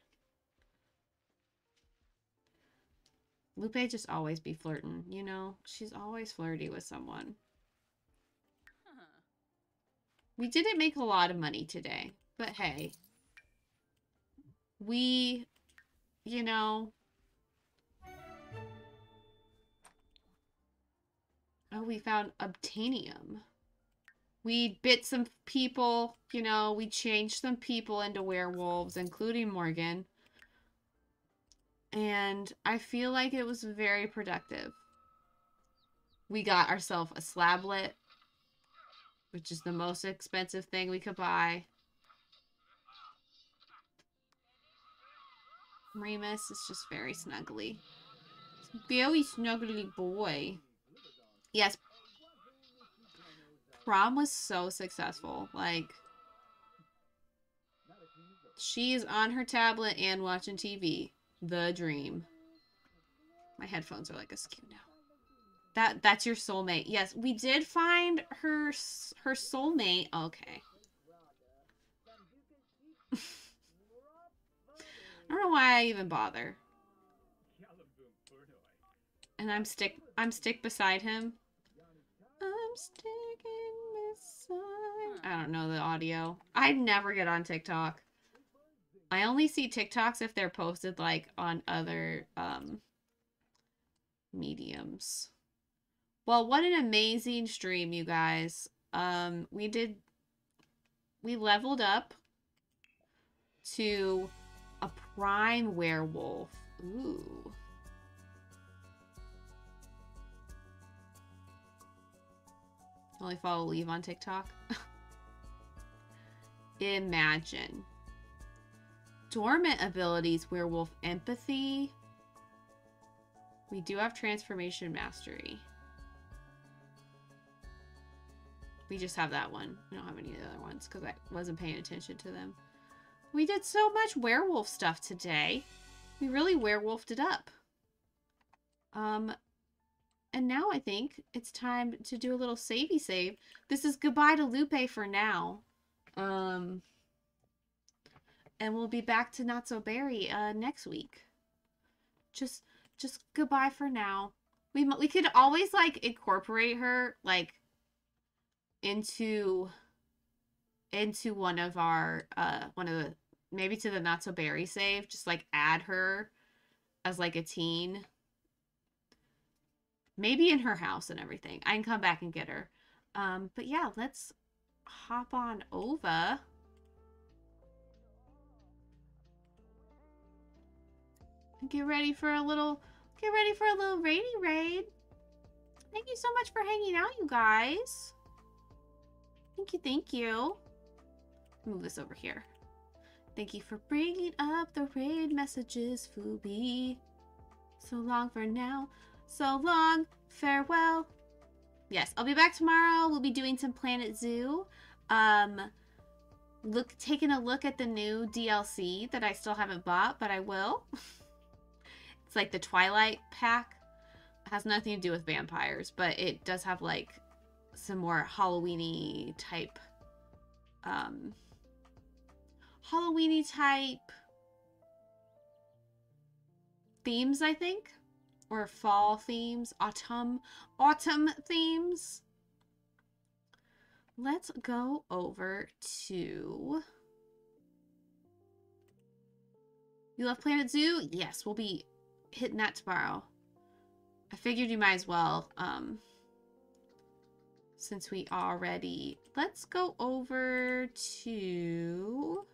Lupe just always be flirting, you know? She's always flirty with someone. We didn't make a lot of money today, but hey. We, you know. Oh, we found obtanium. We bit some people, you know, we changed some people into werewolves, including Morgan. And I feel like it was very productive. We got ourselves a slablet, which is the most expensive thing we could buy. Remus is just very snuggly. Very snuggly boy. Yes. Prom was so successful. Like, she's on her tablet and watching TV. The dream. My headphones are like a askew now. That that's your soulmate. Yes, we did find her her soulmate. Okay. I don't know why I even bother. And I'm stick I'm stick beside him. I'm sticking beside I don't know the audio. I never get on TikTok. I only see TikToks if they're posted like on other um mediums. Well, what an amazing stream, you guys. Um we did we leveled up to a prime werewolf. Ooh. Only follow Leaf on TikTok. Imagine. Dormant abilities, werewolf empathy. We do have transformation mastery. We just have that one. We don't have any of the other ones because I wasn't paying attention to them. We did so much werewolf stuff today. We really werewolfed it up. Um, and now I think it's time to do a little savey save. This is goodbye to Lupe for now. Um, and we'll be back to Not So Berry uh, next week. Just, just goodbye for now. We we could always like incorporate her like into into one of our uh one of the maybe to the Not So Berry save. Just like add her as like a teen. Maybe in her house and everything. I can come back and get her. Um, but yeah, let's hop on over. Get ready for a little get ready for a little rainy raid. Thank you so much for hanging out, you guys. Thank you, thank you. Move this over here. Thank you for bringing up the raid messages, Fubi. So long for now. So long. Farewell. Yes, I'll be back tomorrow. We'll be doing some Planet Zoo. Um, look, taking a look at the new DLC that I still haven't bought, but I will. it's like the Twilight pack. It has nothing to do with vampires, but it does have like some more Halloweeny type, um, Halloweeny type themes, I think or fall themes, autumn, autumn themes. Let's go over to. You love Planet Zoo? Yes, we'll be hitting that tomorrow. I figured you might as well um, since we already... Let's go over to...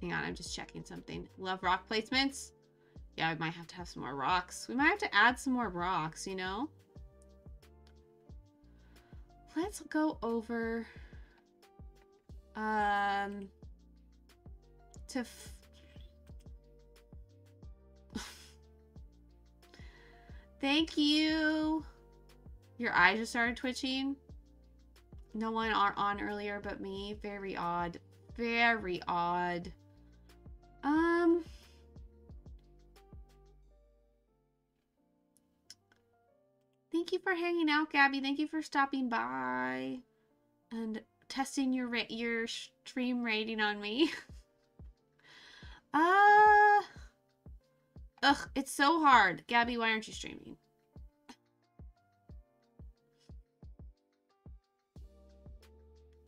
Hang on, I'm just checking something. Love rock placements? Yeah, we might have to have some more rocks. We might have to add some more rocks, you know? Let's go over um to Thank you. Your eyes just started twitching. No one are on earlier but me. Very odd. Very odd. Um Thank you for hanging out, Gabby. Thank you for stopping by and testing your your stream rating on me. uh Ugh, it's so hard. Gabby, why aren't you streaming?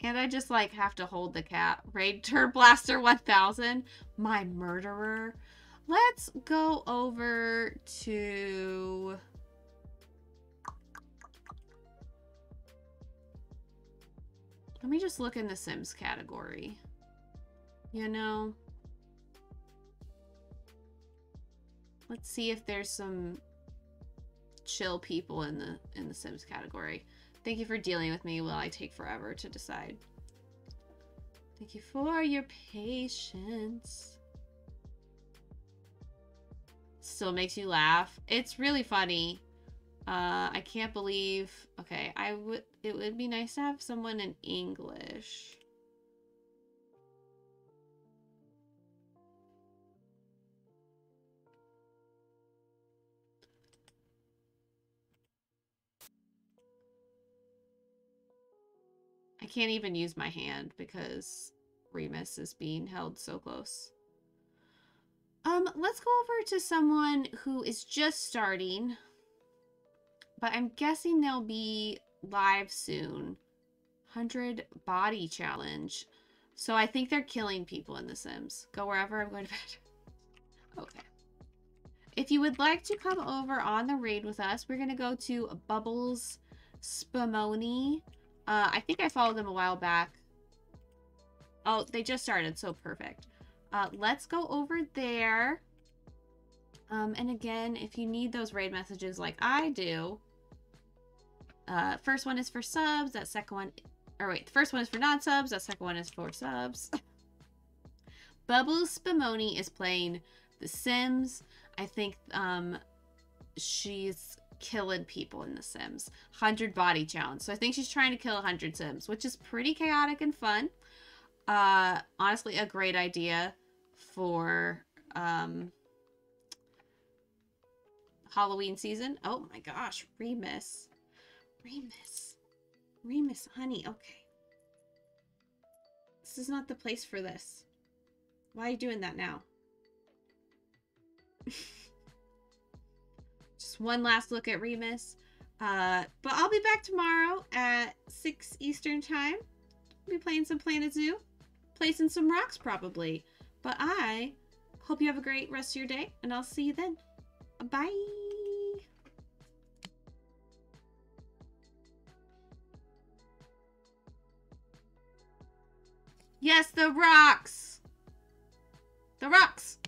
And I just like have to hold the cat. Raid Turb Blaster 1000, my murderer. Let's go over to Let me just look in the Sims category. You know? Let's see if there's some chill people in the in the Sims category. Thank you for dealing with me while I take forever to decide. Thank you for your patience. Still makes you laugh. It's really funny. Uh, I can't believe. Okay, I would. It would be nice to have someone in English. I can't even use my hand because Remus is being held so close. Um, let's go over to someone who is just starting. But I'm guessing they'll be live soon. 100 body challenge. So I think they're killing people in The Sims. Go wherever I'm going to bed. okay. If you would like to come over on the raid with us, we're going to go to Bubbles Spumoni. Uh, I think I followed them a while back. Oh, they just started, so perfect. Uh, let's go over there. Um, and again, if you need those raid messages like I do, uh, first one is for subs, that second one, or wait, the first one is for non-subs, that second one is for subs. Bubbles Spumoni is playing The Sims. I think um, she's killing people in The Sims. 100 body challenge. So I think she's trying to kill 100 Sims, which is pretty chaotic and fun. Uh, honestly, a great idea for um, Halloween season. Oh my gosh, Remus. Remus. Remus, honey, okay. This is not the place for this. Why are you doing that now? Just one last look at Remus. Uh, but I'll be back tomorrow at 6 Eastern Time. Be playing some Planet Zoo. Placing some rocks, probably. But I hope you have a great rest of your day, and I'll see you then. Bye! Yes, the rocks! The rocks!